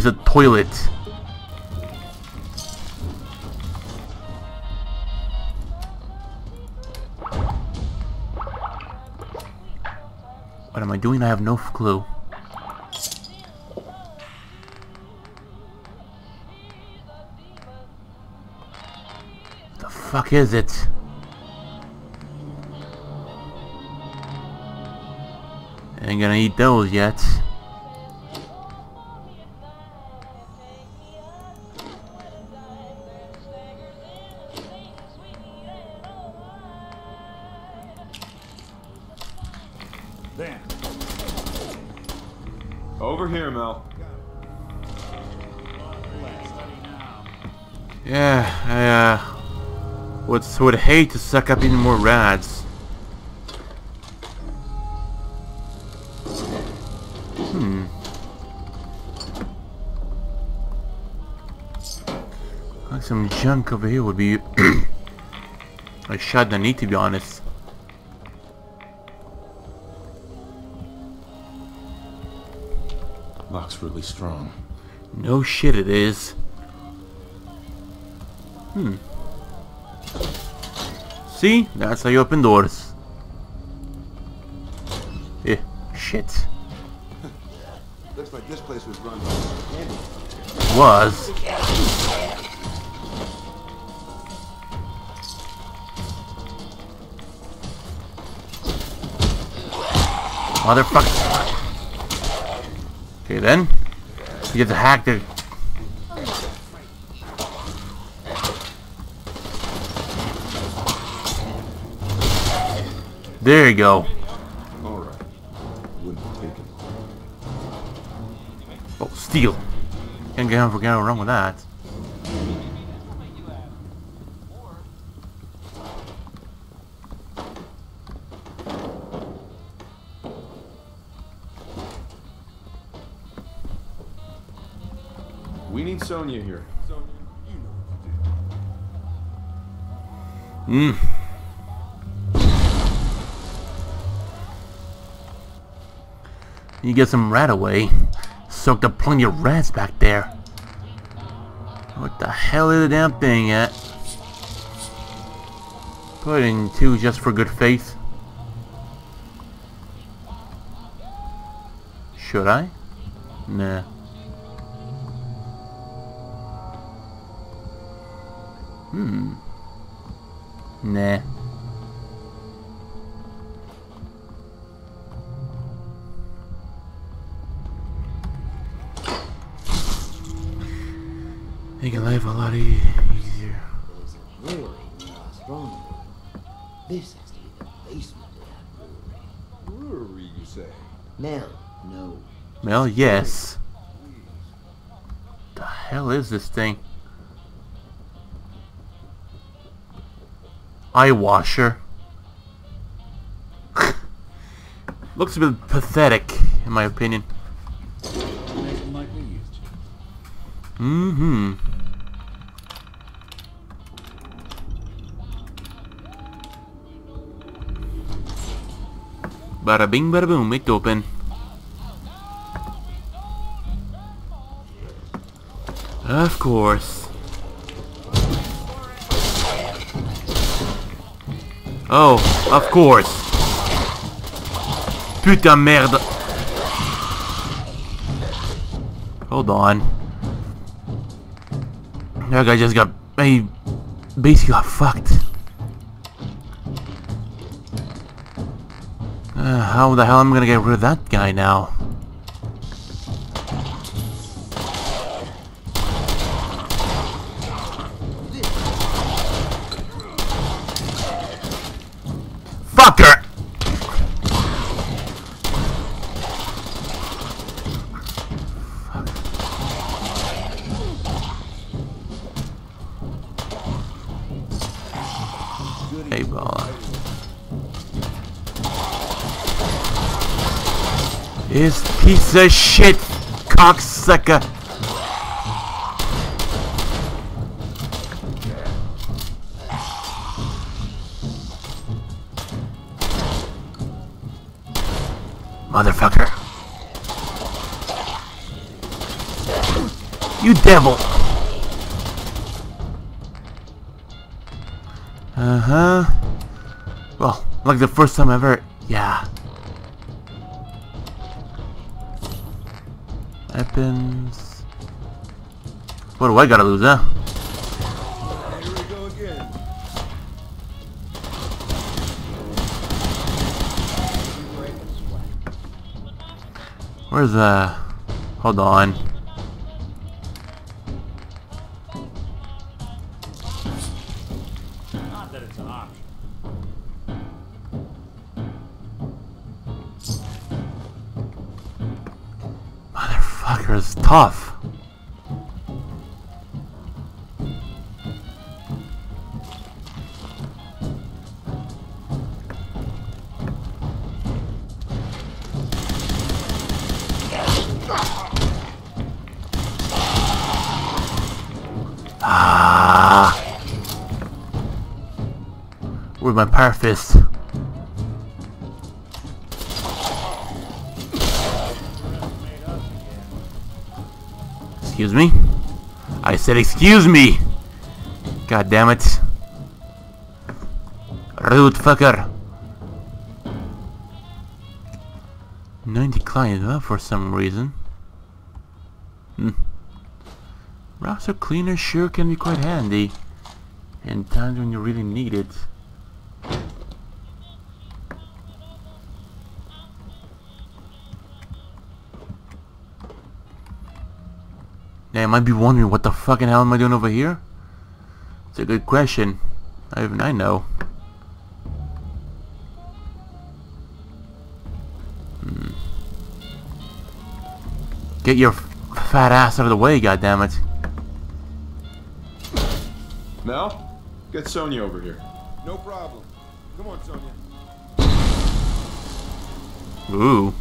A toilet. What am I doing? I have no clue. The fuck is it? Ain't gonna eat those yet. Uh, would hate to suck up any more rads. Hmm. Like some junk over here would be a shot I need to be honest. Lock's really strong. No shit it is. Hmm. See? That's how you open doors. Eh, shit. Looks like this place was run by. Was. Motherfucker. Okay then. You get to hack the There you go. All right. Wouldn't have taken. Oh, steel. Can't get go wrong with that. We need Sonya here. Hmm. You get some rat away. Soaked up plenty of rats back there. What the hell is the damn thing at? Put in two just for good faith. Should I? Nah. Hmm. Nah. Making life a lot e- easier. Really strong. This has to be the basement of that brewery. Brewery, you say? Mel, no. Well, yes. The hell is this thing? Eye washer. Looks a bit pathetic, in my opinion. Mm-hmm. Bada bing, bada boom, it's open. Of course. Oh, of course. Putain merde. Hold on. That guy just got... He basically got fucked. How the hell am I gonna get rid of that guy now? Fucker! Hey, Bala. This piece of shit cocksucker. Motherfucker. You devil. Uh-huh. Well, like the first time ever. Weapons. What do I gotta lose, huh? Where's the... hold on. My power fist. Excuse me? I said excuse me! God damn it. Rude fucker. 90 clients up for some reason. Hmm. Browser cleaner sure can be quite handy. In times when you really need it. Might be wondering what the fucking hell am I doing over here? It's a good question. I Even I know. Hmm. Get your fat ass out of the way, goddammit. Mel, get Sonya over here. No problem. Come on, Sonya. Ooh.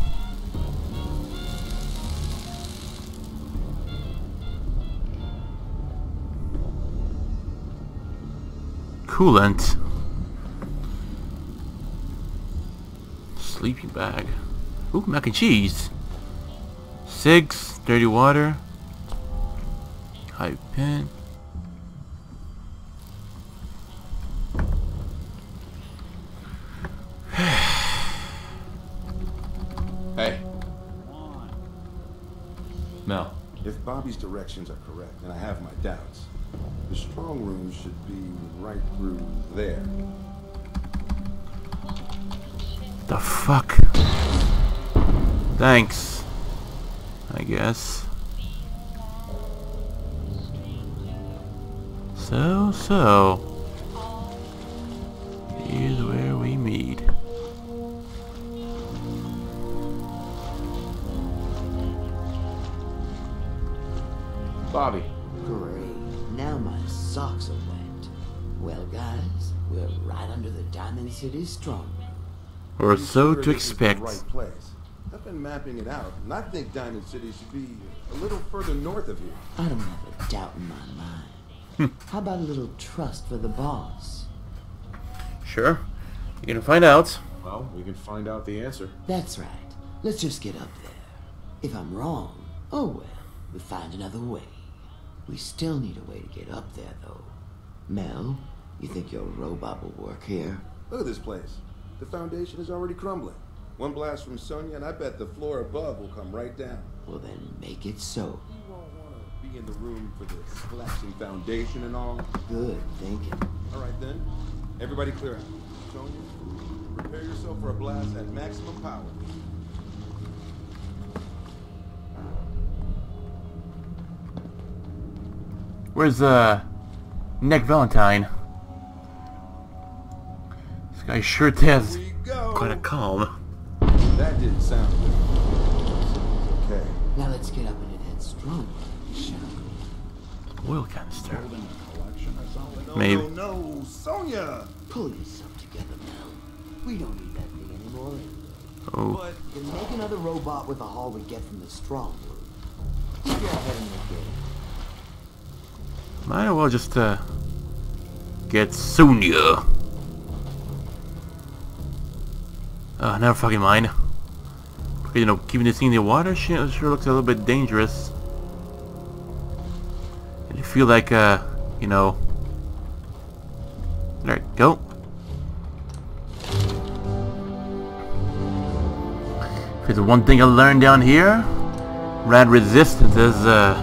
Coolant. Sleeping bag. Ooh, mac and cheese. Six, dirty water. High pin. Hey. Mel. If Bobbi's directions are correct, and I have my doubts, the strong room should be right through there. The fuck? Thanks. I guess. So, so. Diamond City strong. Or so Sure to this the expect. right place. I've been mapping it out, and I think Diamond City should be a little further north of here. I don't have a doubt in my mind. Hmm. How about a little trust for the boss? Sure. You're gonna find out. Well, we can find out the answer. That's right. Let's just get up there. If I'm wrong, oh well, we'll find another way. We still need a way to get up there, though. Mel, you think your robot will work here? Look at this place. The foundation is already crumbling. One blast from Sonya, and I bet the floor above will come right down. Well, then make it so. You won't want to be in the room for the collapsing foundation and all. Good thinking. All right then. Everybody clear out. Sonya, prepare yourself for a blast at maximum power. Where's, uh, Nick Valentine? This guy sure does quite a calm. That didn't sound good. Okay. Now let's get up into that strong? Oil canister. No, Maybe. no, no, Sonya! Pull yourself together, Mel. We don't need that thing anymore. Oh. But then make another robot with the haul we get from the strong room. Keep your head in the game. Might as well just, uh, get Sonya. Uh, never fucking mind. You know, keeping this thing in the water sure, sure looks a little bit dangerous. And you feel like, uh, you know... There, go. If there's one thing I learned down here, rad resistance is, uh...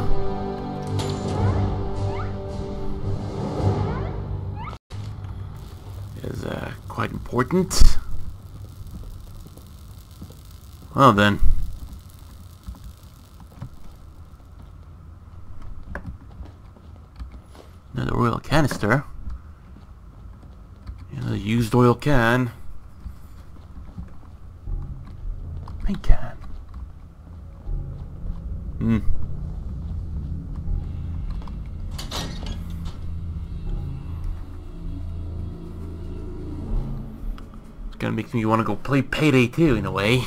is uh, quite important. Well then. Another oil canister. Another used oil can. Paint can. Hmm. It's gonna make me want to go play Payday 2 in a way.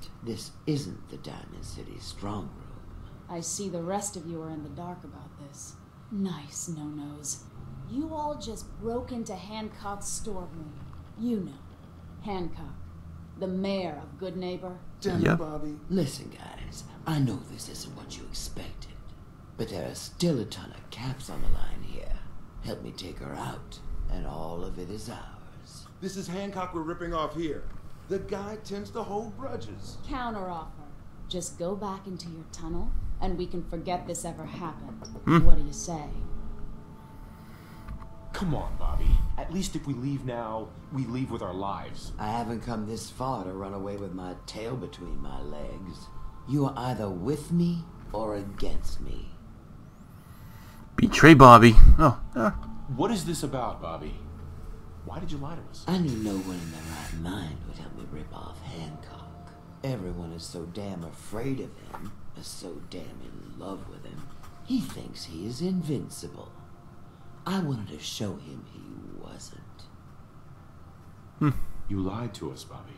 this isn't the Diamond City strong room. I see the rest of you are in the dark about this. Nice no-nos. You all just broke into Hancock's storeroom. You know. Hancock. The mayor of Goodneighbor. Damn it, Bobbi. Listen, guys, I know this isn't what you expected, but there are still a ton of caps on the line here. Help me take her out, and all of it is ours. This is Hancock we're ripping off here. The guy tends to hold grudges. Counteroffer. Just go back into your tunnel, and we can forget this ever happened. Hmm. What do you say? Come on, Bobbi. At least if we leave now, we leave with our lives. I haven't come this far to run away with my tail between my legs. You are either with me or against me. Betray Bobbi. Oh, uh, What is this about, Bobbi? Why did you lie to us? I knew no one in their right mind would help me rip off Hancock. Everyone is so damn afraid of him, is so damn in love with him. He thinks he is invincible. I wanted to show him he wasn't. Hmm. You lied to us, Bobbi.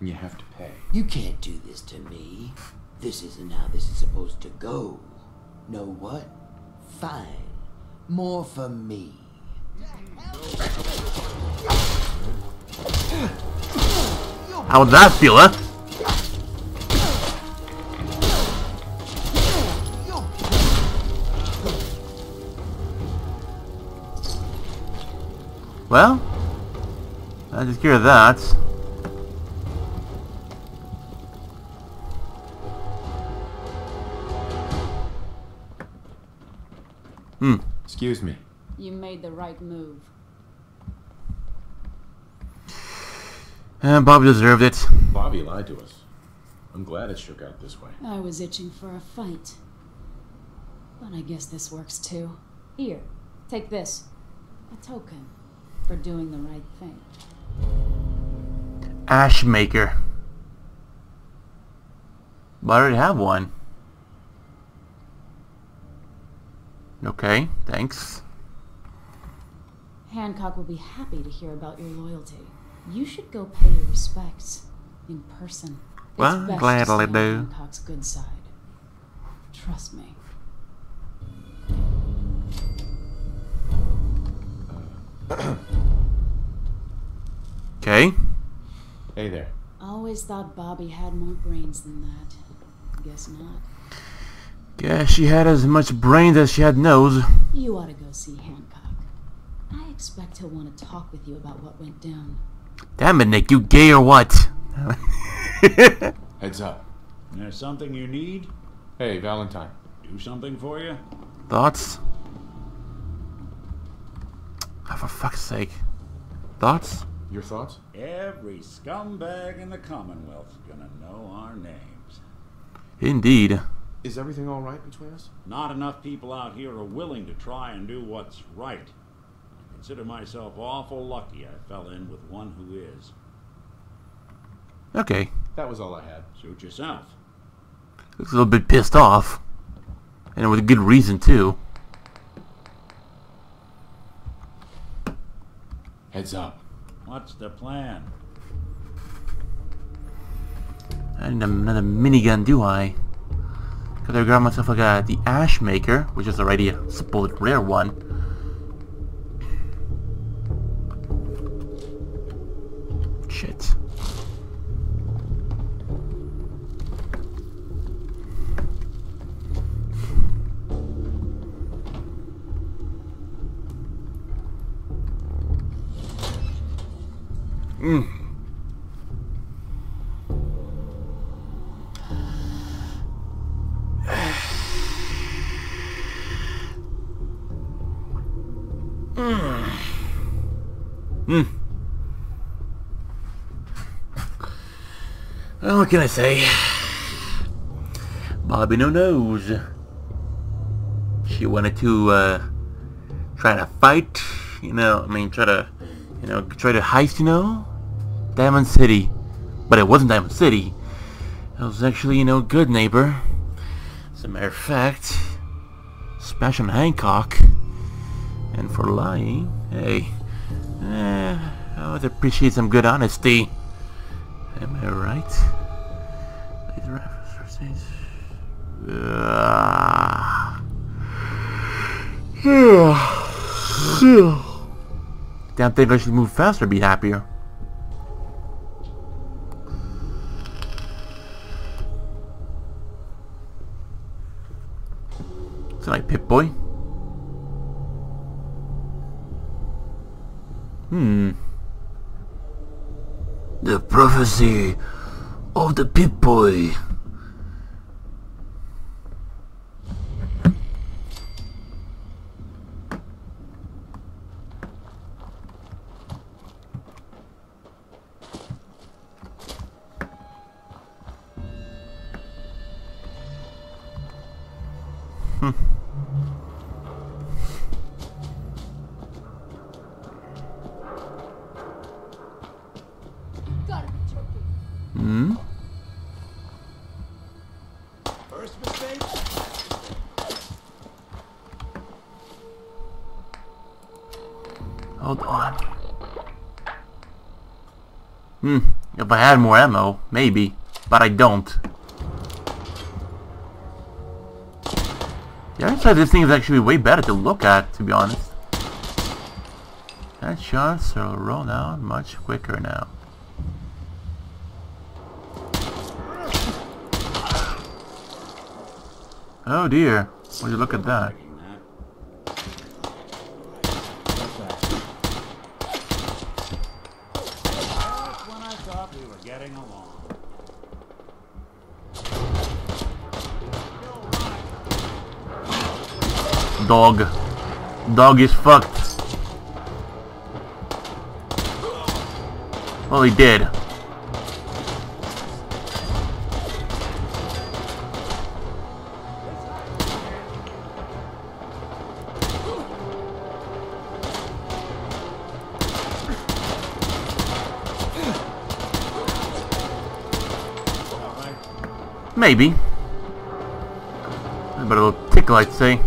And you have to pay. You can't do this to me. This isn't how this is supposed to go. Know what? Fine. More for me. How would that feel, huh? Well, I just hear that. Hmm. Excuse me. You made the right move. And Bob deserved it. Bobbi lied to us. I'm glad it shook out this way. I was itching for a fight. But I guess this works too. Here, take this. A token for doing the right thing. Ashmaker. But I already have one. Okay, thanks. Hancock will be happy to hear about your loyalty. You should go pay your respects in person. It's Well, best to gladly stay do. Hancock's good side. Trust me. Okay. Hey there. Always thought Bobbi had more brains than that. Guess not. Yeah, she had as much brains as she had nose. You ought to go see Hancock. I expect he'll want to talk with you about what went down. Damn it, Nick, you gay or what? Heads up. There's something you need? Hey, Valentine. Do something for you? Thoughts? Oh, for fuck's sake. Thoughts? Your thoughts? Every scumbag in the Commonwealth's gonna know our names. Indeed. Is everything all right between us? Not enough people out here are willing to try and do what's right. I consider myself awful lucky I fell in with one who is. Okay. That was all I had. Suit yourself. Looks a little bit pissed off. And with a good reason, too. Heads up. What's the plan? I need another minigun, do I? Could I grab myself like a, the Ashmaker, which is already a supposed rare one. Shit. Mm. Hmm. Well, what can I say? Bobbi No-Nose. She wanted to uh, try to fight, you know. I mean, try to, you know, try to heist, you know, Diamond City. But it wasn't Diamond City. It was actually, you know, Goodneighbor. As a matter of fact, Smash on Hancock. And for lying, Hey, eh, I always appreciate some good honesty. Am I right? Laser rifles first stage. Damn think I should move faster be happier. It's like Pip-Boy. Hmm. The prophecy of the Pip-Boy. Hmm? First mistake? Hold on. Hmm. If I had more ammo, maybe. But I don't. The other side of this thing is actually way better to look at, to be honest. Headshots are roll out much quicker now. Oh dear. Would you look at that? Dog. Dog is fucked. Well, he did. Maybe. But a little tickle, I'd say.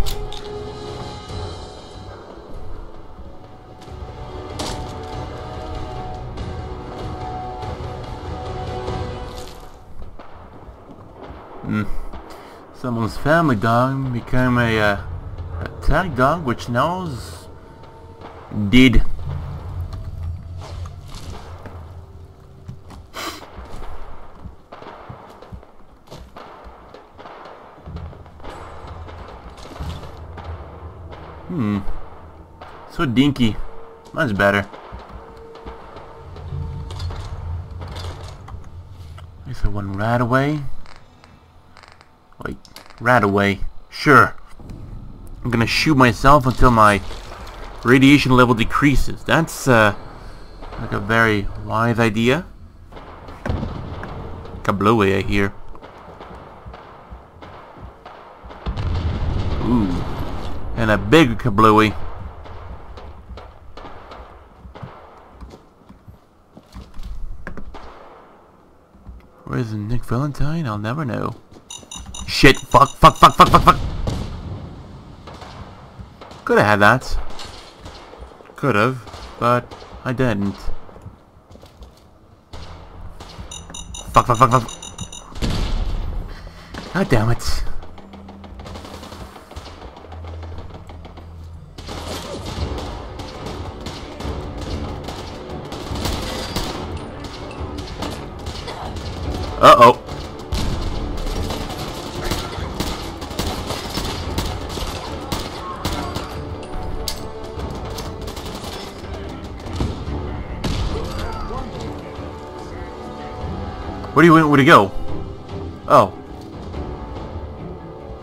Hmm. Someone's family dog became a, uh, a tag dog, which knows did. Dinky. Much better. Is there one right away? Wait, right away. Sure. I'm gonna shoot myself until my radiation level decreases. That's, uh, like a very wise idea. Kablooey, I hear. Ooh. And a big kablooey. Where's Nick Valentine? I'll never know. Shit, fuck, fuck, fuck, fuck, fuck, fuck. Could have had that. Could have, but I didn't. Fuck, fuck, fuck, fuck. God damn it. Uh-oh. Where do you where you go? Oh.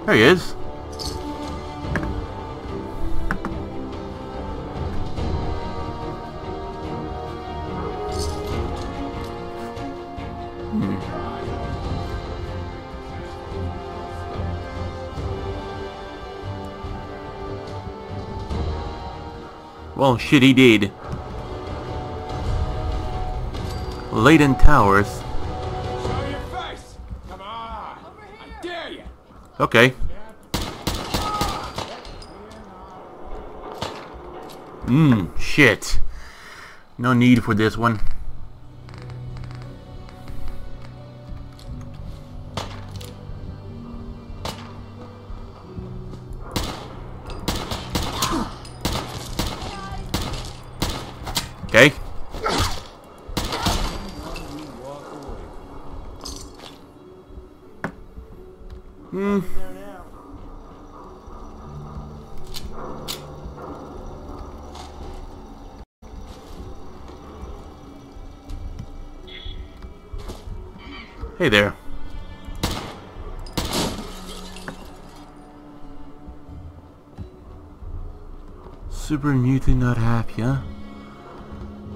There he is. Shit, he did. Layton Towers. Okay. Mmm, shit. No need for this one. Mutant not happy, huh?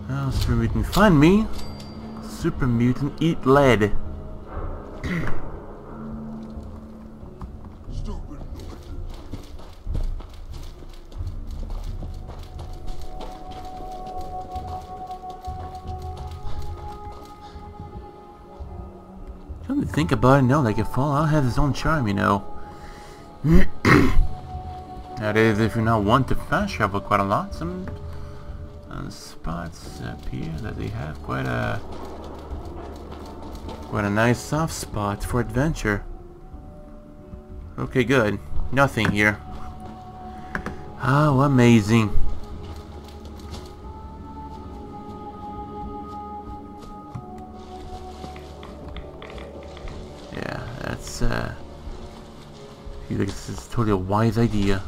Oh, super mutant find me. Super mutant eat lead. Come to think about it, no, like a Fallout has its own charm, you know. that is, if you now want to fast travel quite a lot, some uh, spots appear that they have quite a quite a nice soft spot for adventure. Okay, good. Nothing here. Oh, amazing. Yeah, that's, uh... I like this is totally a wise idea.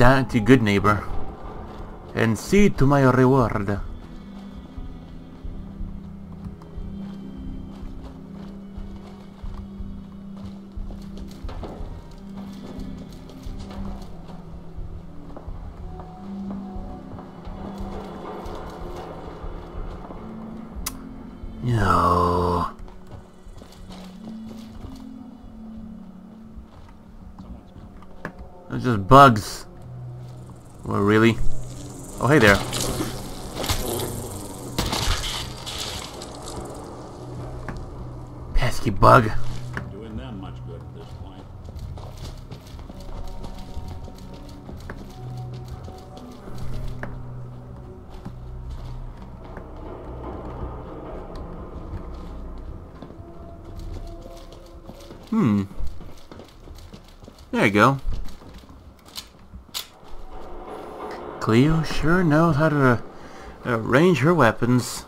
To Goodneighbor. And see to my reward. No. Those just bugs. Well, really? Oh, hey there. Pesky bug. Doing them much good at this point. Hmm. There you go. KL-E-O sure knows how to uh, arrange her weapons.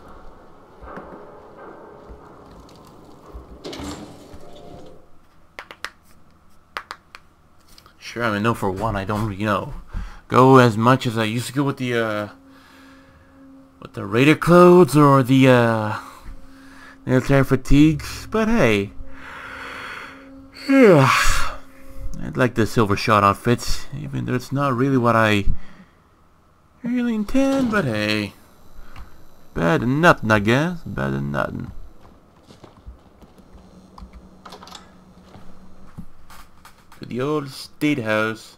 Sure, I mean, no, for one, I don't, you know, go as much as I used to go with the, uh, with the Raider clothes or the, uh, military fatigues, but hey. Yeah. I'd like the Silver Shroud outfits even though it's not really what I really intend, but hey. Better than nothing, I guess. Better than nothing. The old state house.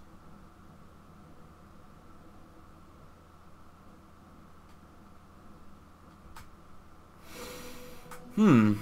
Hmm.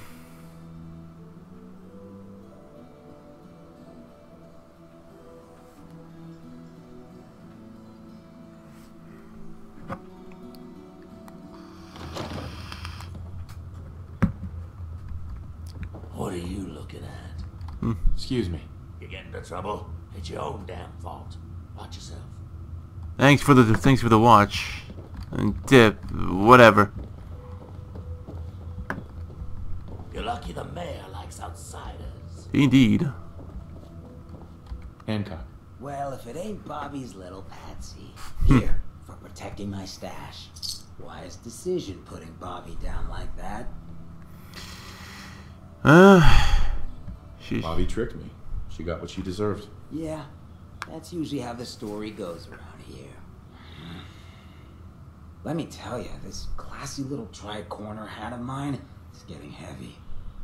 Thanks for the thanks for the watch. And tip, whatever. You're lucky the mayor likes outsiders. Indeed. Hancock. Well, if it ain't Bobbi's little Patsy. Here, for protecting my stash. Wise decision putting Bobbi down like that. Uh, she Bobby tricked me. She got what she deserved. Yeah, that's usually how the story goes around here. Let me tell you, this classy little tri-corner hat of mine is getting heavy.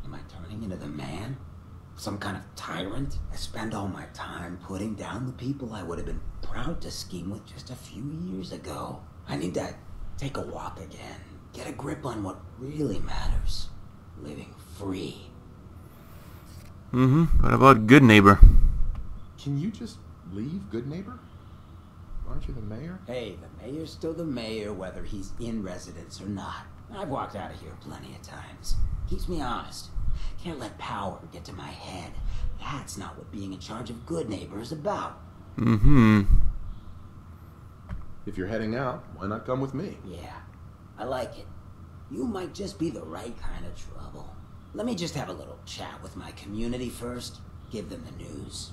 Am I turning into the man? Some kind of tyrant? I spend all my time putting down the people I would have been proud to scheme with just a few years ago. I need to take a walk again. Get a grip on what really matters. Living free. Mm-hmm. What about Goodneighbor? Can you just leave, Goodneighbor? Aren't you the mayor? Hey, the mayor's still the mayor whether he's in residence or not. I've walked out of here plenty of times. Keeps me honest. Can't let power get to my head. That's not what being in charge of Goodneighbor is about. Mm-hmm. If you're heading out, why not come with me? Yeah, I like it. You might just be the right kind of trouble. Let me just have a little chat with my community first. Give them the news.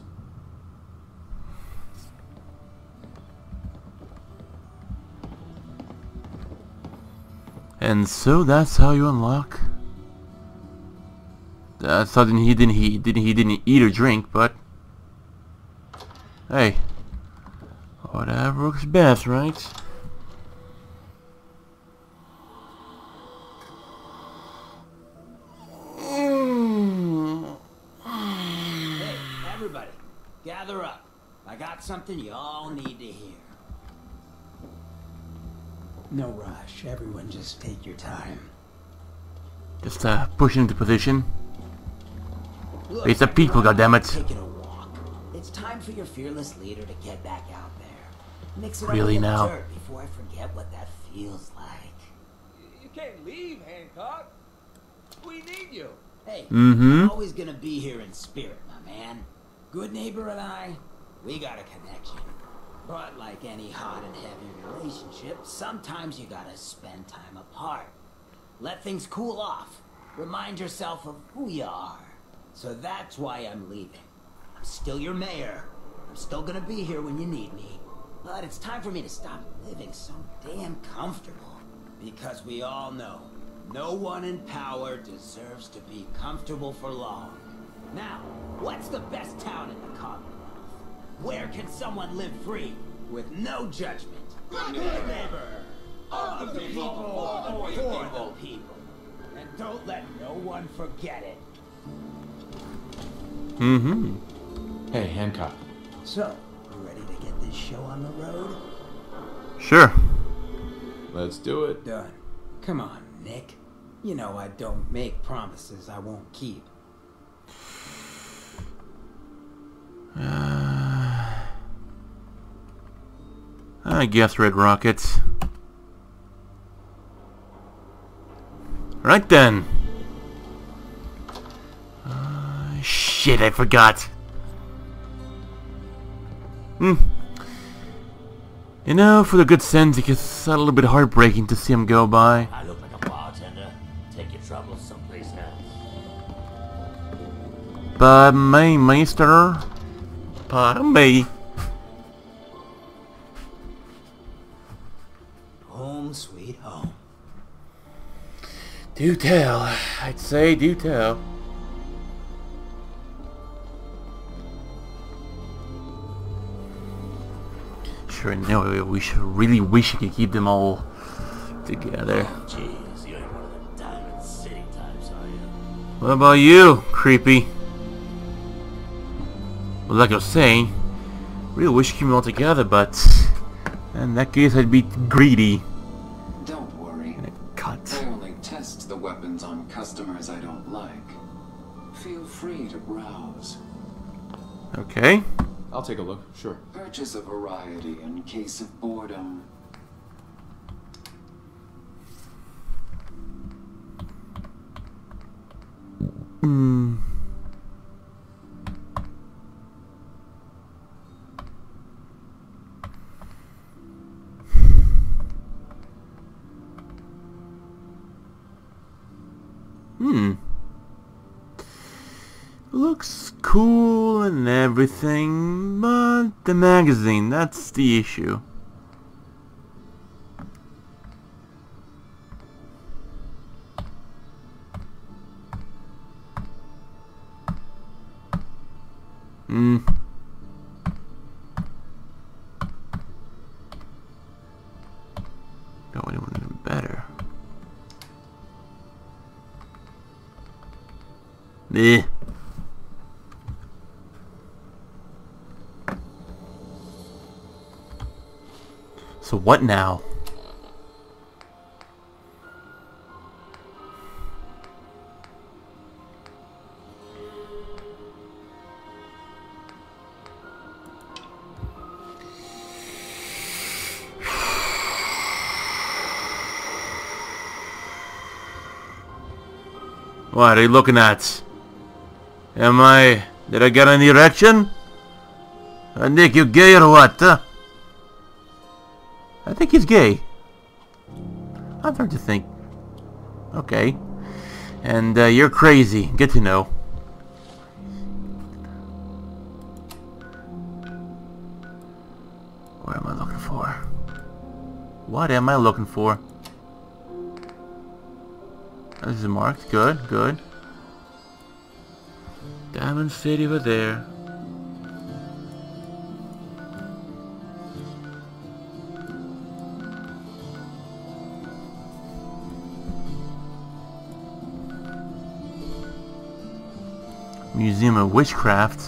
And so that's how you unlock. That's how didn't he didn't he didn't he didn't eat or drink, but hey, whatever works best, right? Hey, everybody, gather up. I got something you all need to hear. No rush. Everyone just take your time. Just uh, push into position. Look, It's the people, goddammit. Taking a walk. It's time for your fearless leader to get back out there. Mix it Really up with now? dirt before I forget what that feels like. You can't leave, Hancock. We need you. Hey, Mhm. I'm always gonna be here in spirit, my man. Goodneighbor and I, we got a connection. But like any hot and heavy relationship, sometimes you gotta spend time apart. Let things cool off. Remind yourself of who you are. So that's why I'm leaving. I'm still your mayor. I'm still gonna be here when you need me. But it's time for me to stop living so damn comfortable. Because we all know, no one in power deserves to be comfortable for long. Now, what's the best town in the Commonwealth? Where can someone live free with no judgment? Goodneighbor. Of the people, for the people. And don't let no one forget it. Mm-hmm. Hey, Hancock. So, you ready to get this show on the road? Sure. Let's do it. Done. Come on, Nick. You know I don't make promises I won't keep. Uh, I guess Red Rockets. Right then. Uh, shit, I forgot. Hmm. You know, for the good sense, it gets a little bit heartbreaking to see him go by. I look like a bartender. Take your troubles someplace else. But my meister, pardon me. Do tell. I'd say do tell. Sure, no, we should really wish you could keep them all together. Jeez, you ain't one of the Diamond City types, are you? What about you, creepy? Well, like I was saying, really wish you could keep them all together, but in that case, I'd be greedy. Don't worry. Cut. I only Okay. I'll take a look, sure. Purchase a variety in case of boredom. Hmm. Hmm. Looks cool and everything, but the magazine, that's the issue. Hmm. Got anyone better. Eh. So what now? What are you looking at? Am I... Did I get an erection? Uh, Nick, you gay or what? Huh? I think he's gay. I'm starting to think. Okay. And uh, you're crazy. Get to know. What am I looking for? What am I looking for? This is marked. Good, good. Diamond City over there. Museum of Witchcraft.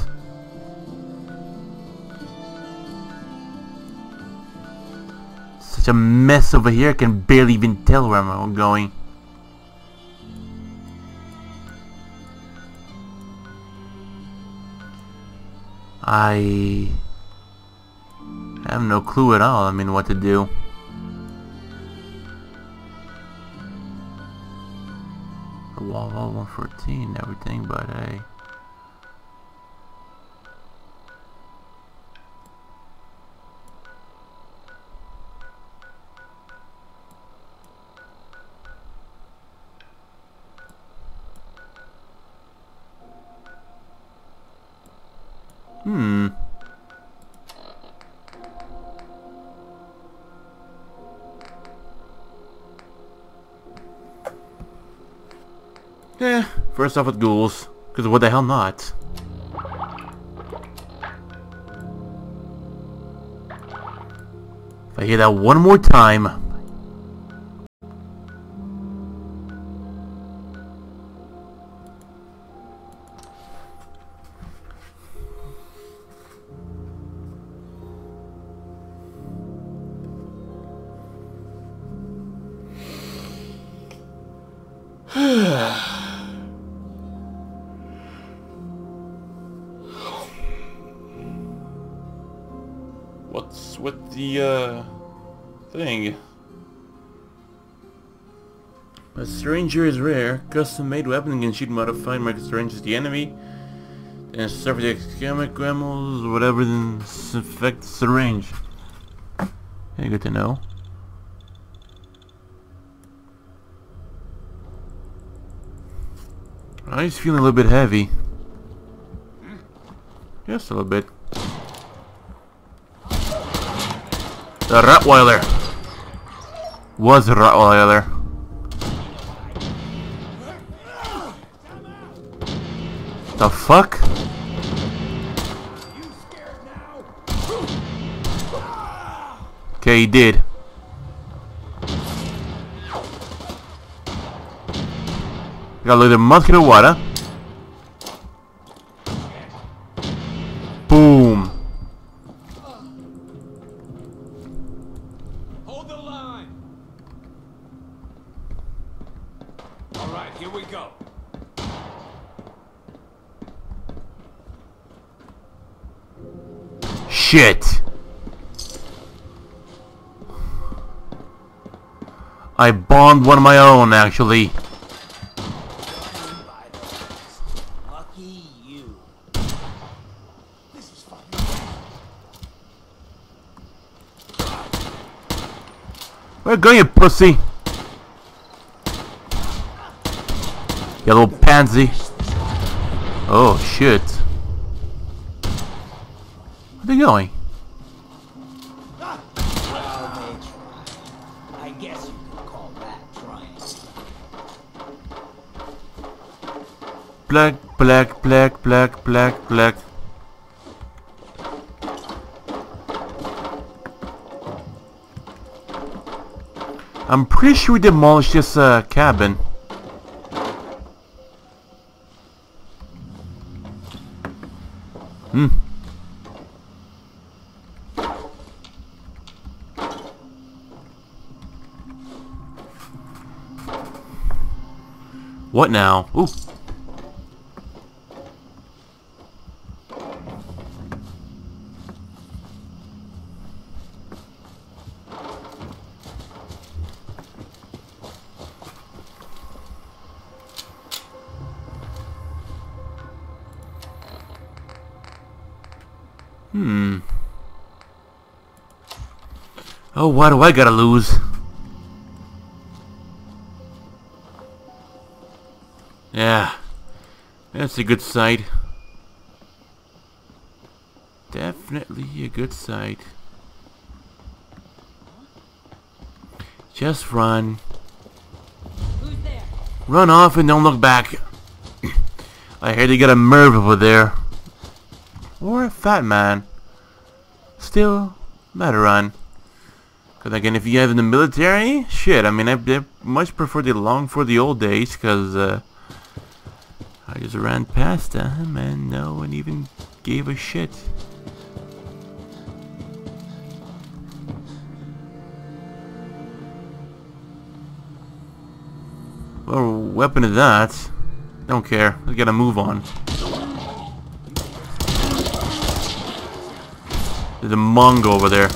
Such a mess over here, I can barely even tell where I'm going. I have no clue at all, I mean, what to do. Wall, Vault 114, everything, but hey. First off with ghouls, because what the hell not? If I hear that one more time, Custom-made weapon can shoot modified mark strangers the enemy. And the ischemic grammels, whatever then affect the range. Okay, good to know. I just feeling a little bit heavy. Just a little bit. The Rottweiler was a Rottweiler. The fuck? Okay, he did. Got a little musket of water. Bombed one of my own, actually. Where going, you pussy? You little pansy. Oh, shit. Where they going? black, black, black, black, black, black. I'm pretty sure we demolished this uh, cabin. Hmm. What now? Ooh. Why do I gotta lose? Yeah. That's a good sight. Definitely a good sight. Just run. Run off and don't look back. I hear they got a MIRV over there. Or a fat man. Still, better run. Because again, if you have in the military, shit, I mean, I, I much prefer the long for the old days, because uh, I just ran past them and no one even gave a shit. Well, weapon is that? Don't care. We gotta move on. There's a Mongo over there.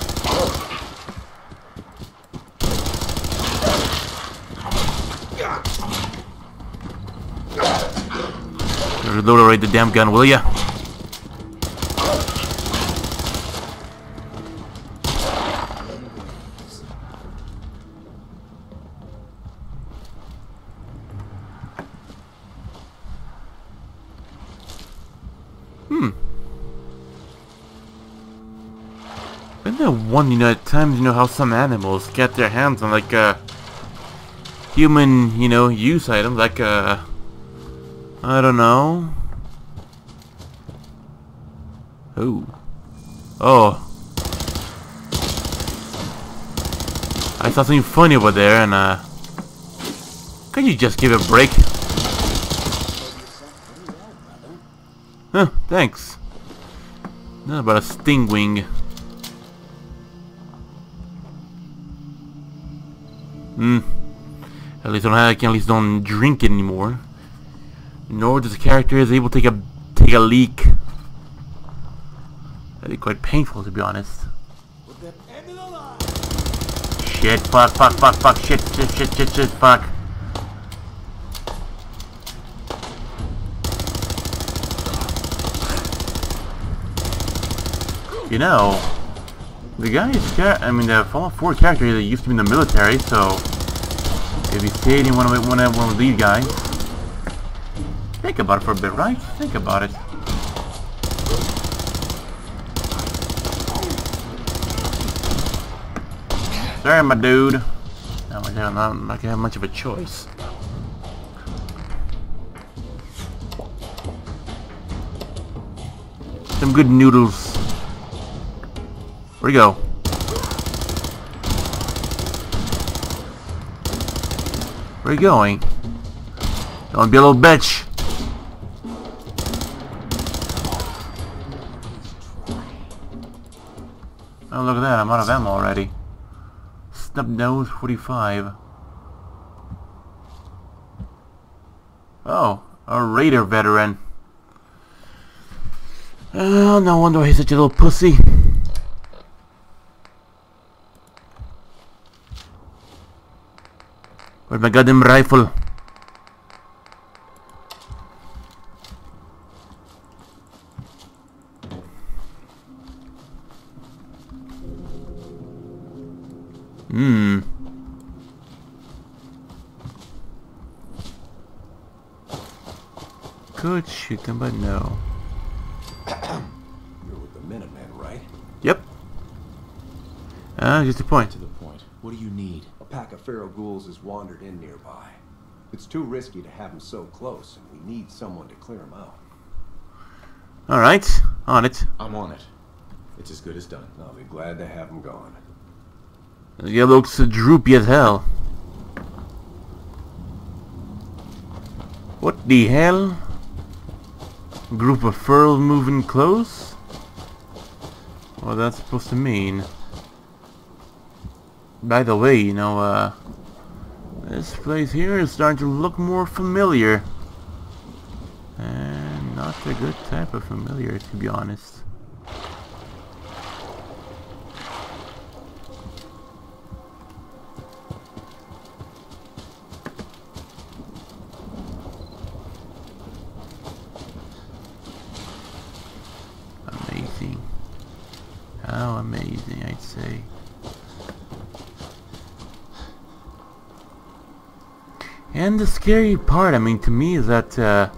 Reload the damn gun, will ya? Hmm. One, you know, at times, you know, how some animals get their hands on, like, uh, human, you know, use items, like, uh, I don't know. Oh. Oh. I saw something funny over there and, uh, could you just give it a break? Huh, thanks. Not about a stingwing. Hmm. At least I don't I can at least don't drink anymore. Nor does the character is able to take a take a leak. That'd be quite painful to be honest. Shit, fuck, fuck, fuck, fuck, shit, shit, shit, shit, shit, fuck. You know, the guy is, I mean, the Fallout 4 character that used to be in the military, so if he stayed in one of, one of, one of these guys, think about it for a bit, right? Think about it. Sorry, my dude. Not like, I don't like I have much of a choice. Some good noodles. Where'd he go? Where are you going? Don't be a little bitch. Out of ammo already. Snub nose 45. Oh, a raider veteran. Oh, no wonder he's such a little pussy. Where's my goddamn rifle? Them, but no. You're with the Minutemen, right? Yep. Ah, just a point. To the point. What do you need? A pack of feral ghouls has wandered in nearby. It's too risky to have them so close, and we need someone to clear them out. Alright, on it. I'm on it. It's as good as done. I'll be glad to have them gone. It looks droopy as hell. What the hell? Group of furls moving close? What that's supposed to mean? By the way, you know, uh, This place here is starting to look more familiar. And not a good type of familiar, to be honest. Amazing. How amazing, I'd say. And the scary part, I mean, to me is that uh,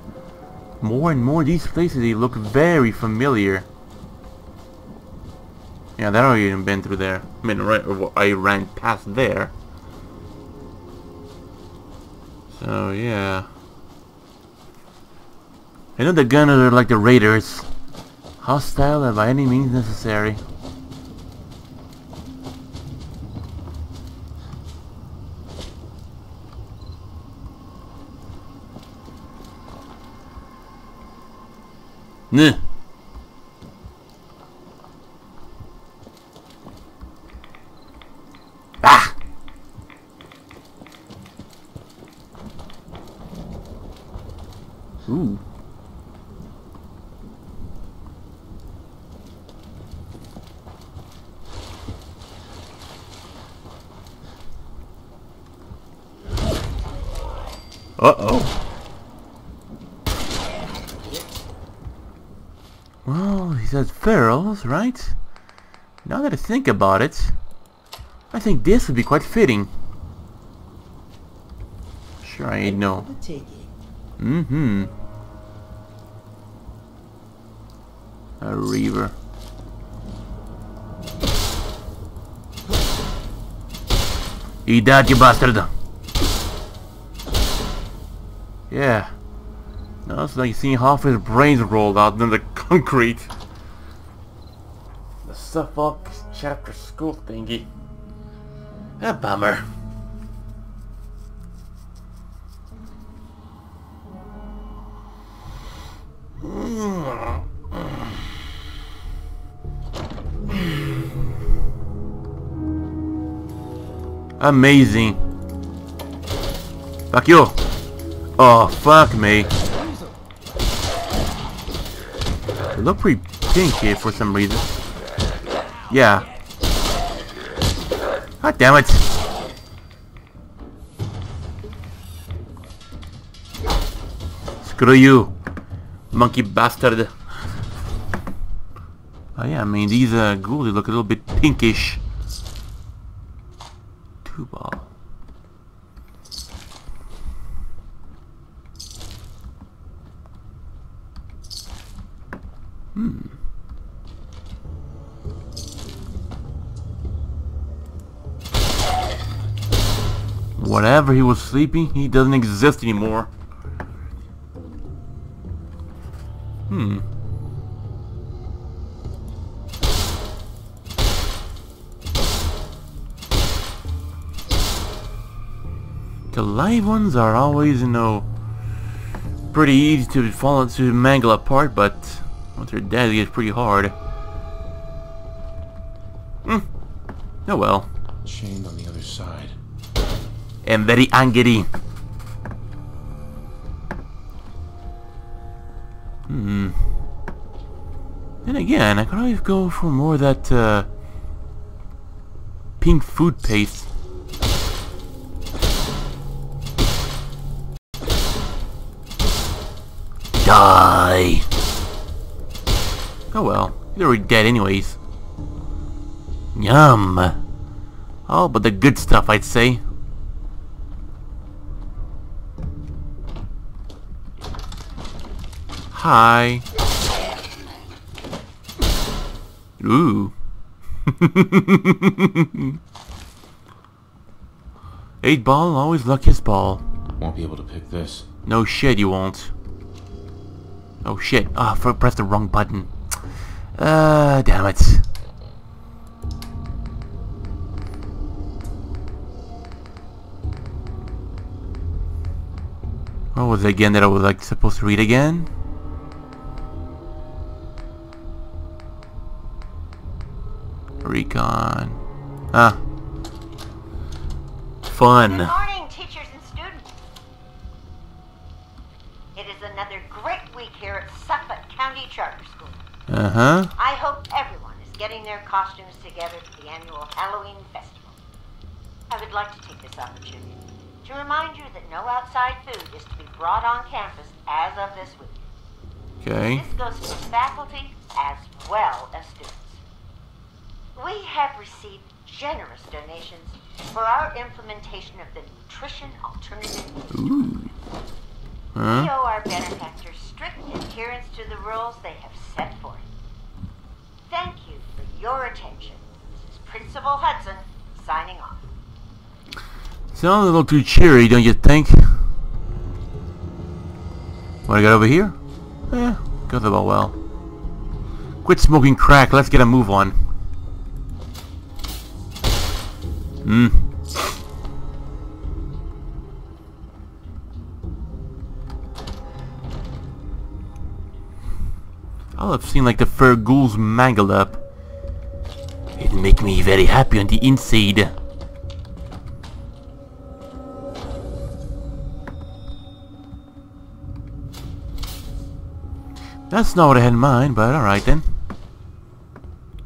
more and more these places, they look very familiar. Yeah, that already even been through there. I mean, right, I ran past there. So, yeah. I know the gunners are like the raiders. Hostile by any means necessary. Nah. Ah! Ooh. Uh-oh. Well, he says right? Now that I think about it, I think this would be quite fitting. Sure, I ain't no. Mm-hmm. A reaver. Eat that, you bastard! Yeah. No, it's like seeing half his brains rolled out in the concrete. What the Suffolk chapter school thingy. A bummer. Amazing. Fuck you. Oh, fuck me. They look pretty pink here for some reason. Yeah. God damn it. Screw you, monkey bastard. Oh yeah, I mean, these uh, ghouls, look a little bit pinkish. Two ball. Hmm. Whatever he was sleeping, he doesn't exist anymore. Hmm. The live ones are always, you know, pretty easy to fall to mangle apart, but once they're dead, it gets pretty hard. Hmm. Oh well. Chained on the other side. I'm very angry. Hmm. Then again, I could always go for more of that, uh, pink food paste. Die! Oh well, they're already dead anyways. Yum! All but the good stuff, I'd say. Hi. Ooh. Eight ball, always luckiest ball. Won't be able to pick this. No shit, you won't. Oh shit. Ah, oh, press the wrong button. Ah, uh, damn it. What was it again that I was like supposed to read again? gone. Ah. Fun. Good morning, teachers and students. It is another great week here at Suffolk County Charter School. Uh-huh. I hope everyone is getting their costumes together for the annual Halloween festival. I would like to take this opportunity to remind you that no outside food is to be brought on campus as of this week. Okay. This goes for faculty as well as students. We have received generous donations for our implementation of the Nutrition Alternative Ooh. We owe our benefactors strict adherence to the rules they have set forth. Thank you for your attention. This is Principal Hudson signing off. Sounds a little too cheery, don't you think? What I got over here? Eh, goes about well. Quit smoking crack, let's get a move on. Hmm. I'll have seen like the fur ghouls mangled up. It'll make me very happy on the inside. That's not what I had in mind, but alright then.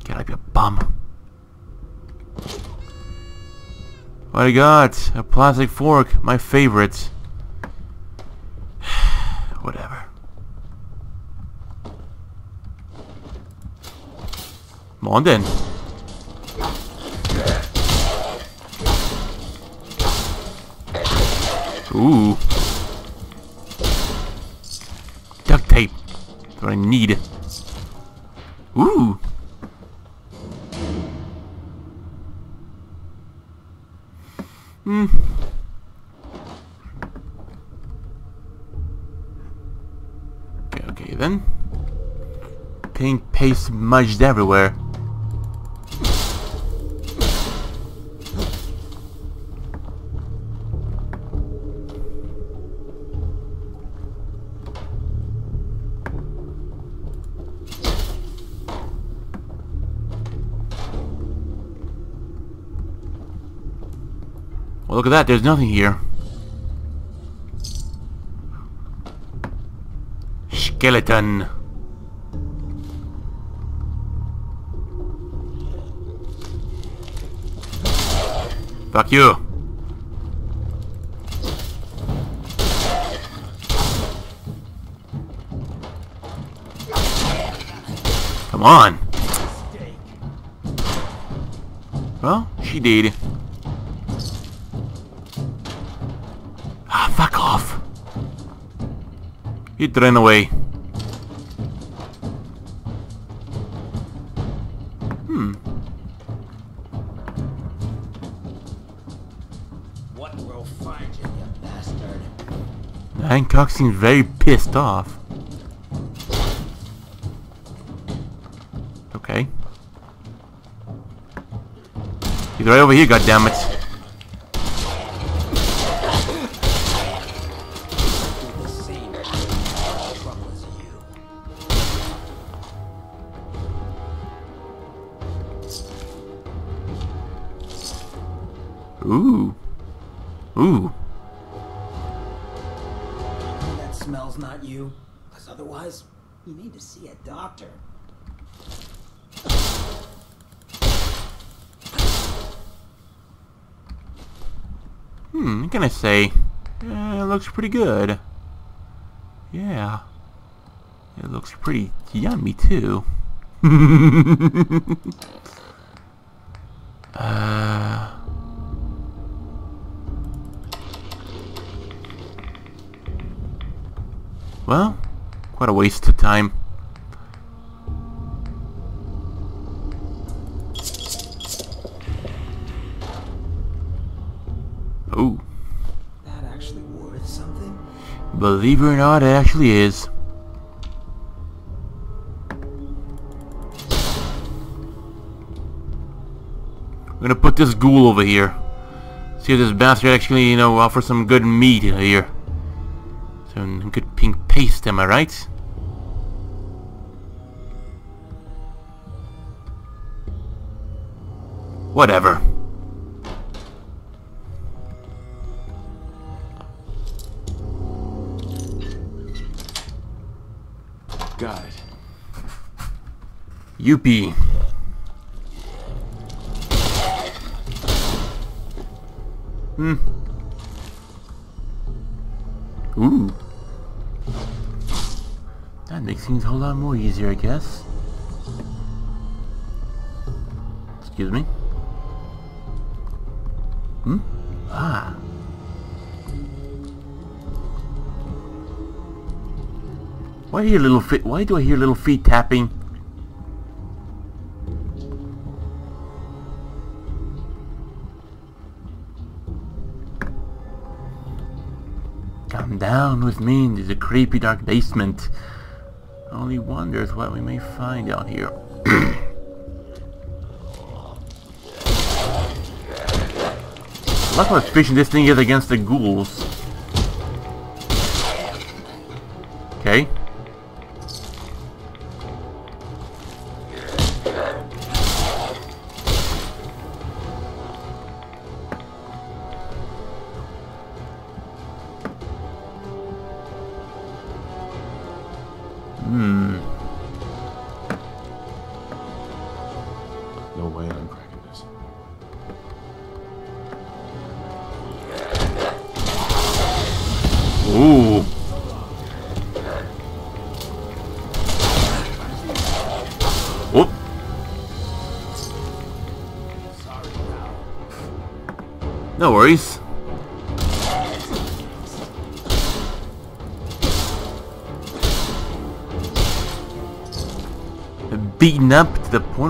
Get up, you bum. What I got? A plastic fork, my favorite. Whatever. Come on then. Ooh. Duct tape. That's what I need. Ooh. Hmm. Okay, okay then. Pink paste smudged everywhere. Look at that. There's nothing here. Skeleton. Fuck you. Come on. Well, she did. Fuck off. It ran away. Hmm. What will find you, you bastard? Hancock seems very pissed off. Okay. He's right over here, goddammit. Doctor. Hmm, I say? Eh, it looks pretty good. Yeah. It looks pretty yummy, too. uh... Well, quite a waste of time. Ooh. That actually worth something? Believe it or not, it actually is. I'm gonna put this ghoul over here. See if this bastard actually, you know, offers some good meat here. Some good pink paste, am I right? Whatever. Yuppie. Hmm. Ooh. That makes things a whole lot more easier, I guess. Excuse me. Hmm? Ah. Why hear little feet? Why do I hear little feet tapping? Down with me into the creepy dark basement. Only wonders what we may find out here. Look how efficient this thing is against the ghouls.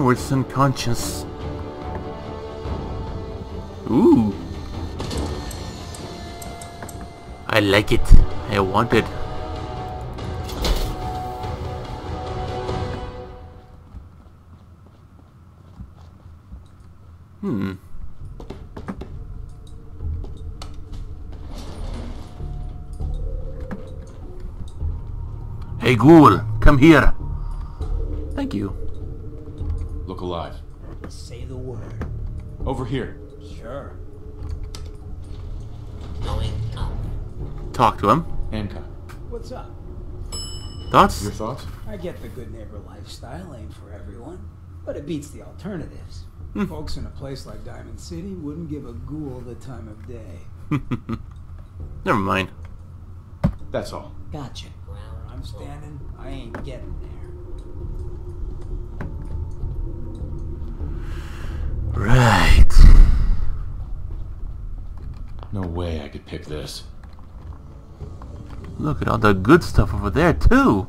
Point unconscious. Ooh. I like it. I want it. Hmm. Hey ghoul, come here. Thank you. Look alive. Say the word. Over here. Sure. Talk to him. Hancock. What's up? Thoughts? Your thoughts? I get the Goodneighbor lifestyle ain't for everyone, but it beats the alternatives. Hmm. Folks in a place like Diamond City wouldn't give a ghoul the time of day. Never mind. That's all. Gotcha. Where I'm standing, I ain't getting there. Right. No way I could pick this. Look at all the good stuff over there too.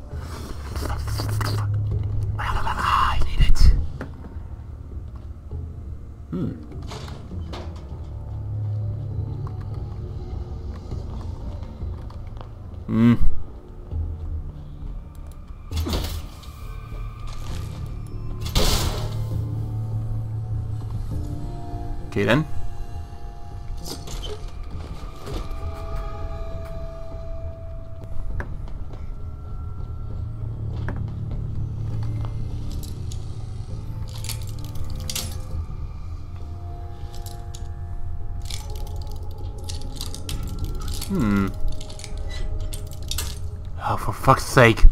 Sake.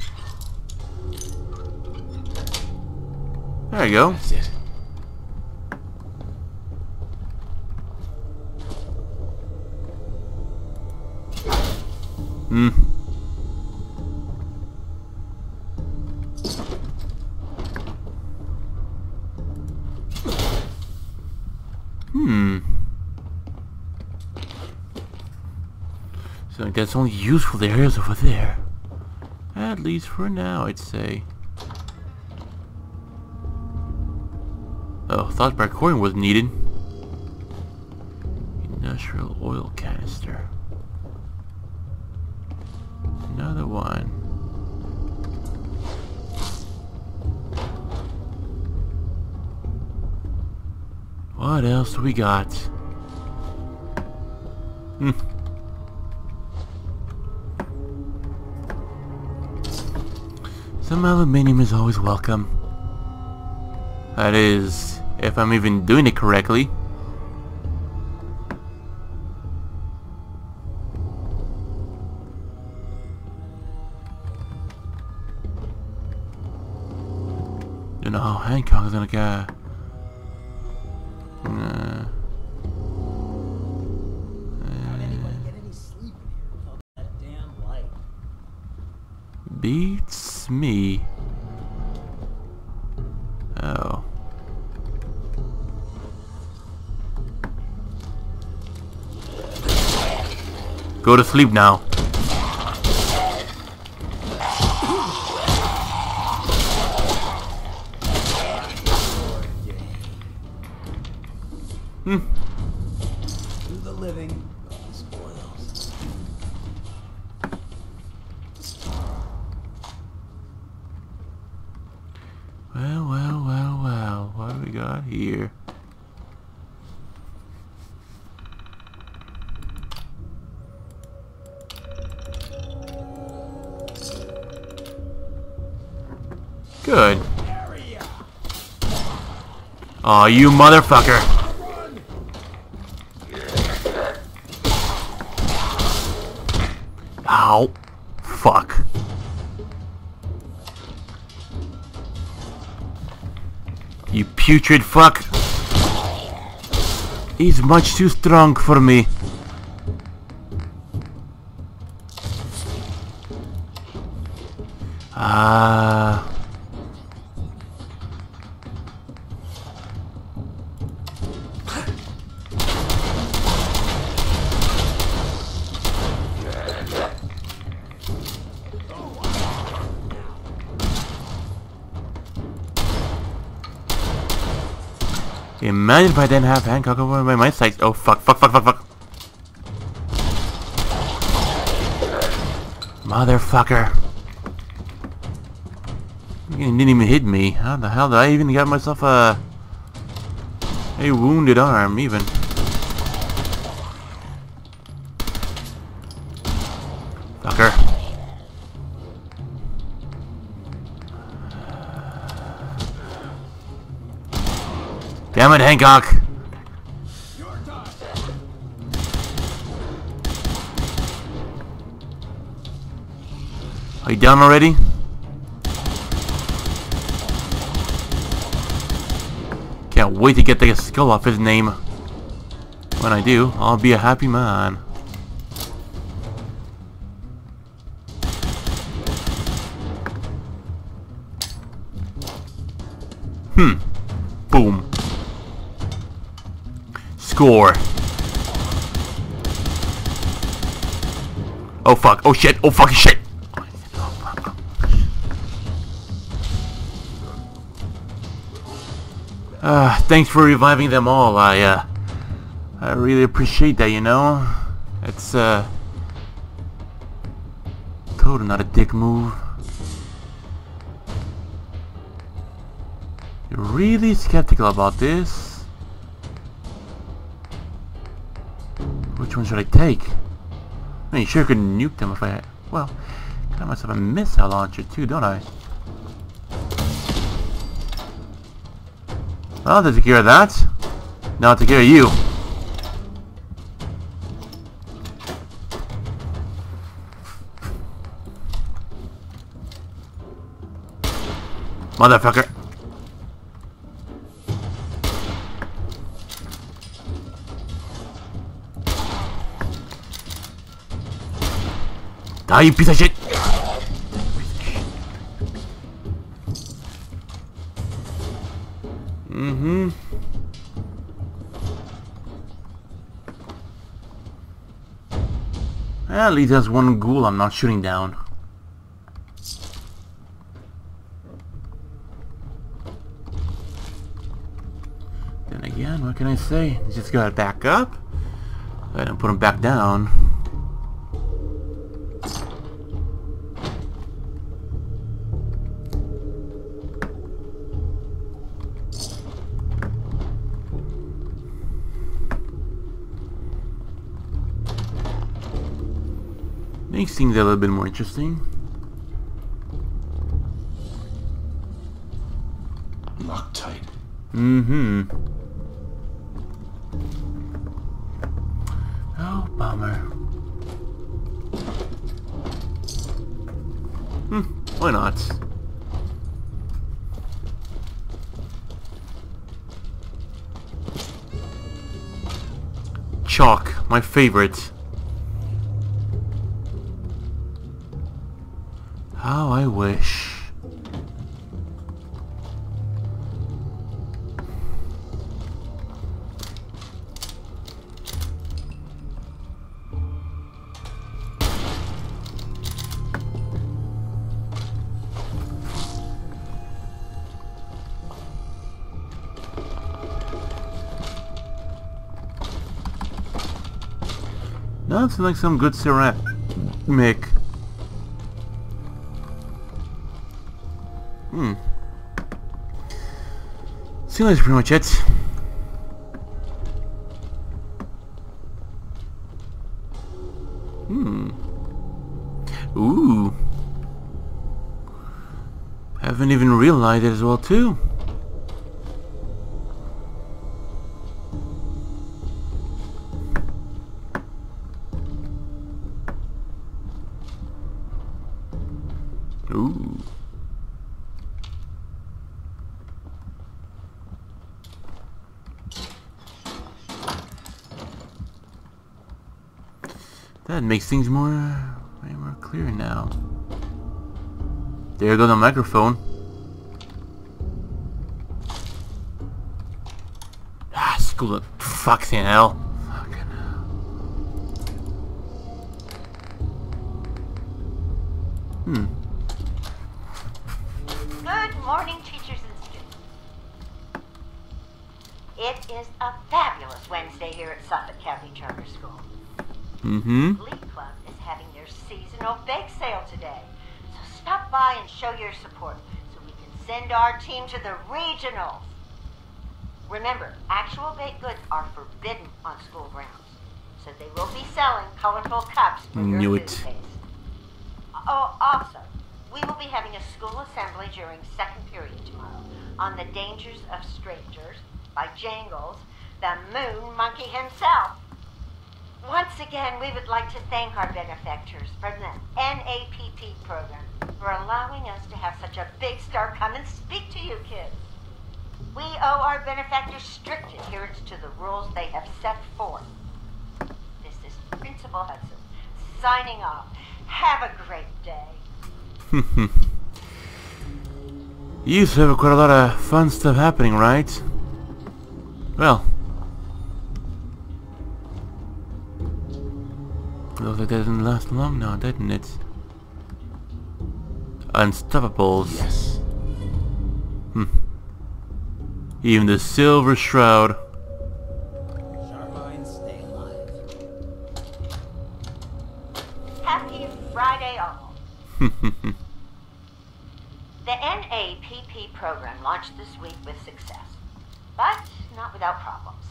There you go. That's it. Hmm. Hmm. So I guess only useful areas over there. Least for now, I'd say. Oh, thought recording was needed. Industrial oil canister. Another one. What else do we got? Hmm. Some aluminium is always welcome. That is, if I'm even doing it correctly. To sleep now. Aw, you motherfucker. Ow. Fuck. You putrid fuck. He's much too strong for me. If I didn't have Hancock over my side. Oh fuck, fuck, fuck, fuck, fuck. Motherfucker. He didn't even hit me. How the hell did I even get myself a... A wounded arm, even. Damn it, Hancock! Are you done already? Can't wait to get the skull off his name. When I do, I'll be a happy man. Score. Oh fuck. Oh shit. Oh fucking shit. Uh, thanks for reviving them all. I, uh, I really appreciate that, you know? It's, uh, totally not a dick move. You're really skeptical about this? Which one should I take? I mean, sure could nuke them if I... Well, got myself a missile launcher too, don't I? Well, to of that. Now care of you. Motherfucker. Die, you piece of shit! Mm-hmm. At least there's one ghoul I'm not shooting down. Then again, what can I say? Just gotta back up. Didn't put him back down. things a little bit more interesting. Loctite. Mm-hmm. Oh, bummer. Hmm, why not? Chalk, my favorite. Sounds like some good ceramic. Hmm. See, that's pretty much it. Hmm. Ooh. Haven't even realized it as well, too. Makes things more, way more clear now. There goes the microphone. Ah, school of fucking hell. Our team to the regionals. Remember, actual baked goods are forbidden on school grounds. So they will be selling colorful cups for your new food taste. Oh, also, we will be having a school assembly during second period tomorrow on the dangers of strangers by Jangles, the moon monkey himself. Once again, we would like to thank our benefactors from the NAPP program for allowing us to have such a big star come and speak to you kids. We owe our benefactors strict adherence to the rules they have set forth. This is Principal Hudson, signing off. Have a great day. you used to have quite a lot of fun stuff happening, right? Well. Like that didn't last long now, didn't it? Unstoppables. Yes. Hmm. Even the Silver Shroud. Charlemagne, stay alive. Happy Friday all. The NAPP program launched this week with success, but not without problems.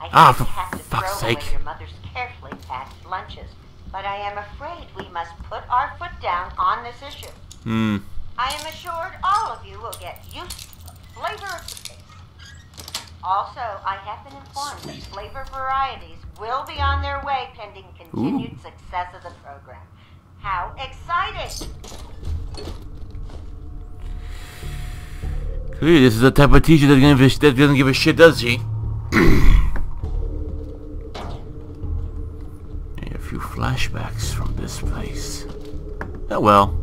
I Ah, for to have to fuck's throw away sake. your mother's carefully packed lunches, but I am afraid we must put our foot down on this issue. Hmm. I am assured all of you will get used to the flavor of the taste. Also, I have been informed that flavor varieties will be on their way pending continued success of the program. How exciting! Clearly, this is the type of teacher that doesn't give a, that doesn't give a shit, does she? flashbacks from this place. Oh well.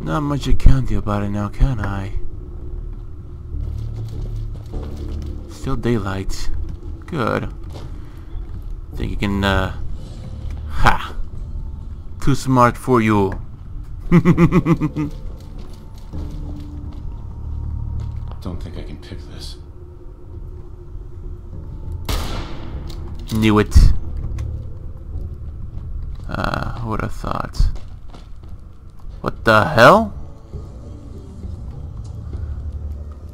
Not much I can do about it now, can I? Still daylight. Good. Think you can, uh... Ha! Too smart for you. Don't think I can pick this. Knew it. Uh, who would have thought? What the hell?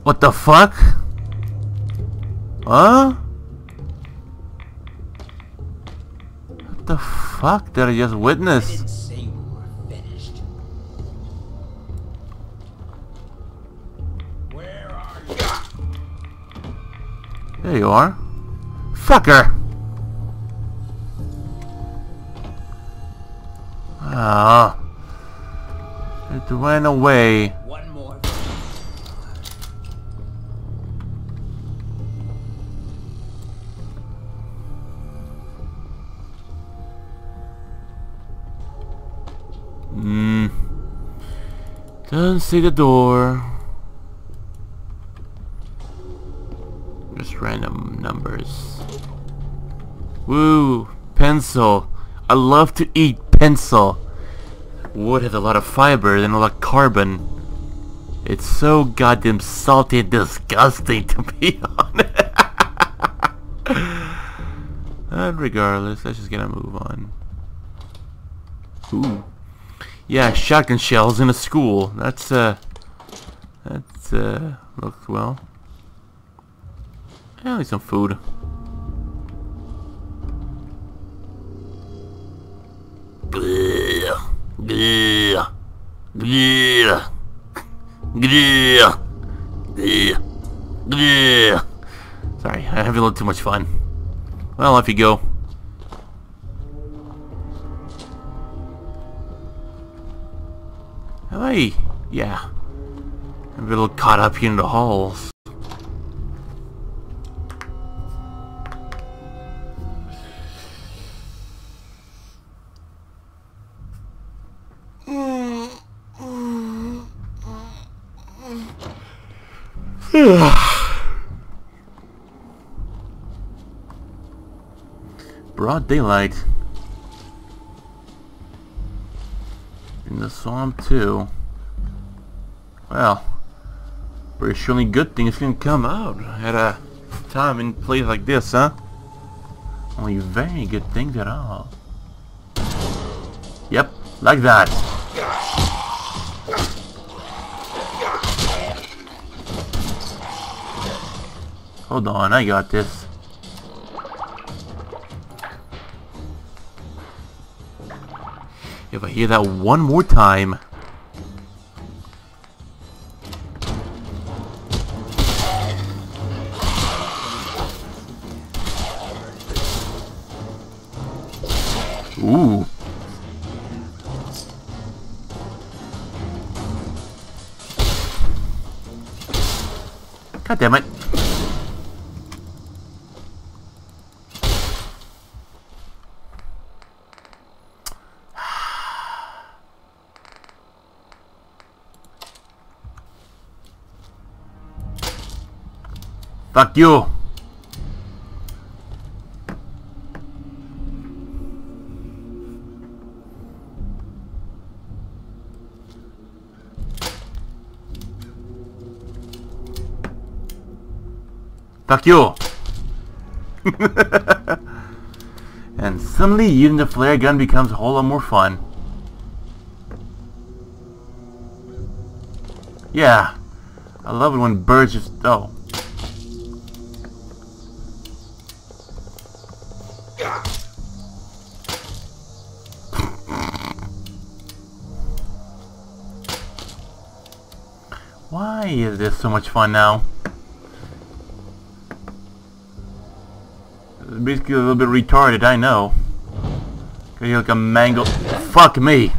What the fuck? Huh? What the fuck did I just witness? Say we were finished. Where are you? There you are. Fucker! Ah. It went away. One more. Hmm. Don't see the door. Just random numbers. Woo! Pencil. I love to eat pencil. Wood has a lot of fiber and a lot of carbon. It's so goddamn salty and disgusting to be honest. and regardless, let's just get a move on. Ooh. Yeah, shotgun shells in a school. That's, uh... That's, uh... Looks well. Yeah, need some food. Sorry, I'm having a little too much fun. Well, off you go. I? Yeah. I'm a little caught up here in the halls. Broad daylight. In the swamp too. Well, pretty surely good things can come out at a time and place like this, huh? Only very good things at all. Yep, like that. Hold on, I got this. If I hear that one more time... Ooh. God damn it. Fuck you! Fuck you! and suddenly using the flare gun becomes a whole lot more fun. Yeah. I love it when birds just... Oh. Why is this so much fun now? Basically a little bit retarded, I know. Cause you're like a mango. Fuck me!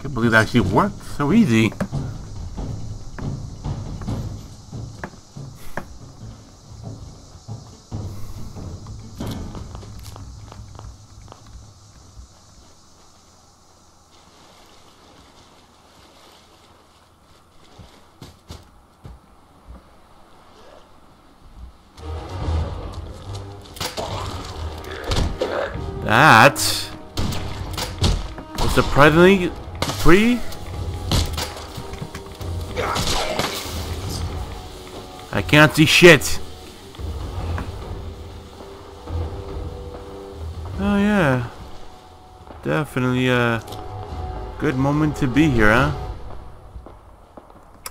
Can't believe that actually worked so easy. That was surprisingly pretty. I can't see shit. Oh yeah, definitely a good moment to be here, huh?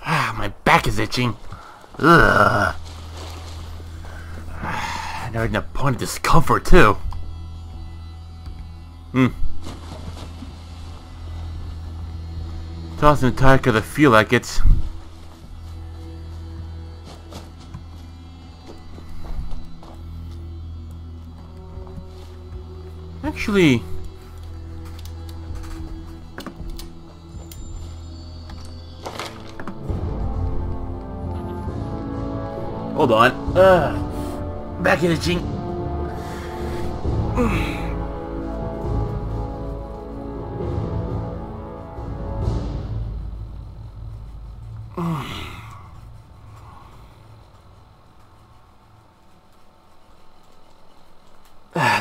Ah, my back is itching. Ugh. Now in a point of discomfort too. Hmm. Tossing tired because I feel like it. Actually... Hold on. Ugh. Back in the chink.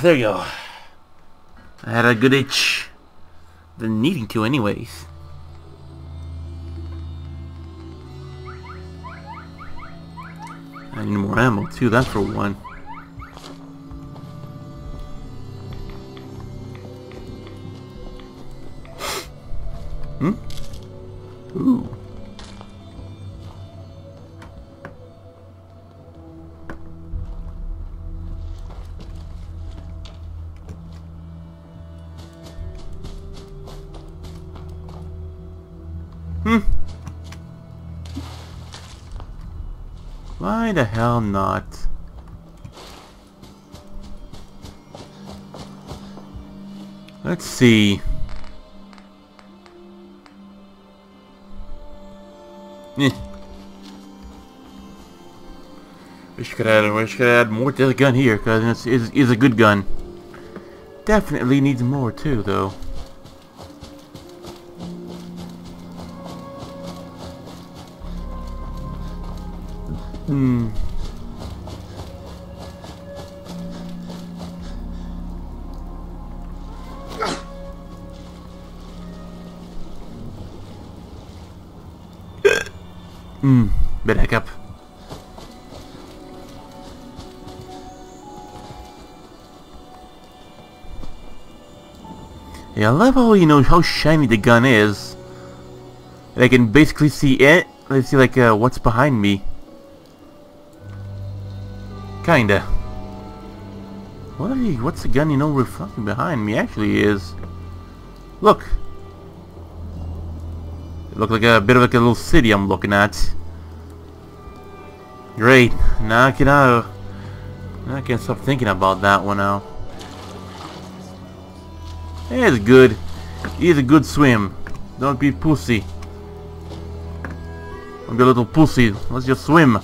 There you go. I had a good itch. Been needing to anyways. I need more ammo too, that's for one. Hmm? Ooh. The hell not? Let's see. Eh. Wish could add, wish could add more to the gun here, cause it's is is a good gun. Definitely needs more too, though. I love how you know how shiny the gun is. I can basically see it. Let's see like uh, what's behind me. Kinda. What you, what's the gun you know reflecting behind me actually is? Look! It looked like a bit of like a little city I'm looking at. Great. Now I can uh, I can't stop thinking about that one now. It's good. He's a good swim. Don't be pussy. Don't be a little pussy. Let's just swim.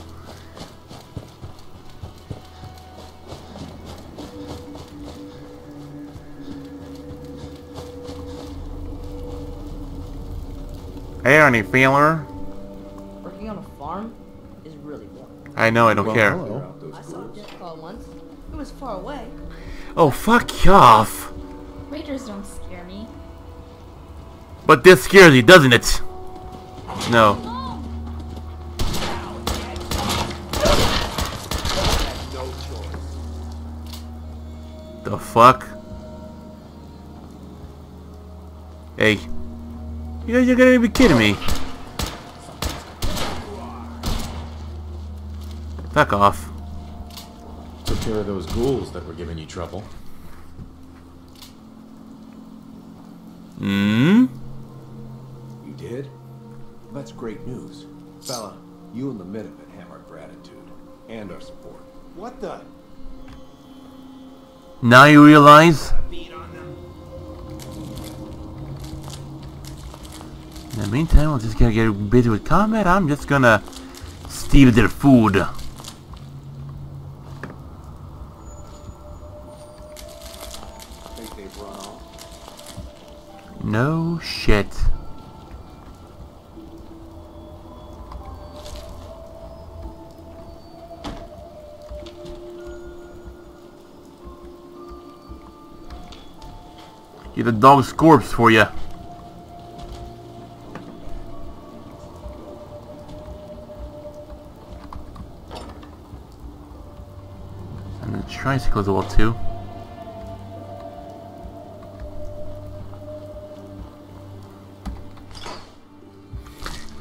Hey, Ernie Feeler. Working on a farm is really boring. I know, I don't Well, care. hello. I saw a deathclaw once. It was far away. Oh, fuck off. But this scares you, doesn't it? No. The fuck? Hey. You guys are gonna be kidding me. Fuck off. Took care of those ghouls that were giving you trouble. Great news. Fella, you and the Minutemen have our gratitude. And our support. What the? Now you realize? In the meantime, we're just gonna get busy with combat. I'm just gonna steal their food. Get a dog's corpse for you. And the tricycles well too.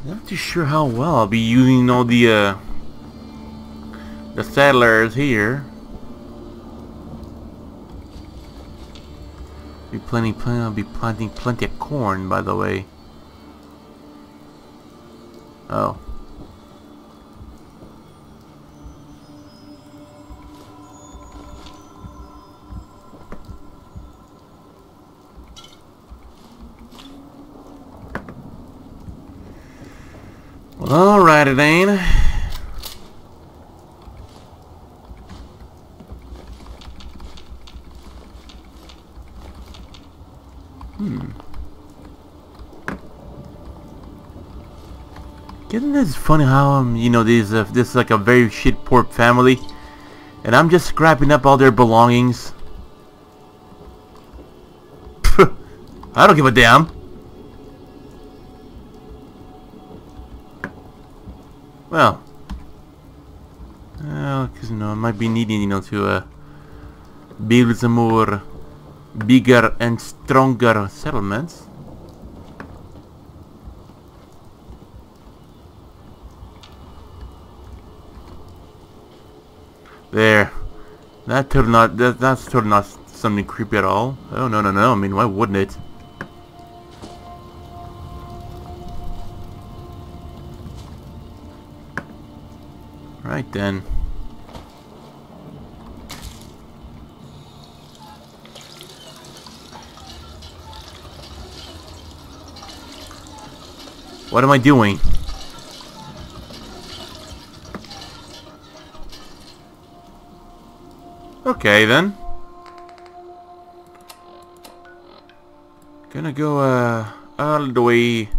Not too sure how well I'll be using all the uh, the settlers here. Be plenty, plenty. I'll be planting plenty of corn, by the way. Oh. Alrighty then. Hmm. it's funny how um, you know these uh, this is like a very shit poor family, and I'm just scrapping up all their belongings. I don't give a damn. Well, well, because you know I might be needing you know to uh, build some more bigger and stronger settlements. That turned not that that's turned not something creepy at all. Oh no no no, I mean why wouldn't it? Right then. What am I doing? Okay then. Gonna go uh all the way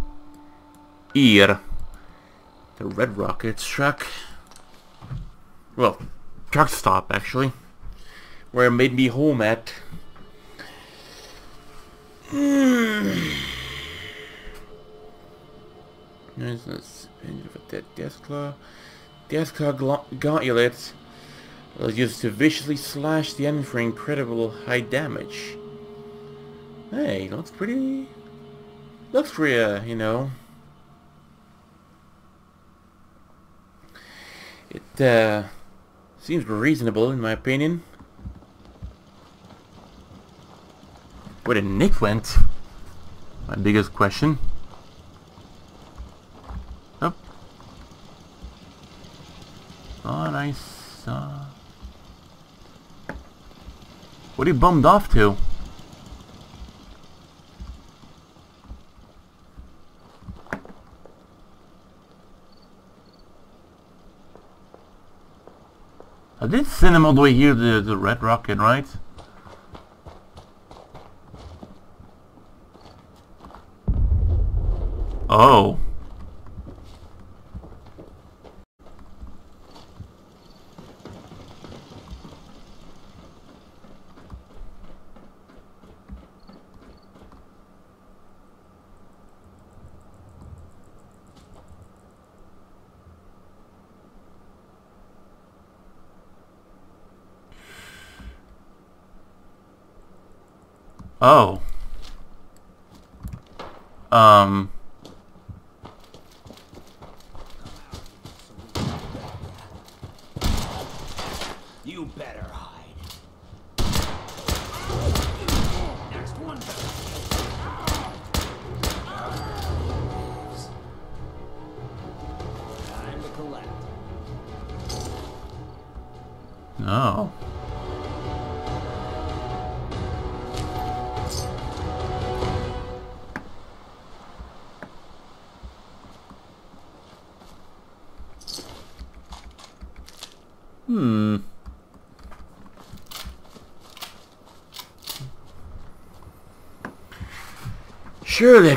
here. The Red Rockets truck. Well, truck stop actually. Where it made me home at. There's a spin of a dead Deathclaw. Deathclaw gauntlet was used to viciously slash the enemy for incredible high damage. Hey, looks pretty... Looks pretty, uh, you know... It, uh... Seems reasonable, in my opinion. Where did Nick went? My biggest question. Oh. Thought I saw... What are you bummed off to? I did send him all the way here to the Red Rocket, right?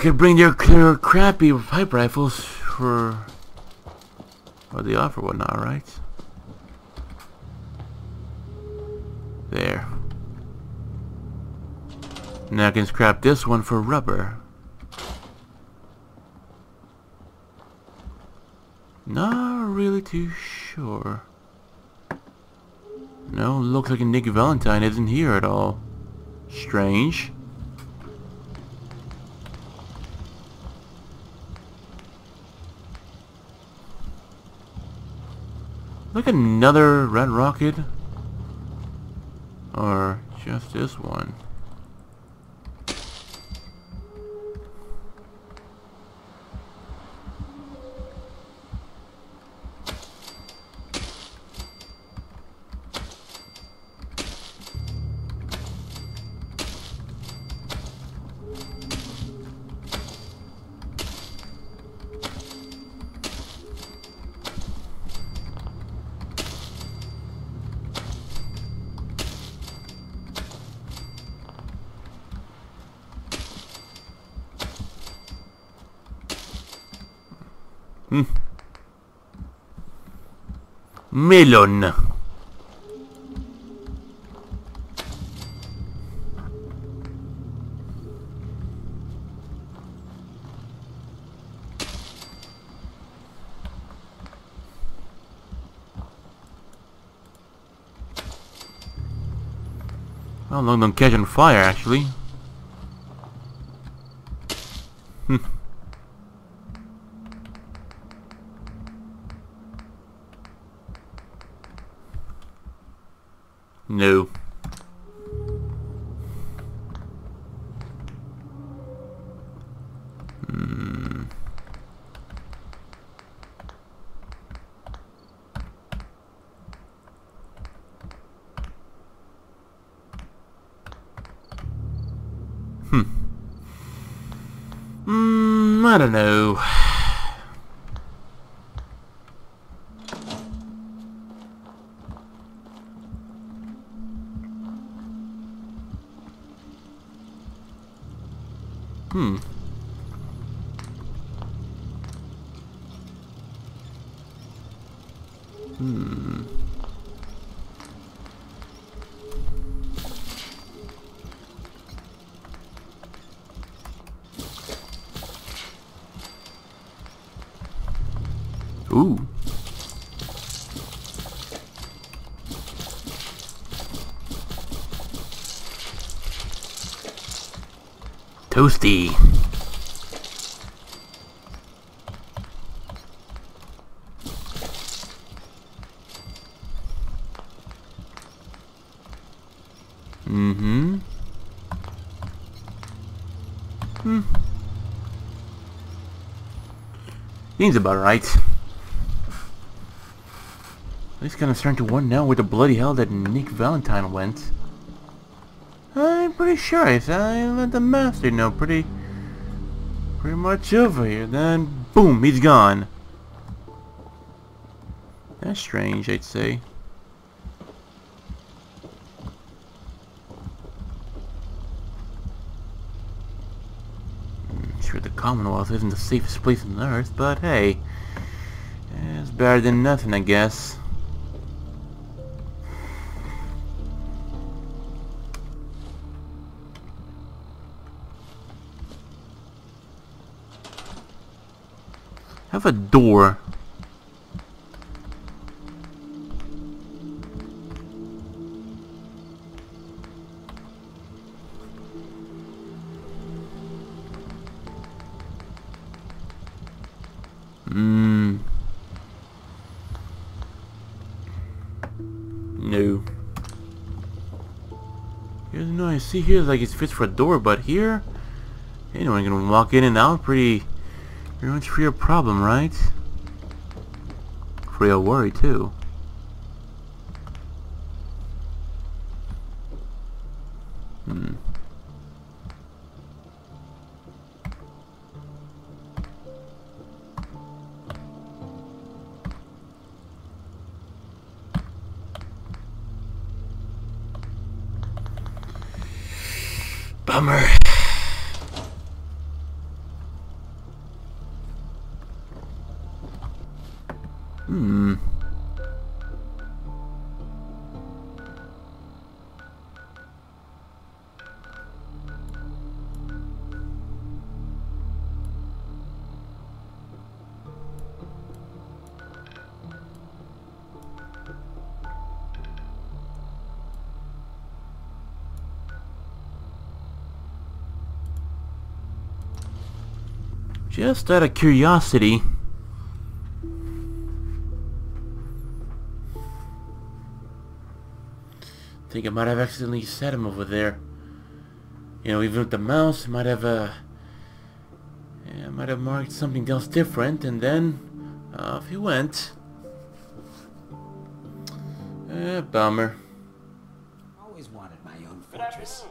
Could bring your, clear crappy pipe rifles for or the offer whatnot, right? There. Now I can scrap this one for rubber. Not really too sure. No, looks like Nick Valentine isn't here at all. Strange. Another red rocket. Or just this one. melon. How long don't catch on fire actually? Hmm. No. 50. Mm-hmm. Hmm. Seems about right. At least kind of starting to wonder now where the bloody hell that Nick Valentine went. Pretty sure I, I let the master know pretty pretty much over here. Then boom, he's gone. That's strange, I'd say. Hmm, sure the Commonwealth isn't the safest place on Earth, but hey, it's better than nothing, I guess. A door. Hmm. No. I see here like it fits for a door, but here, anyone can walk in and out pretty Pretty much for your problem, right? For your worry, too. Just out of curiosity, I think I might have accidentally set him over there. You know, even with the mouse, I might have, uh... Yeah, I might have marked something else different, and then... Off he went. Eh, bummer. Always wanted my own fortress.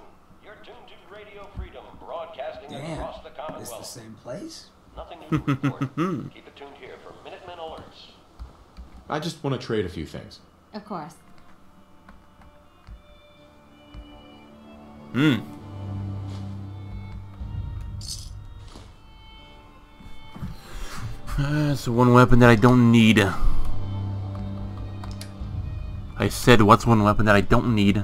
You're tuned to Radio Freedom, broadcasting Damn, across the Commonwealth. This the same place? I just want to trade a few things. Of course. Hmm. That's the one weapon that I don't need. I said what's one weapon that I don't need.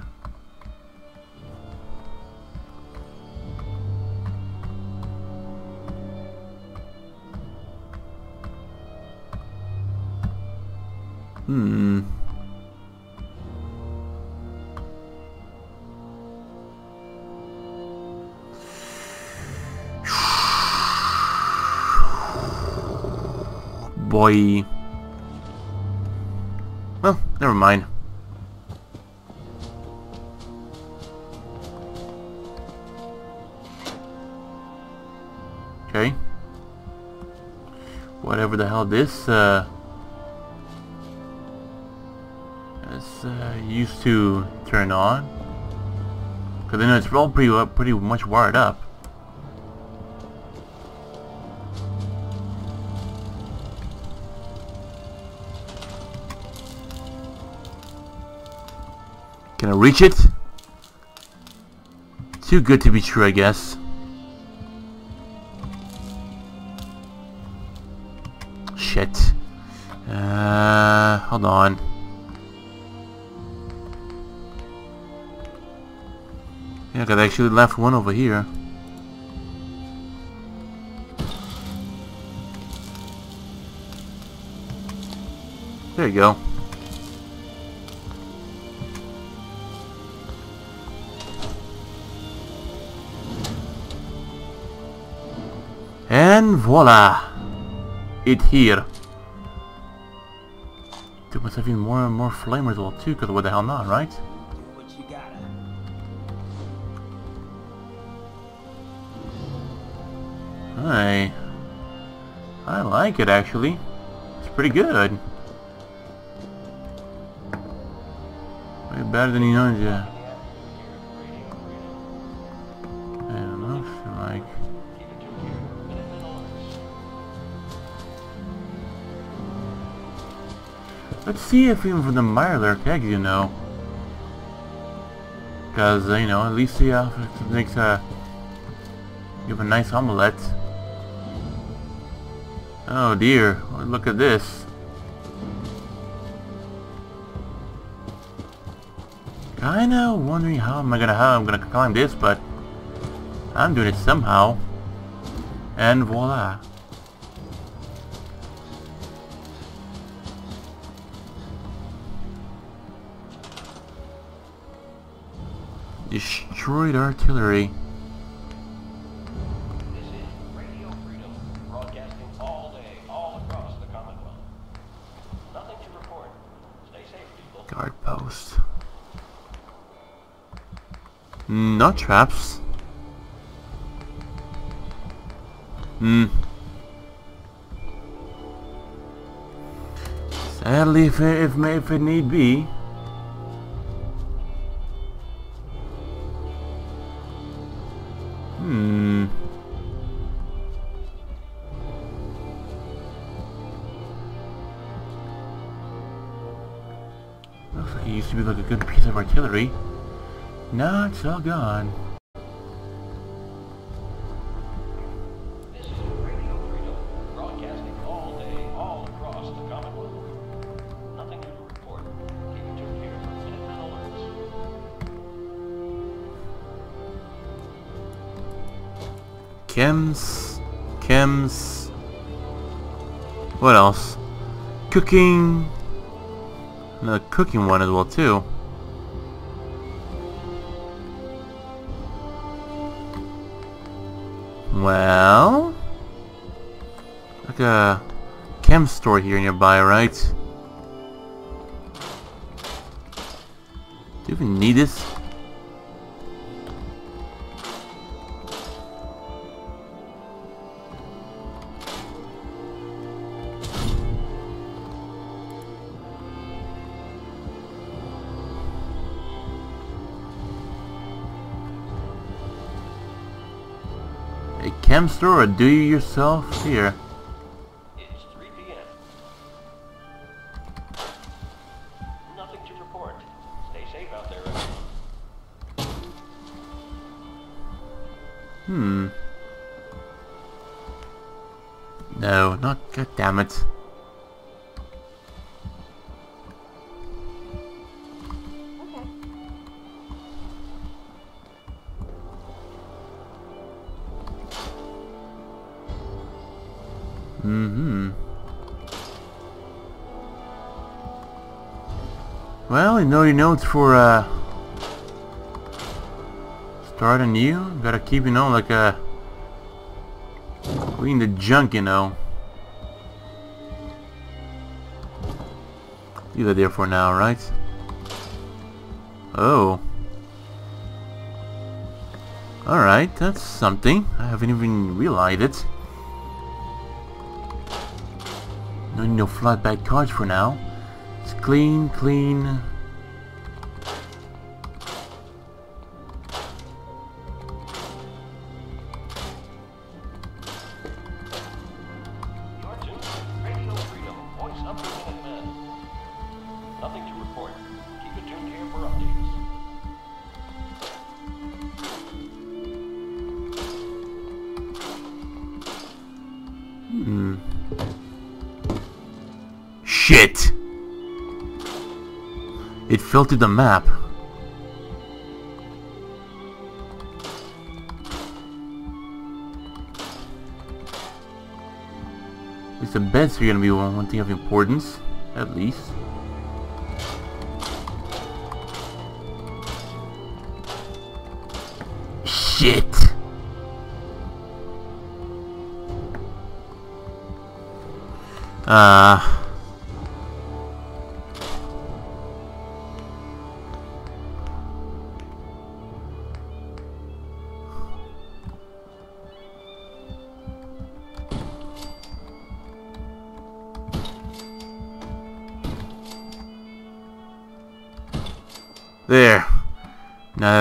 Boy. Well, never mind. Okay. Whatever the hell this, uh... This, uh, used to turn on. Because I know it's all pretty, pretty much wired up. Can I reach it? Too good to be true, I guess. Shit. Uh, hold on. Yeah, I actually left one over here. There you go. And voila! It here. Dude, must have even more and more flamers well too, because what the hell not, right? Hi. I like it actually. It's pretty good. Way better than you know, yeah. See if even from the Mirelurk eggs, you know. Because, you know, at least the uh, makes a... Give a nice omelette. Oh dear, look at this. Kinda wondering how am I gonna how I'm gonna climb this, but I'm doing it somehow. And voila. Destroyed artillery. Guard post. Not traps. Hmm. Sadly, if if, if it need be. Alerts. Chems, chems. What else? Cooking. Another cooking one as well too. Well, like a chem store here nearby, right? Do you even need this? A chem store or do you yourself here? It's 3 p.m. Nothing to report. Stay safe out there. Hmm. No, not god damn it. You your notes for uh start anew. Gotta keep you know like uh clean the junk, you know. Leave it there for now, right? Oh. Alright, that's something. I haven't even realized it. No need no flatback cards for now. It's clean, clean. Filtered the map. At least the beds are gonna be one, one thing of importance, at least. Shit! Uh...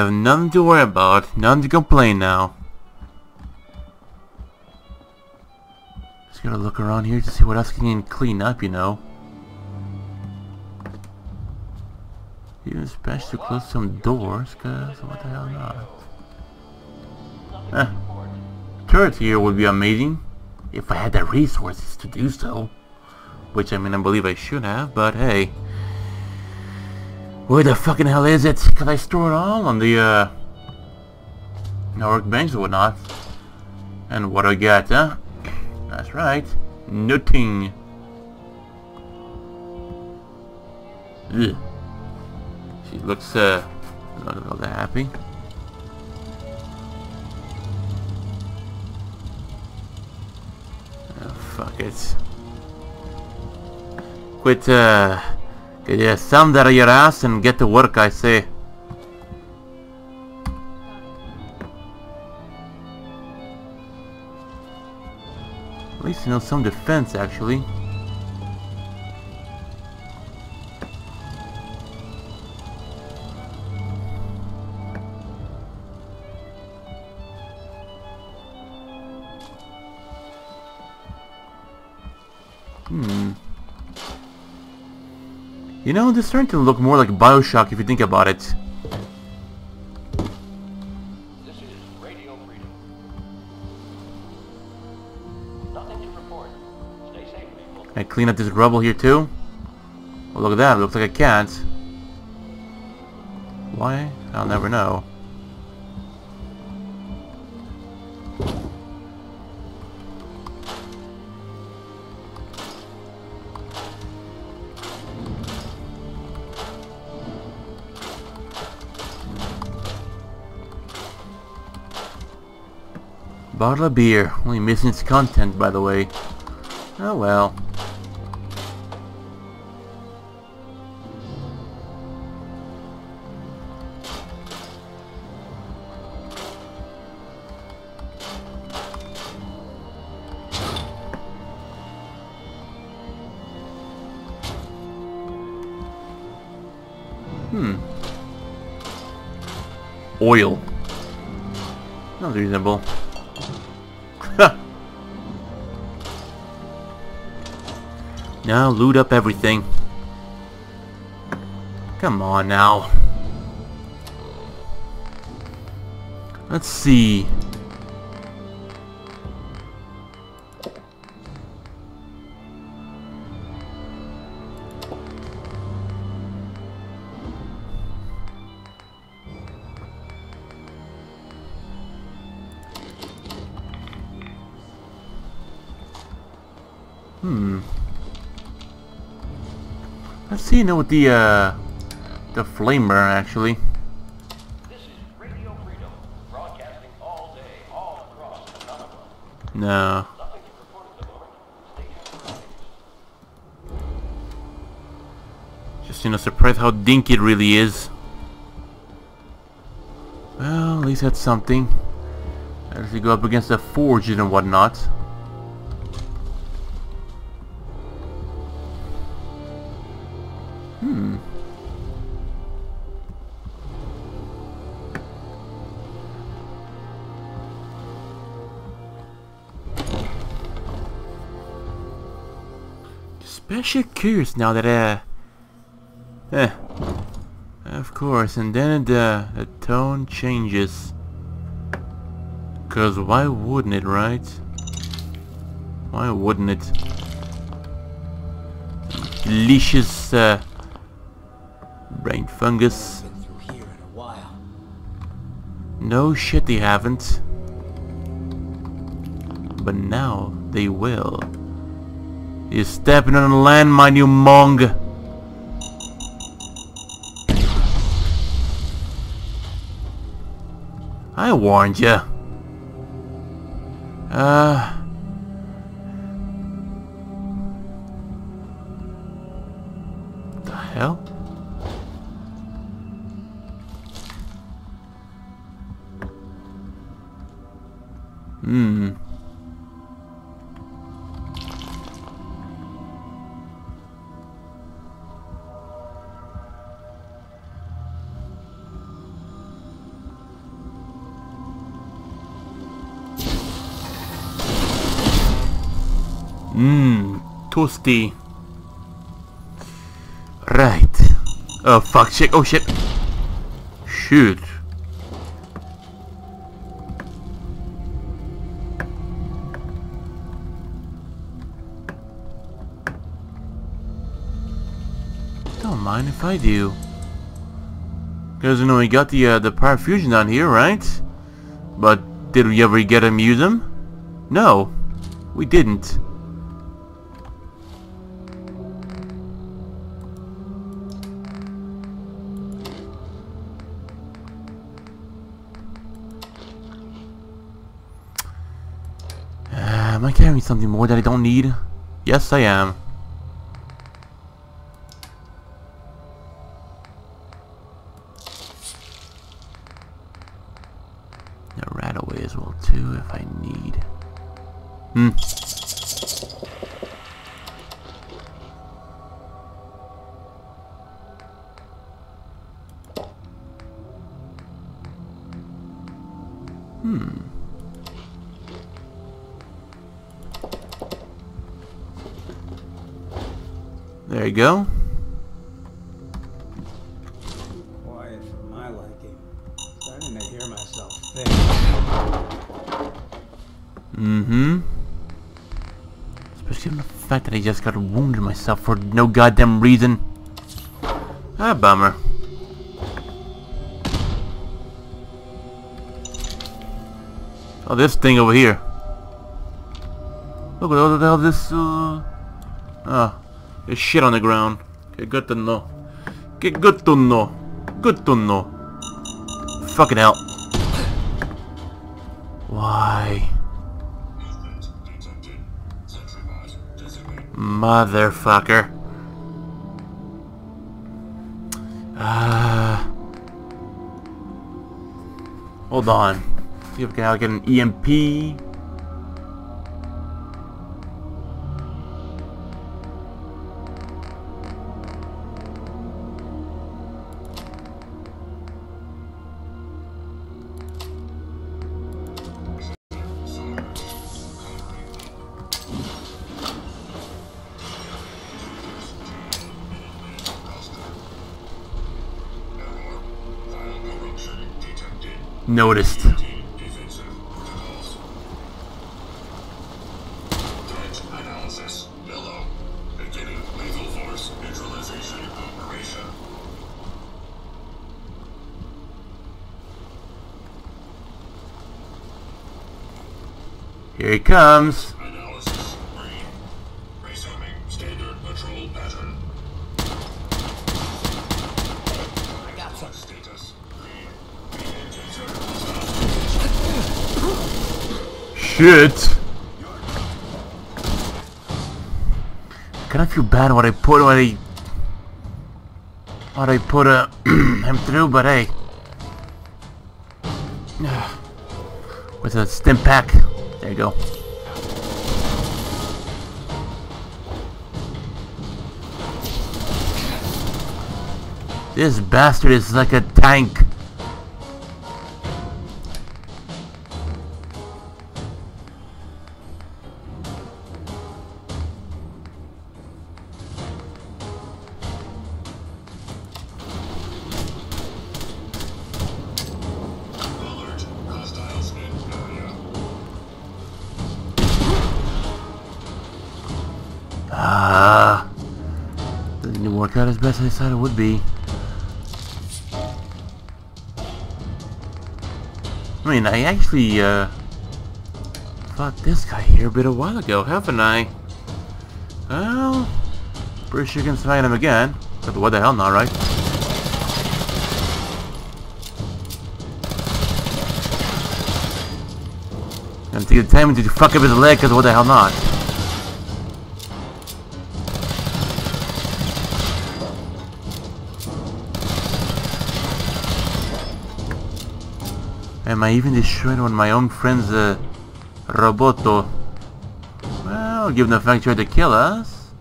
have nothing to worry about, nothing to complain now. Just gotta look around here to see what else can clean up, you know. Even special to close some doors, cause what the hell not? Eh. Turret here would be amazing if I had the resources to do so. Which I mean I believe I should have, but hey. Where the fucking hell is it? Cause I store it all on the uh banks or whatnot. And what do I get, huh? That's right. Nothing. Ugh. She looks uh not all that happy. Oh, fuck it. Quit uh out of your ass and get to work I say. At least you know some defense actually. You know, this is starting to look more like Bioshock if you think about it. This is Radio Freedom. Nothing to report. Stay safe, people. Can I clean up this rubble here too? Well, look at that. It looks like I can't. Why? I'll never know. Bottle of beer. Only missing its content, by the way. Oh well. Now loot up everything. Come on now. Let's see. See, know, the, uh, the flamer, actually. No. Just, you know, surprised how dinky it really is. Well, at least that's something. As you go up against the forge and whatnot. Curious now that uh Eh. Of course, and then the, the tone changes. Cause why wouldn't it, right? Why wouldn't it? Delicious uh, brain fungus. No shit they haven't. But now they will. You're stepping on a landmine, you mong. I warned you. Uh... Right. Oh fuck, shit, oh shit. Shoot. Don't mind if I do. Because you know we got the uh, the power fusion on here, right? But did we ever get him use them? No, we didn't. Something more that I don't need? Yes, I am. No goddamn reason. Ah, bummer. Oh, this thing over here. Look at all the hell this, uh... Ah, there's shit on the ground. Okay, good to know. Okay, good to know. Good to know. Fucking hell. Why? Motherfucker. Hold on. See if we can get an EMP. Noticed. Here he comes. Shit. Kind of feel bad what I put what I Thought I put uh, him through, but hey. With a Stimpak. There you go. This bastard is like a tank. I thought it would be. I mean, I actually, uh, fought this guy here a bit a while ago, haven't I? Well, pretty sure you can find him again. But what the hell not, right? And take the time to fuck up his leg, cause what the hell not? Am I even destroying one of my own friends, uh, Roboto? Well, given the fact you tried to kill us.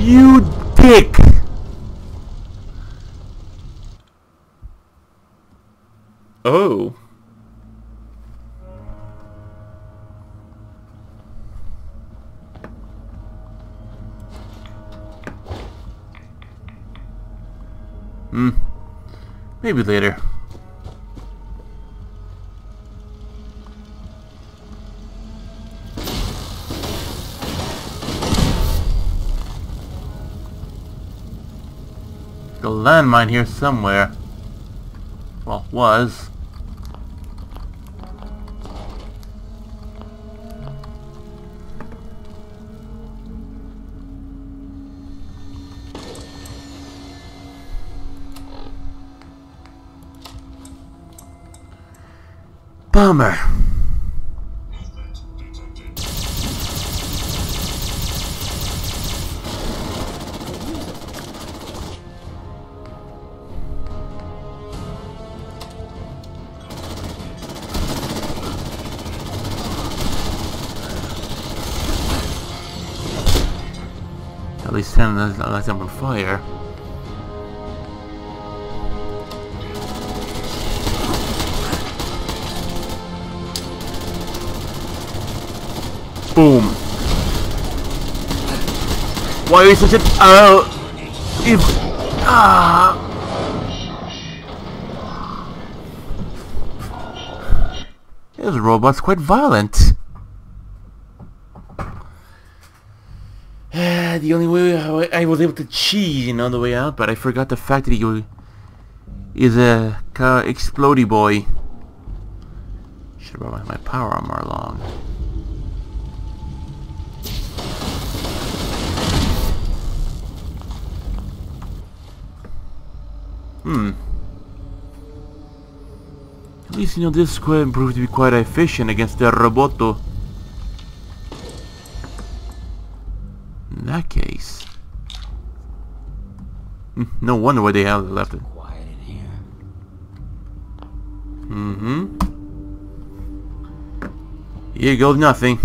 You dick! Maybe later. A landmine here somewhere. Well, was. Bummer. At least ten lights up on fire. Why are you such a uh if ah This robot's quite violent. the only way I was able to cheat on the way out, but I forgot the fact that he is a explodey boy. Should have brought my power armor along. Least, you know, this squad proved to be quite efficient against the Roboto. In that case... Hmm, no wonder why they have left it. Quiet in here. Mm-hmm. Here goes nothing.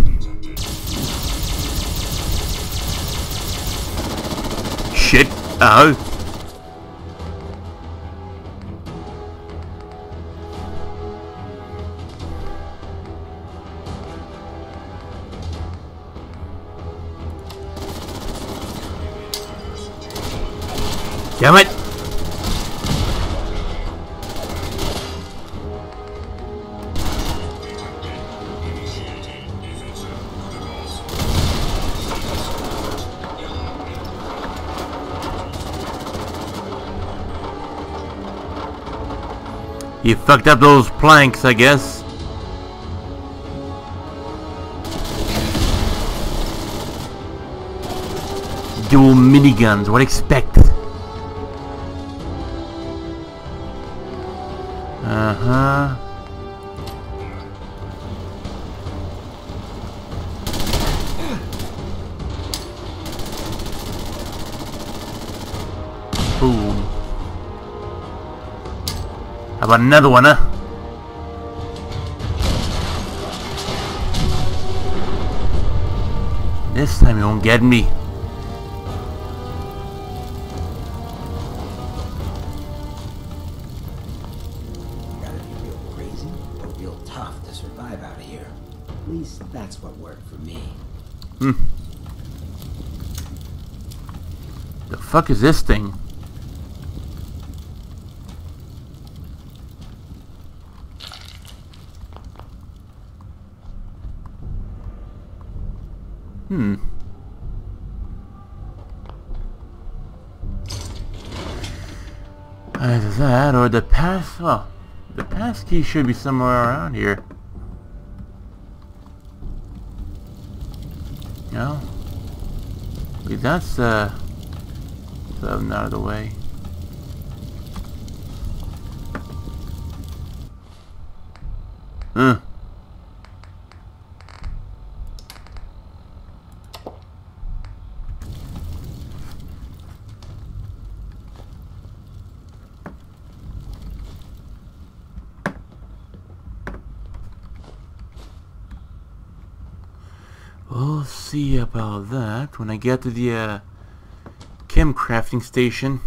Shit. Oh. You fucked up those planks, I guess. Dual miniguns, what expect? About another one, huh? This time you won't get me. Gotta be real crazy or real tough to survive out here. At least that's what worked for me. Hmm. The fuck is this thing? Key should be somewhere around here. No? Wait, that's uh out of the way. Huh. We'll see about that when I get to the uh, chem crafting station.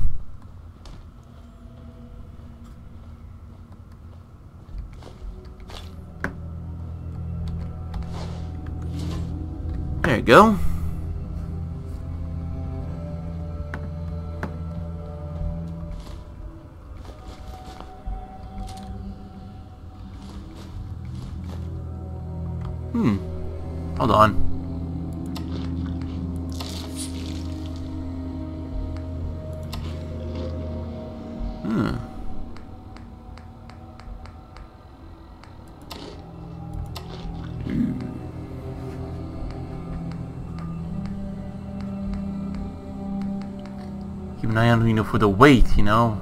Keep an eye on, you know, for the weight, you know.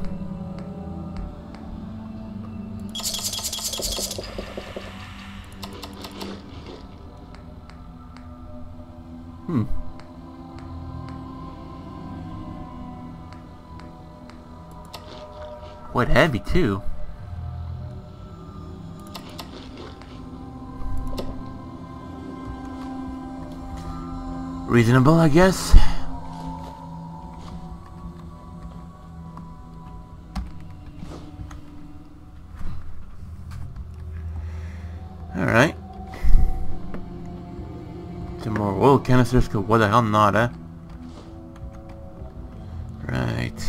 Hmm. Quite heavy too. Reasonable, I guess. Canisters, cause what the hell not, eh? Right.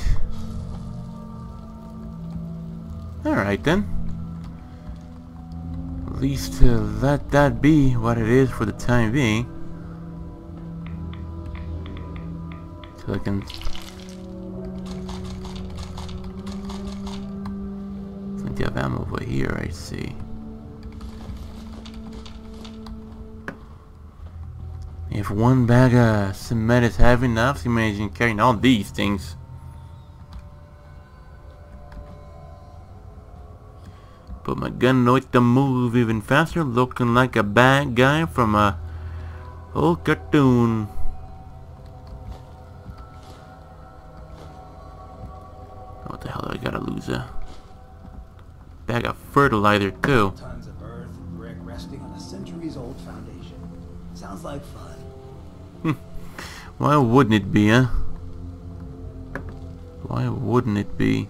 Alright then. At least uh, let that be what it is for the time being. So I can... Plenty of ammo over here, I see. If one bag of uh, cement is heavy enough, imagine carrying all these things. Put my gun away to move even faster, looking like a bad guy from a old cartoon. What the hell do I gotta lose a bag of fertilizer too? Tons of earth and brick resting on a centuries-old foundation. Sounds like fun. Why wouldn't it be, huh? Why wouldn't it be?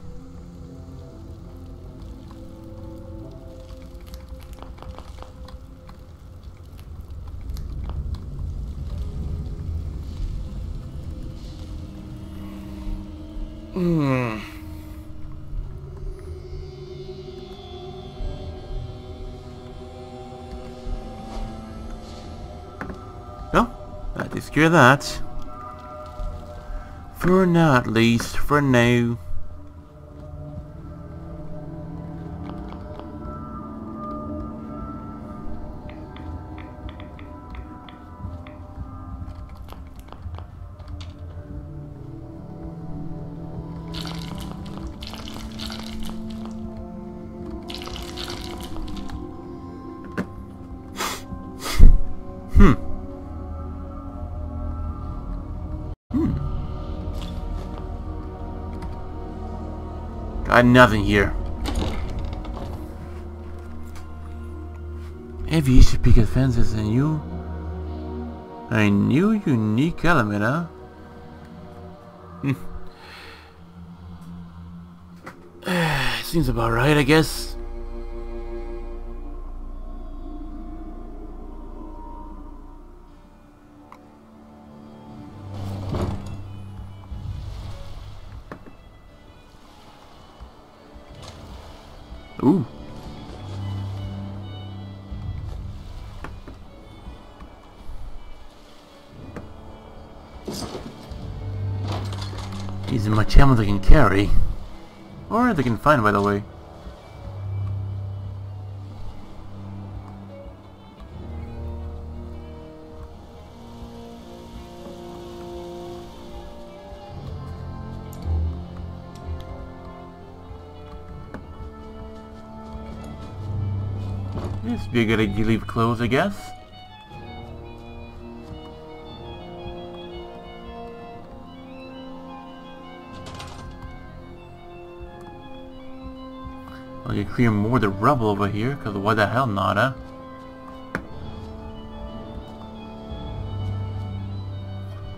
Hmm. No, that takes care that. For now, at least. For now. Got nothing here. Aviation picket fence is a new... A new unique element, huh? Hmm. Seems about right, I guess. Much ammo they can carry. Or they can find, by the way. This would be a good idea to leave clothes, I guess. Clear more the rubble over here, because why the hell not, huh?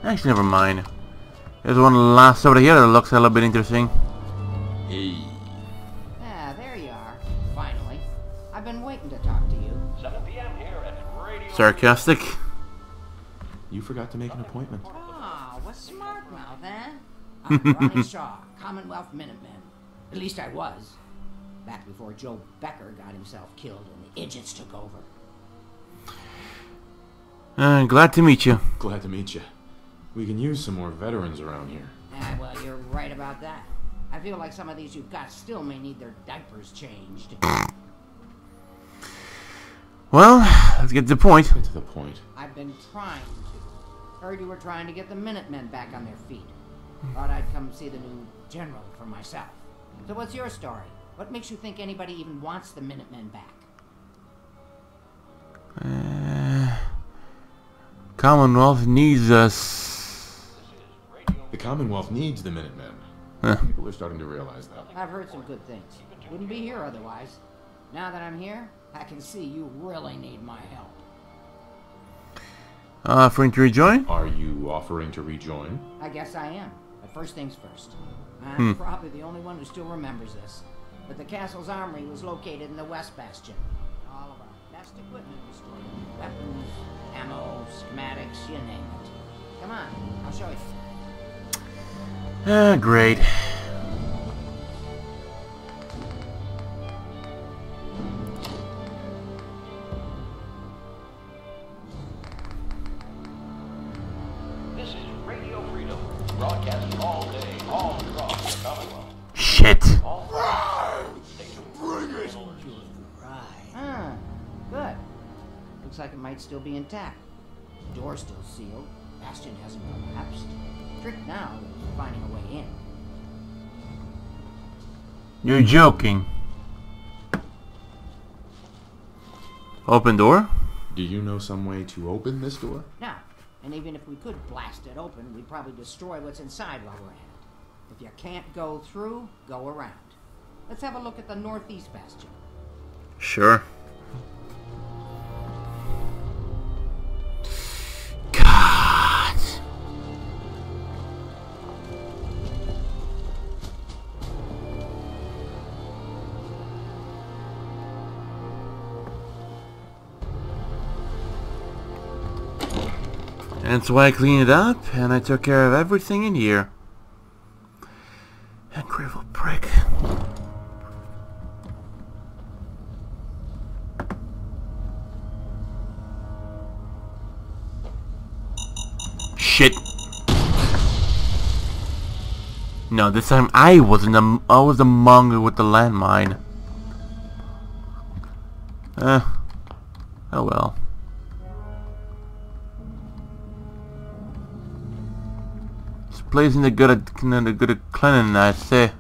Actually, never mind. There's one last over here that looks a little bit interesting. Hey. Ah, there you are. Finally. I've been waiting to talk to you. 7 p.m. here at Radio... Sarcastic. You forgot to make an appointment. Oh, what's smart mouth, eh? I'm Ronnie Shaw, Commonwealth Minutemen. At least I was. Back before Joe Becker got himself killed and the idiots took over. Uh, glad to meet you. Glad to meet you. We can use some more veterans around here. Ah, well, you're right about that. I feel like some of these you've got still may need their diapers changed. Well, let's get to the point. Get to the point. I've been trying to. Heard you were trying to get the Minutemen back on their feet. Thought I'd come see the new general for myself. So what's your story? What makes you think anybody even wants the Minutemen back? Uh, Commonwealth needs us. The Commonwealth needs the Minutemen. Huh. People are starting to realize that. I've heard some good things. Wouldn't be here otherwise. Now that I'm here, I can see you really need my help. Offering to rejoin? Are you offering to rejoin? I guess I am. But first things first. I'm Hmm. probably the only one who still remembers this. But the castle's armory was located in the West Bastion. All of our best equipment was stored. Weapons, ammo, schematics, you name it. Come on, I'll show you. Ah, great. Still be intact. Door's still sealed. Bastion hasn't collapsed. Trick now is finding a way in. You're joking. Open door? Do you know some way to open this door? No. and even if we could blast it open, we'd probably destroy what's inside while we're at it. If you can't go through, go around. Let's have a look at the northeast bastion. Sure. That's why I cleaned it up, and I took care of everything in here. Ungrateful prick. Shit. No, this time I wasn't the I was monger with the landmine. Eh. Oh well. plays in the good the good cleaning, I say.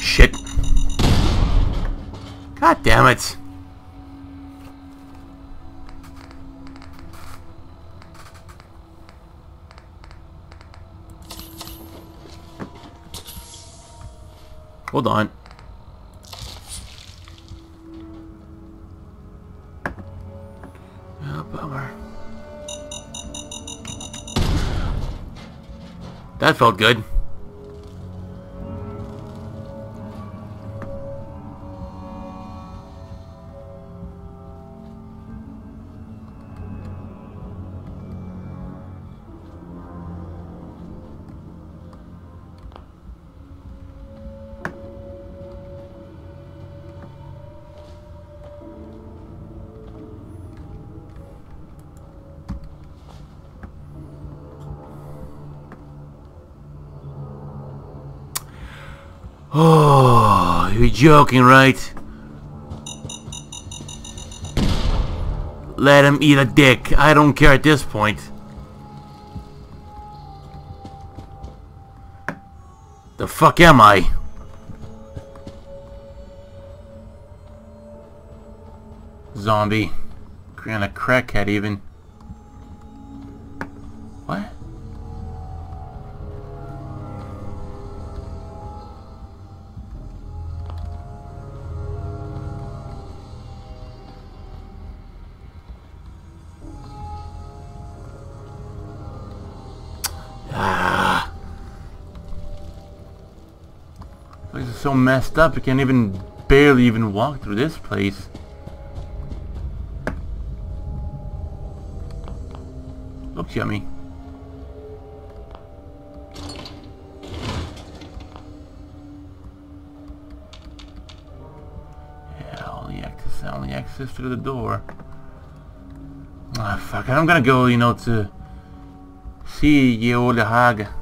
Shit. God damn it. Hold on. Bummer. That felt good. Joking, right? Let him eat a dick. I don't care at this point. The fuck am I? Zombie. Kind of crackhead even. Messed up, I can't even barely even walk through this place. Looks yummy. Yeah, only access, only access through the door. Ah, fuck, I'm gonna go, you know, to see Yeola Haga.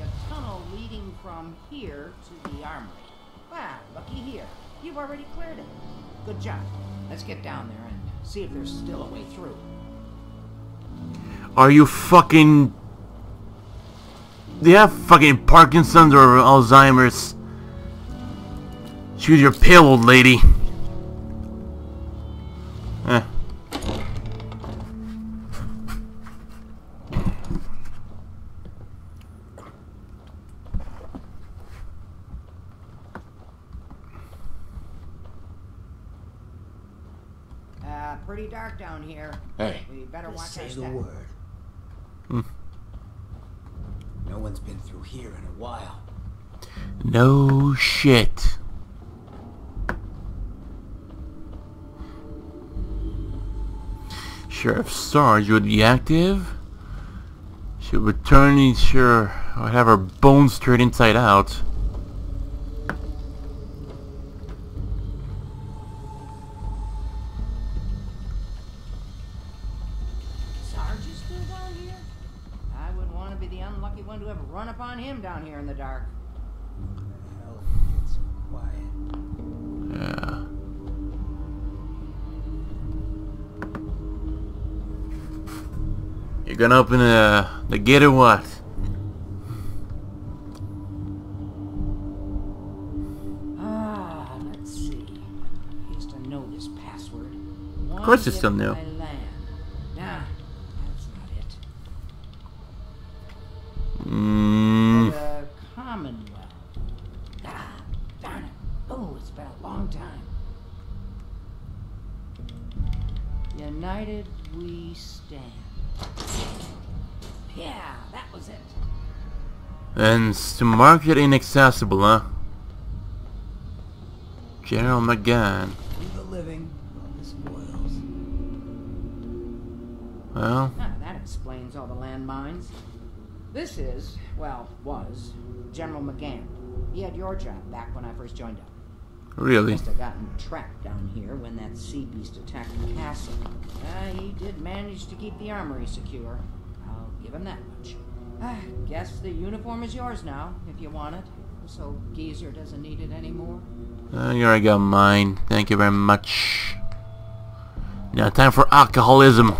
A tunnel leading from here to the armory. Wow, looky here. You've already cleared it. Good job. Let's get down there and see if there's still a way through. Are you fucking... You have fucking Parkinson's or Alzheimer's? Choose your pale old lady. No shit. Sheriff Sarge would be active. She would return and sure would have her bones turned inside out. Gonna open uh, the gate or what? Ah, let's see. Used to know this password. Of course it's still new. And to mark it inaccessible, huh? General McGann. The living on the spoils. Well, Ah, that explains all the landmines. This is, well, was, General McGann. He had your job back when I first joined up. really? Must have gotten trapped down here when that sea beast attacked the castle. Uh, he did manage to keep the armory secure. I'll give him that much. Guess the uniform is yours now, if you want it. So Geezer doesn't need it anymore. Uh, here I got mine. Thank you very much. Now time for alcoholism.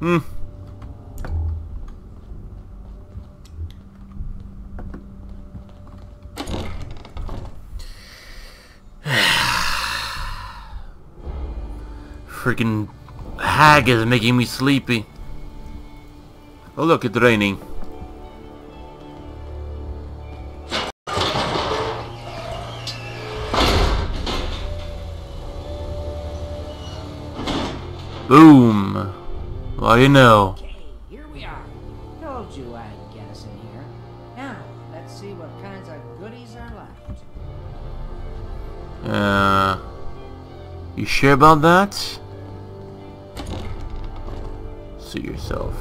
Hmm. Freaking hag is making me sleepy. Oh look, it's raining. Boom. Well, you know. Okay, Here we are. Told you I'd get us in here. Now, let's see what kinds of goodies are left. Uh, you sure about that? See yourself.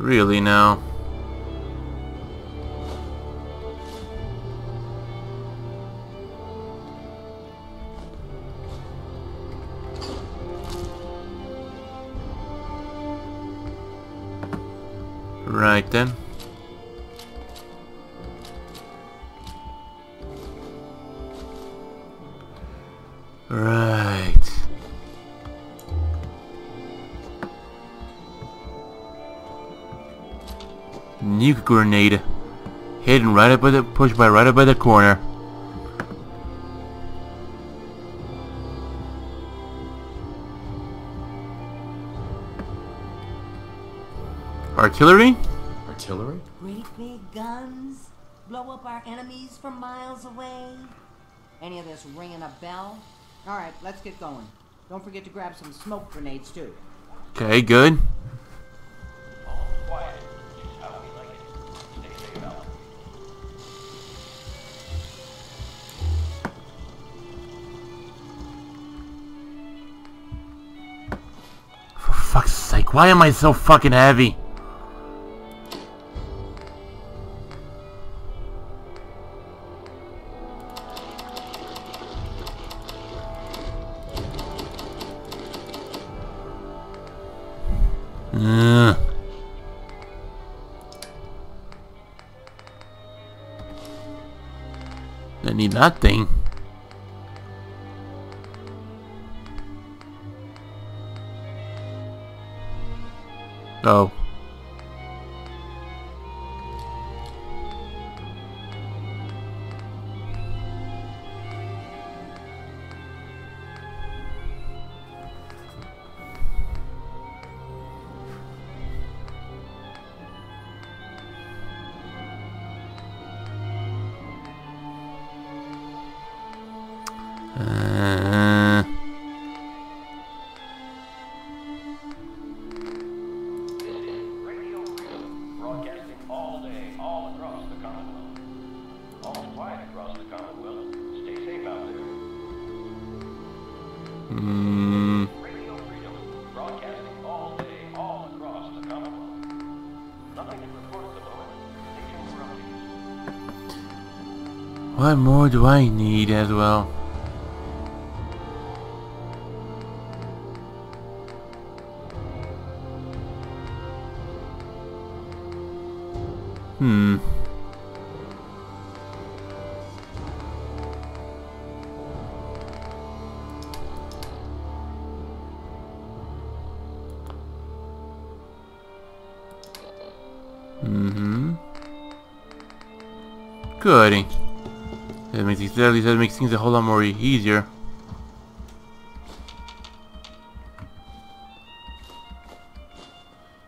Really now? Right then. Right. Nuke grenade. Hidden right up by the pushed by right up by the corner. Artillery? Artillery? Great big guns. Blow up our enemies from miles away. Any of this ringing a bell? All right, let's get going. Don't forget to grab some smoke grenades too. Okay, good. Why am I so fucking heavy? Ugh. I need that thing. Do I need as well? Hmm. That makes things a whole lot more easier.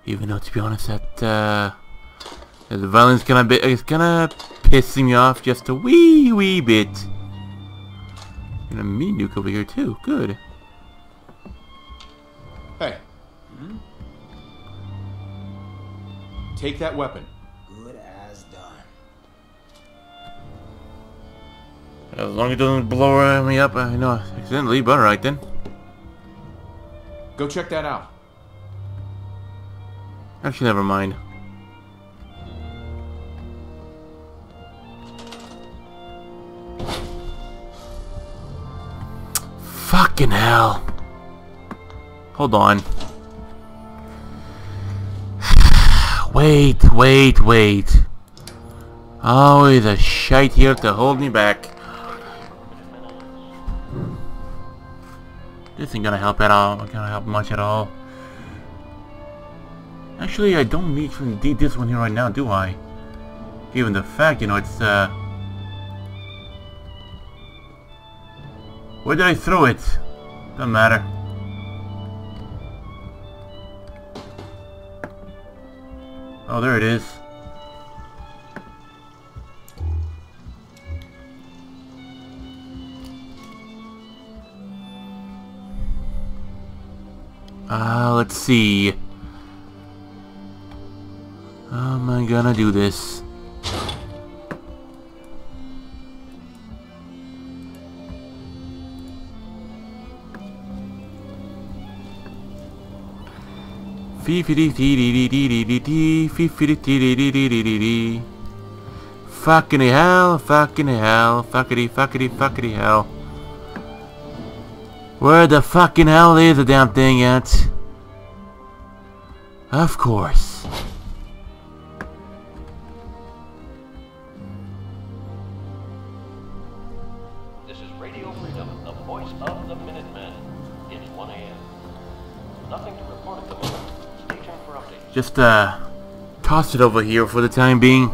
Even though, to be honest, that uh, the violence kind of is kind of pissing me off just a wee wee bit. And a mean nuke over here too. Good. Hey. Take that weapon. Long as it doesn't blow me up, I know accidentally, but alright then. Go check that out. Actually, never mind. Fucking hell. Hold on. wait, wait, wait. Oh, Always a shite here to hold me back. Ain't gonna help at all. Not gonna help much at all. Actually, I don't need to need this one here right now, do I? Given the fact, you know, it's, uh... Where did I throw it? Doesn't matter. Oh, there it is. See. How am I gonna do this? Fucking hell, fucking hell, fuckity, fuckity, fuckity hell. Where the fucking hell is the damn thing at? Of course. This is Radio Freedom, the voice of the Minutemen. It's 1 a.m. Nothing to report at the moment. Stay tuned for updates. Just, uh, toss it over here for the time being.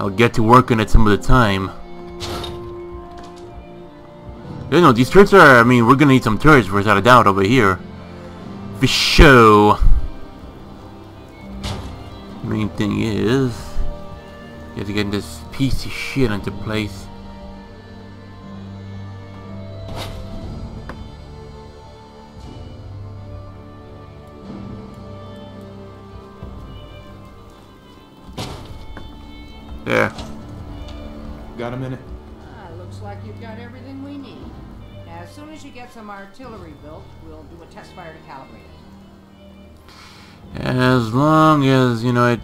I'll get to work on it some of the time. You know, these turrets are, I mean, we're gonna need some turrets without a doubt over here. For show. Main thing is, you have to get this piece of shit into place.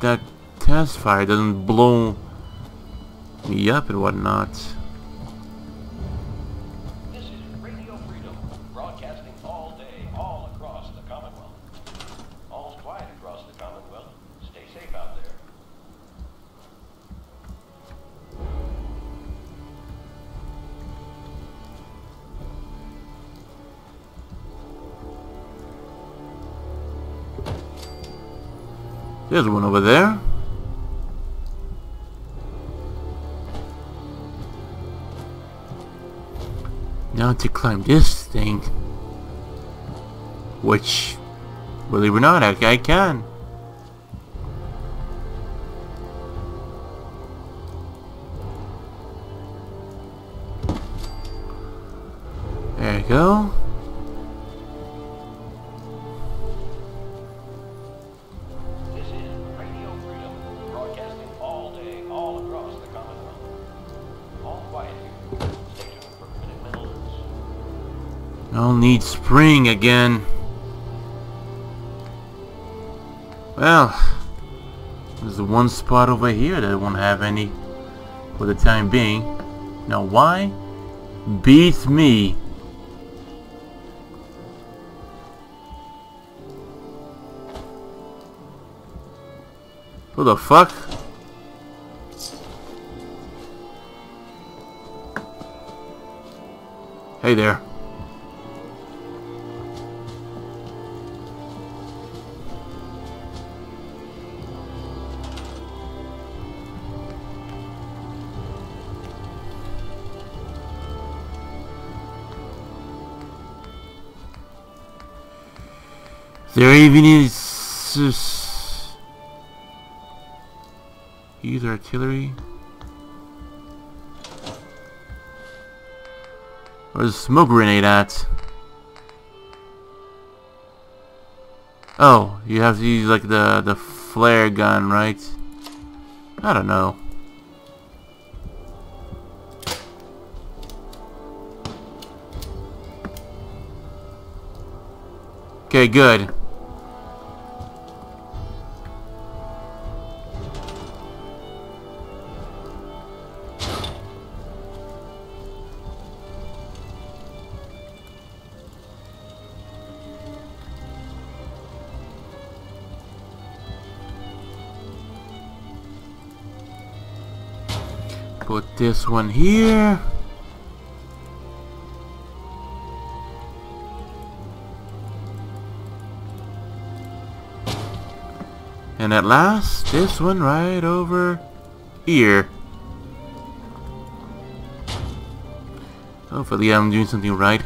That test fire doesn't blow me up and whatnot. There's one over there. Now to climb this thing. Which, believe it or not, I, I can. Spring again. Well, there's the one spot over here that won't have any for the time being. Now why? Beats me. Who the fuck? Hey there. There even is... Use artillery. Where's the smoke grenade at? Oh, you have to use like the the flare gun, right? I don't know. Okay, good. This one here. And at last, this one right over here. Hopefully I'm doing something right.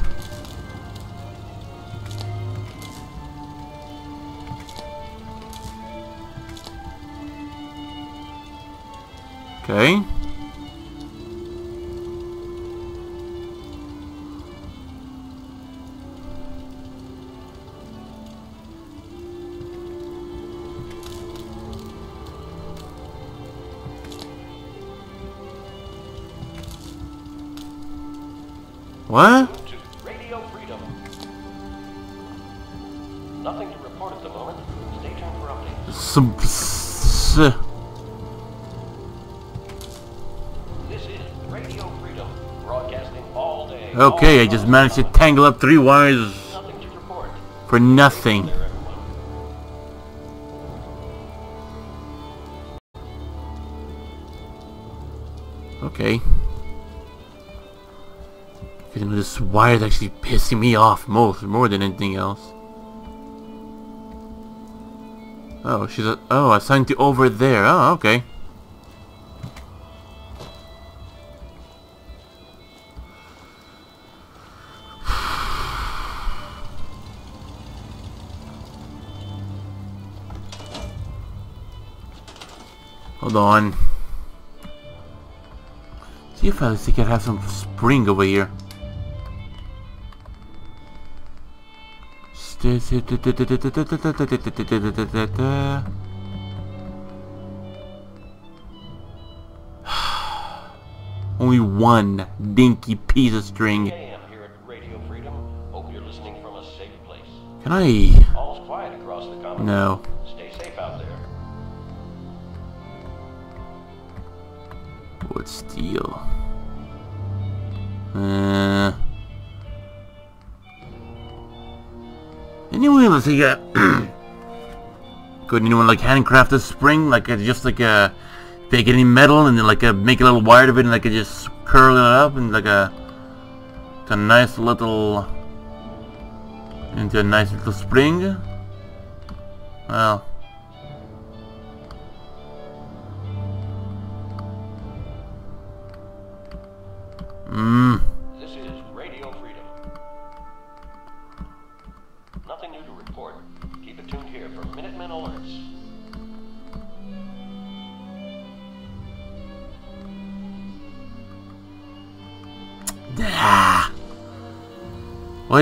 Okay, I just managed to tangle up three wires for nothing. Okay. You know, this wire is actually pissing me off most, more than anything else. Oh, she's a, oh, I assigned to over there. Oh, okay. On. See if I think I have some spring over here. Only one dinky piece of string. Can I? at Let's see. Uh, could anyone like handcraft a spring, like uh, just like a bake it in metal and then like uh, make a little wire of it and like uh, just curl it up and like a, a nice little into a nice little spring? Well.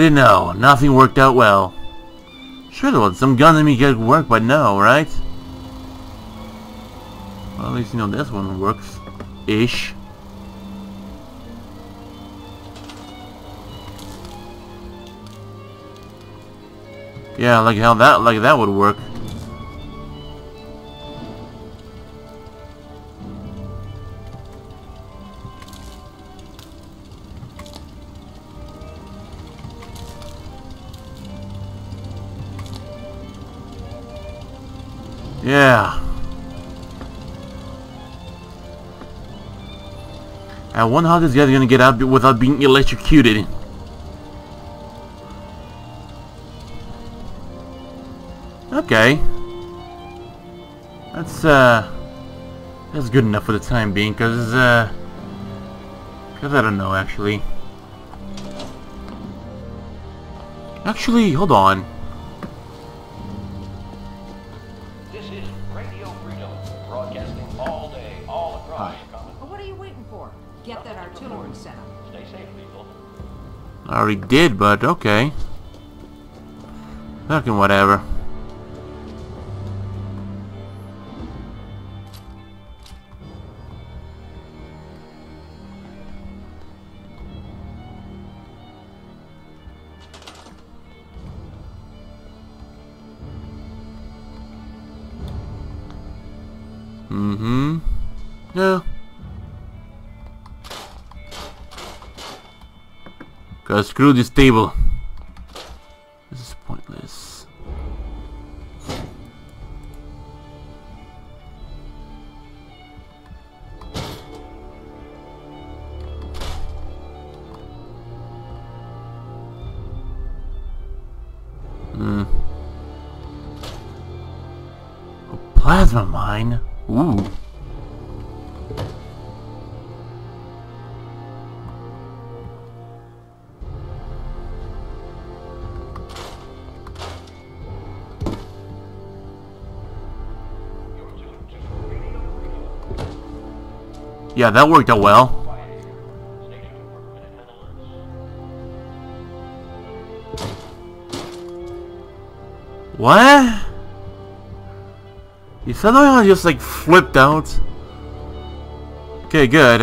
Didn't know. Nothing worked out well. Sure, there was some guns that me get work, but no, right? Well, at least you know this one works. Ish. Yeah, like how that like that would work. Wonder how this guy's gonna get out without being electrocuted. Okay. That's, uh... That's good enough for the time being, because, uh... Because I don't know, actually. Actually, hold on. Already did, but okay. Fucking whatever. Cause screw this table. Yeah, that worked out well. What? You suddenly I just like flipped out. Okay, good.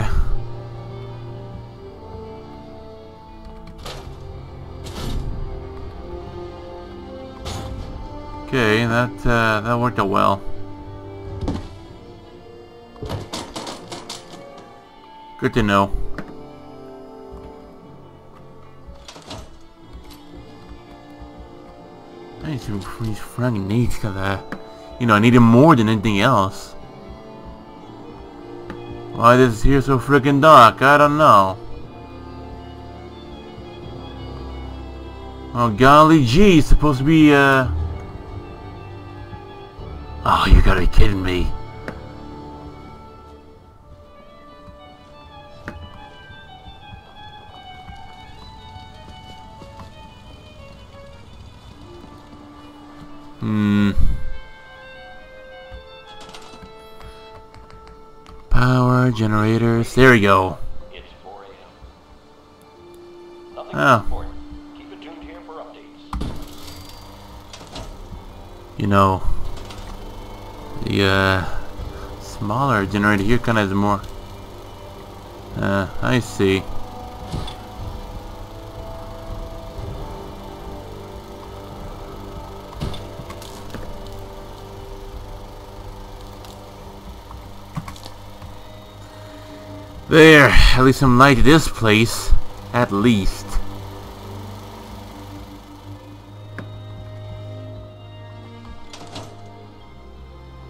Okay, that uh, that worked out well. Good to know. I need some these fucking needs cause uh, you know I need him more than anything else. Why this is here so freaking dark? I don't know. Oh golly gee, it's supposed to be uh Oh you gotta be kidding me. There we go. It's 4 a.m. Nothing Oh. Keep it tuned here for updates. You know, the uh, smaller generator here kind of has more. Uh, I see. There, at least some light to this place. At least.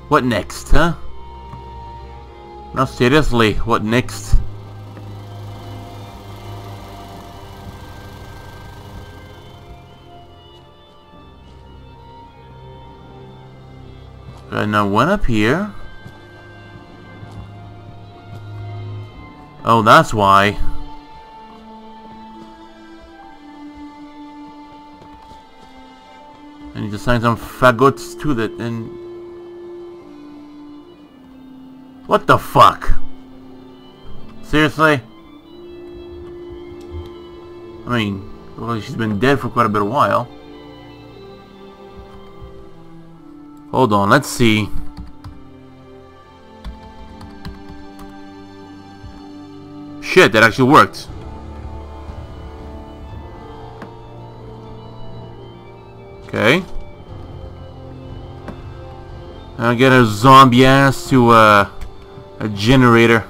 What next, huh? Now seriously, what next? Got no one up here. Oh, that's why. I need to sign some fagots to that and... What the fuck? Seriously? I mean, well, she's been dead for quite a bit of while. Hold on, let's see. Shit, that actually worked. Okay. I'll get a zombie ass to uh, a generator.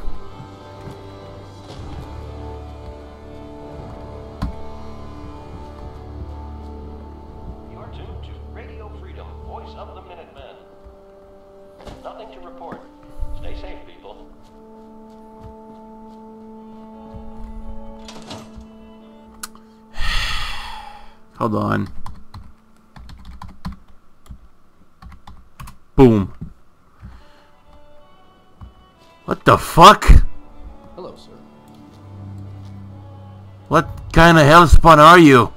The fuck? Hello, sir. What kind of hellspawn are you?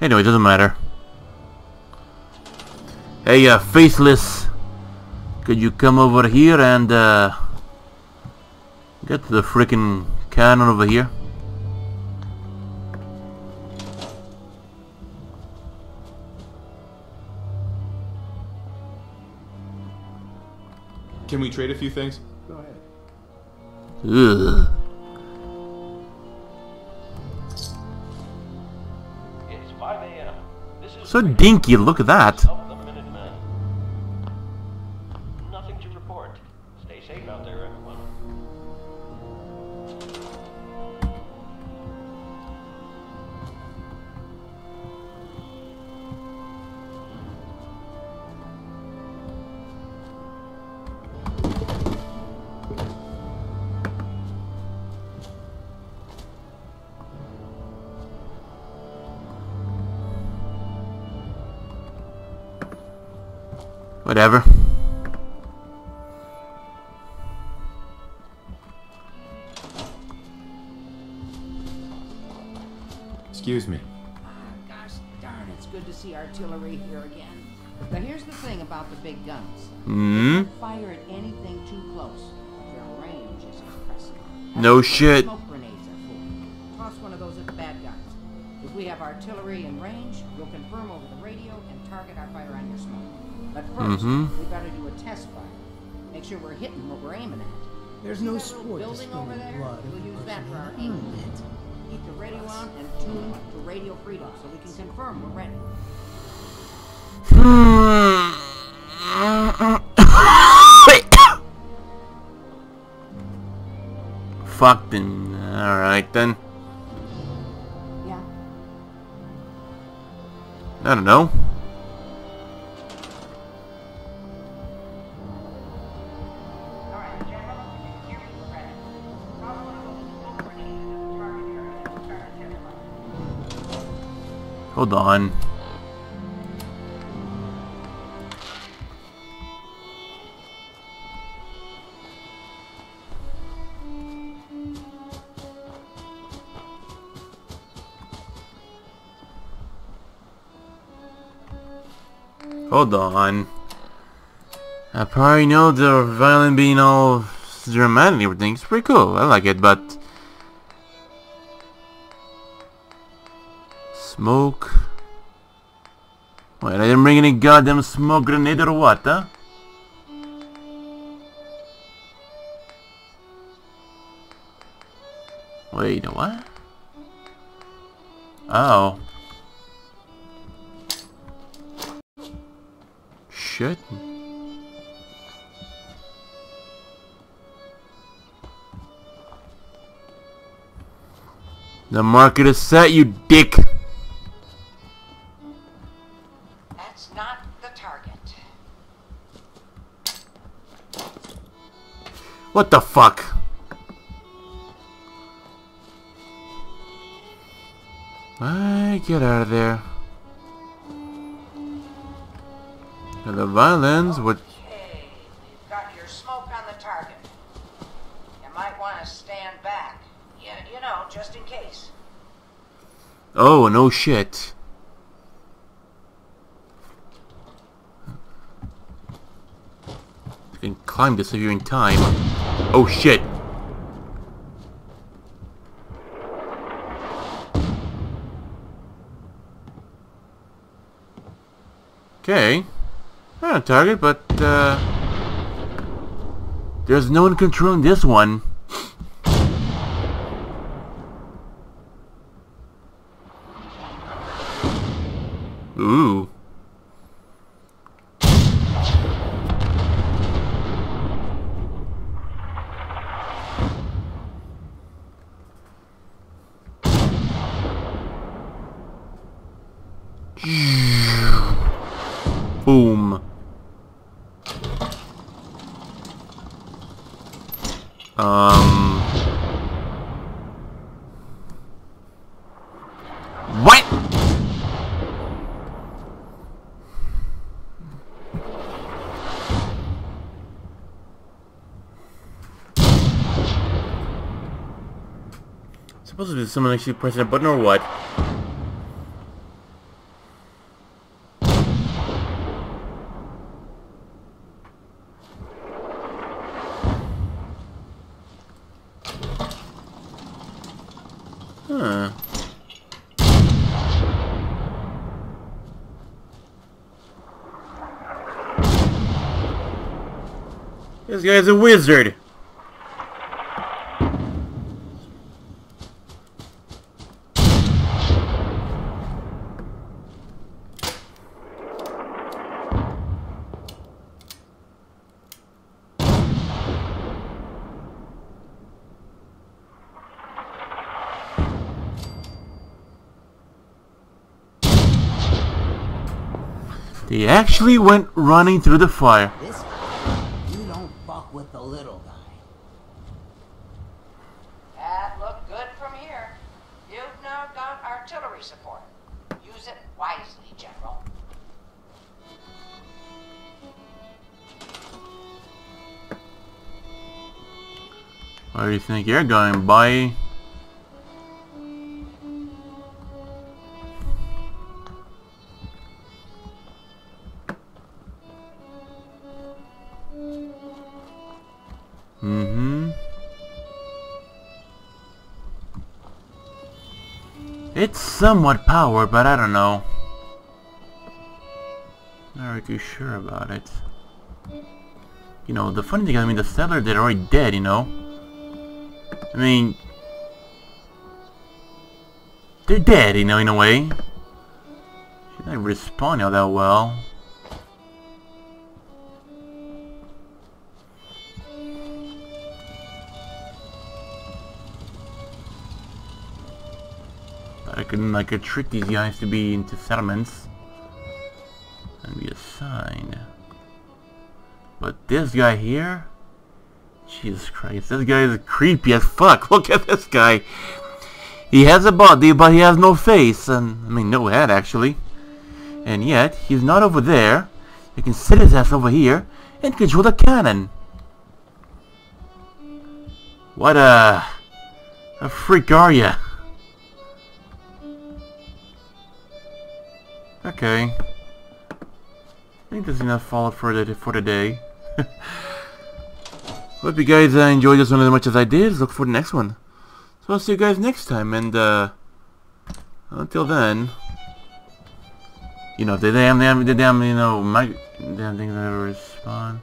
Anyway, it doesn't matter. Hey, uh, faceless Could you come over here and uh, get the freaking cannon over here? Can we trade a few things? Go ahead. Ugh. It's 5 a.m. So dinky, look at that. Shit. Smoke grenades are for. Toss one of those at the bad guys. If we have artillery in range, we'll confirm over the radio and target our fire on your smoke. But 1st Mhm. we better do a test fire. Make sure we're hitting what we're aiming at. There's no that sport to building over there? blood We'll use that for our aim. Keep the radio on and tune to radio freedom so we can confirm we're ready. Fuck them. Uh, alright then. Yeah. I don't know. Hold on. Hold on. I probably know the violin being all dramatic and everything. It's pretty cool. I like it, but... Smoke... Wait, I didn't bring any goddamn smoke grenade or what, huh? Wait, what? Oh. The market is set, you dick! That's not the target. What the fuck? I get out of there. And the violins would Okay, you've got your smoke on the target. You might want to stand back. You, you know, just in case. Oh, no shit. You can climb this if you're in time. Oh shit. Okay. Target, but uh there's no one controlling this one. Ooh. Boom. Um. What? Supposedly someone actually pressing a button or what? Huh. This guy's a wizard. They actually went running through the fire. This going, boy? Mm-hmm. It's somewhat powered, but I don't know. Not really sure about it. You know, the funny thing, I mean, the settlers, they're already dead, you know? I mean... They're dead, you know, in a way. Should not respond all that well. I could, I could uh, trick these guys to be into settlements. And be assigned. But this guy here? Jesus Christ, this guy is creepy as fuck. Look at this guy. He has a body, but he has no face. And, I mean, no head, actually. And yet, he's not over there. He can sit his ass over here and control the cannon. What a... A freak are ya? Okay. I think that's enough Fallout for the for the day. Hope you guys uh, enjoyed this one as much as I did. Look for the next one. So I'll see you guys next time, and uh, until then, you know, the damn, damn, the damn, you know, my damn thing things never respond.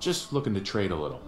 Just looking to trade a little.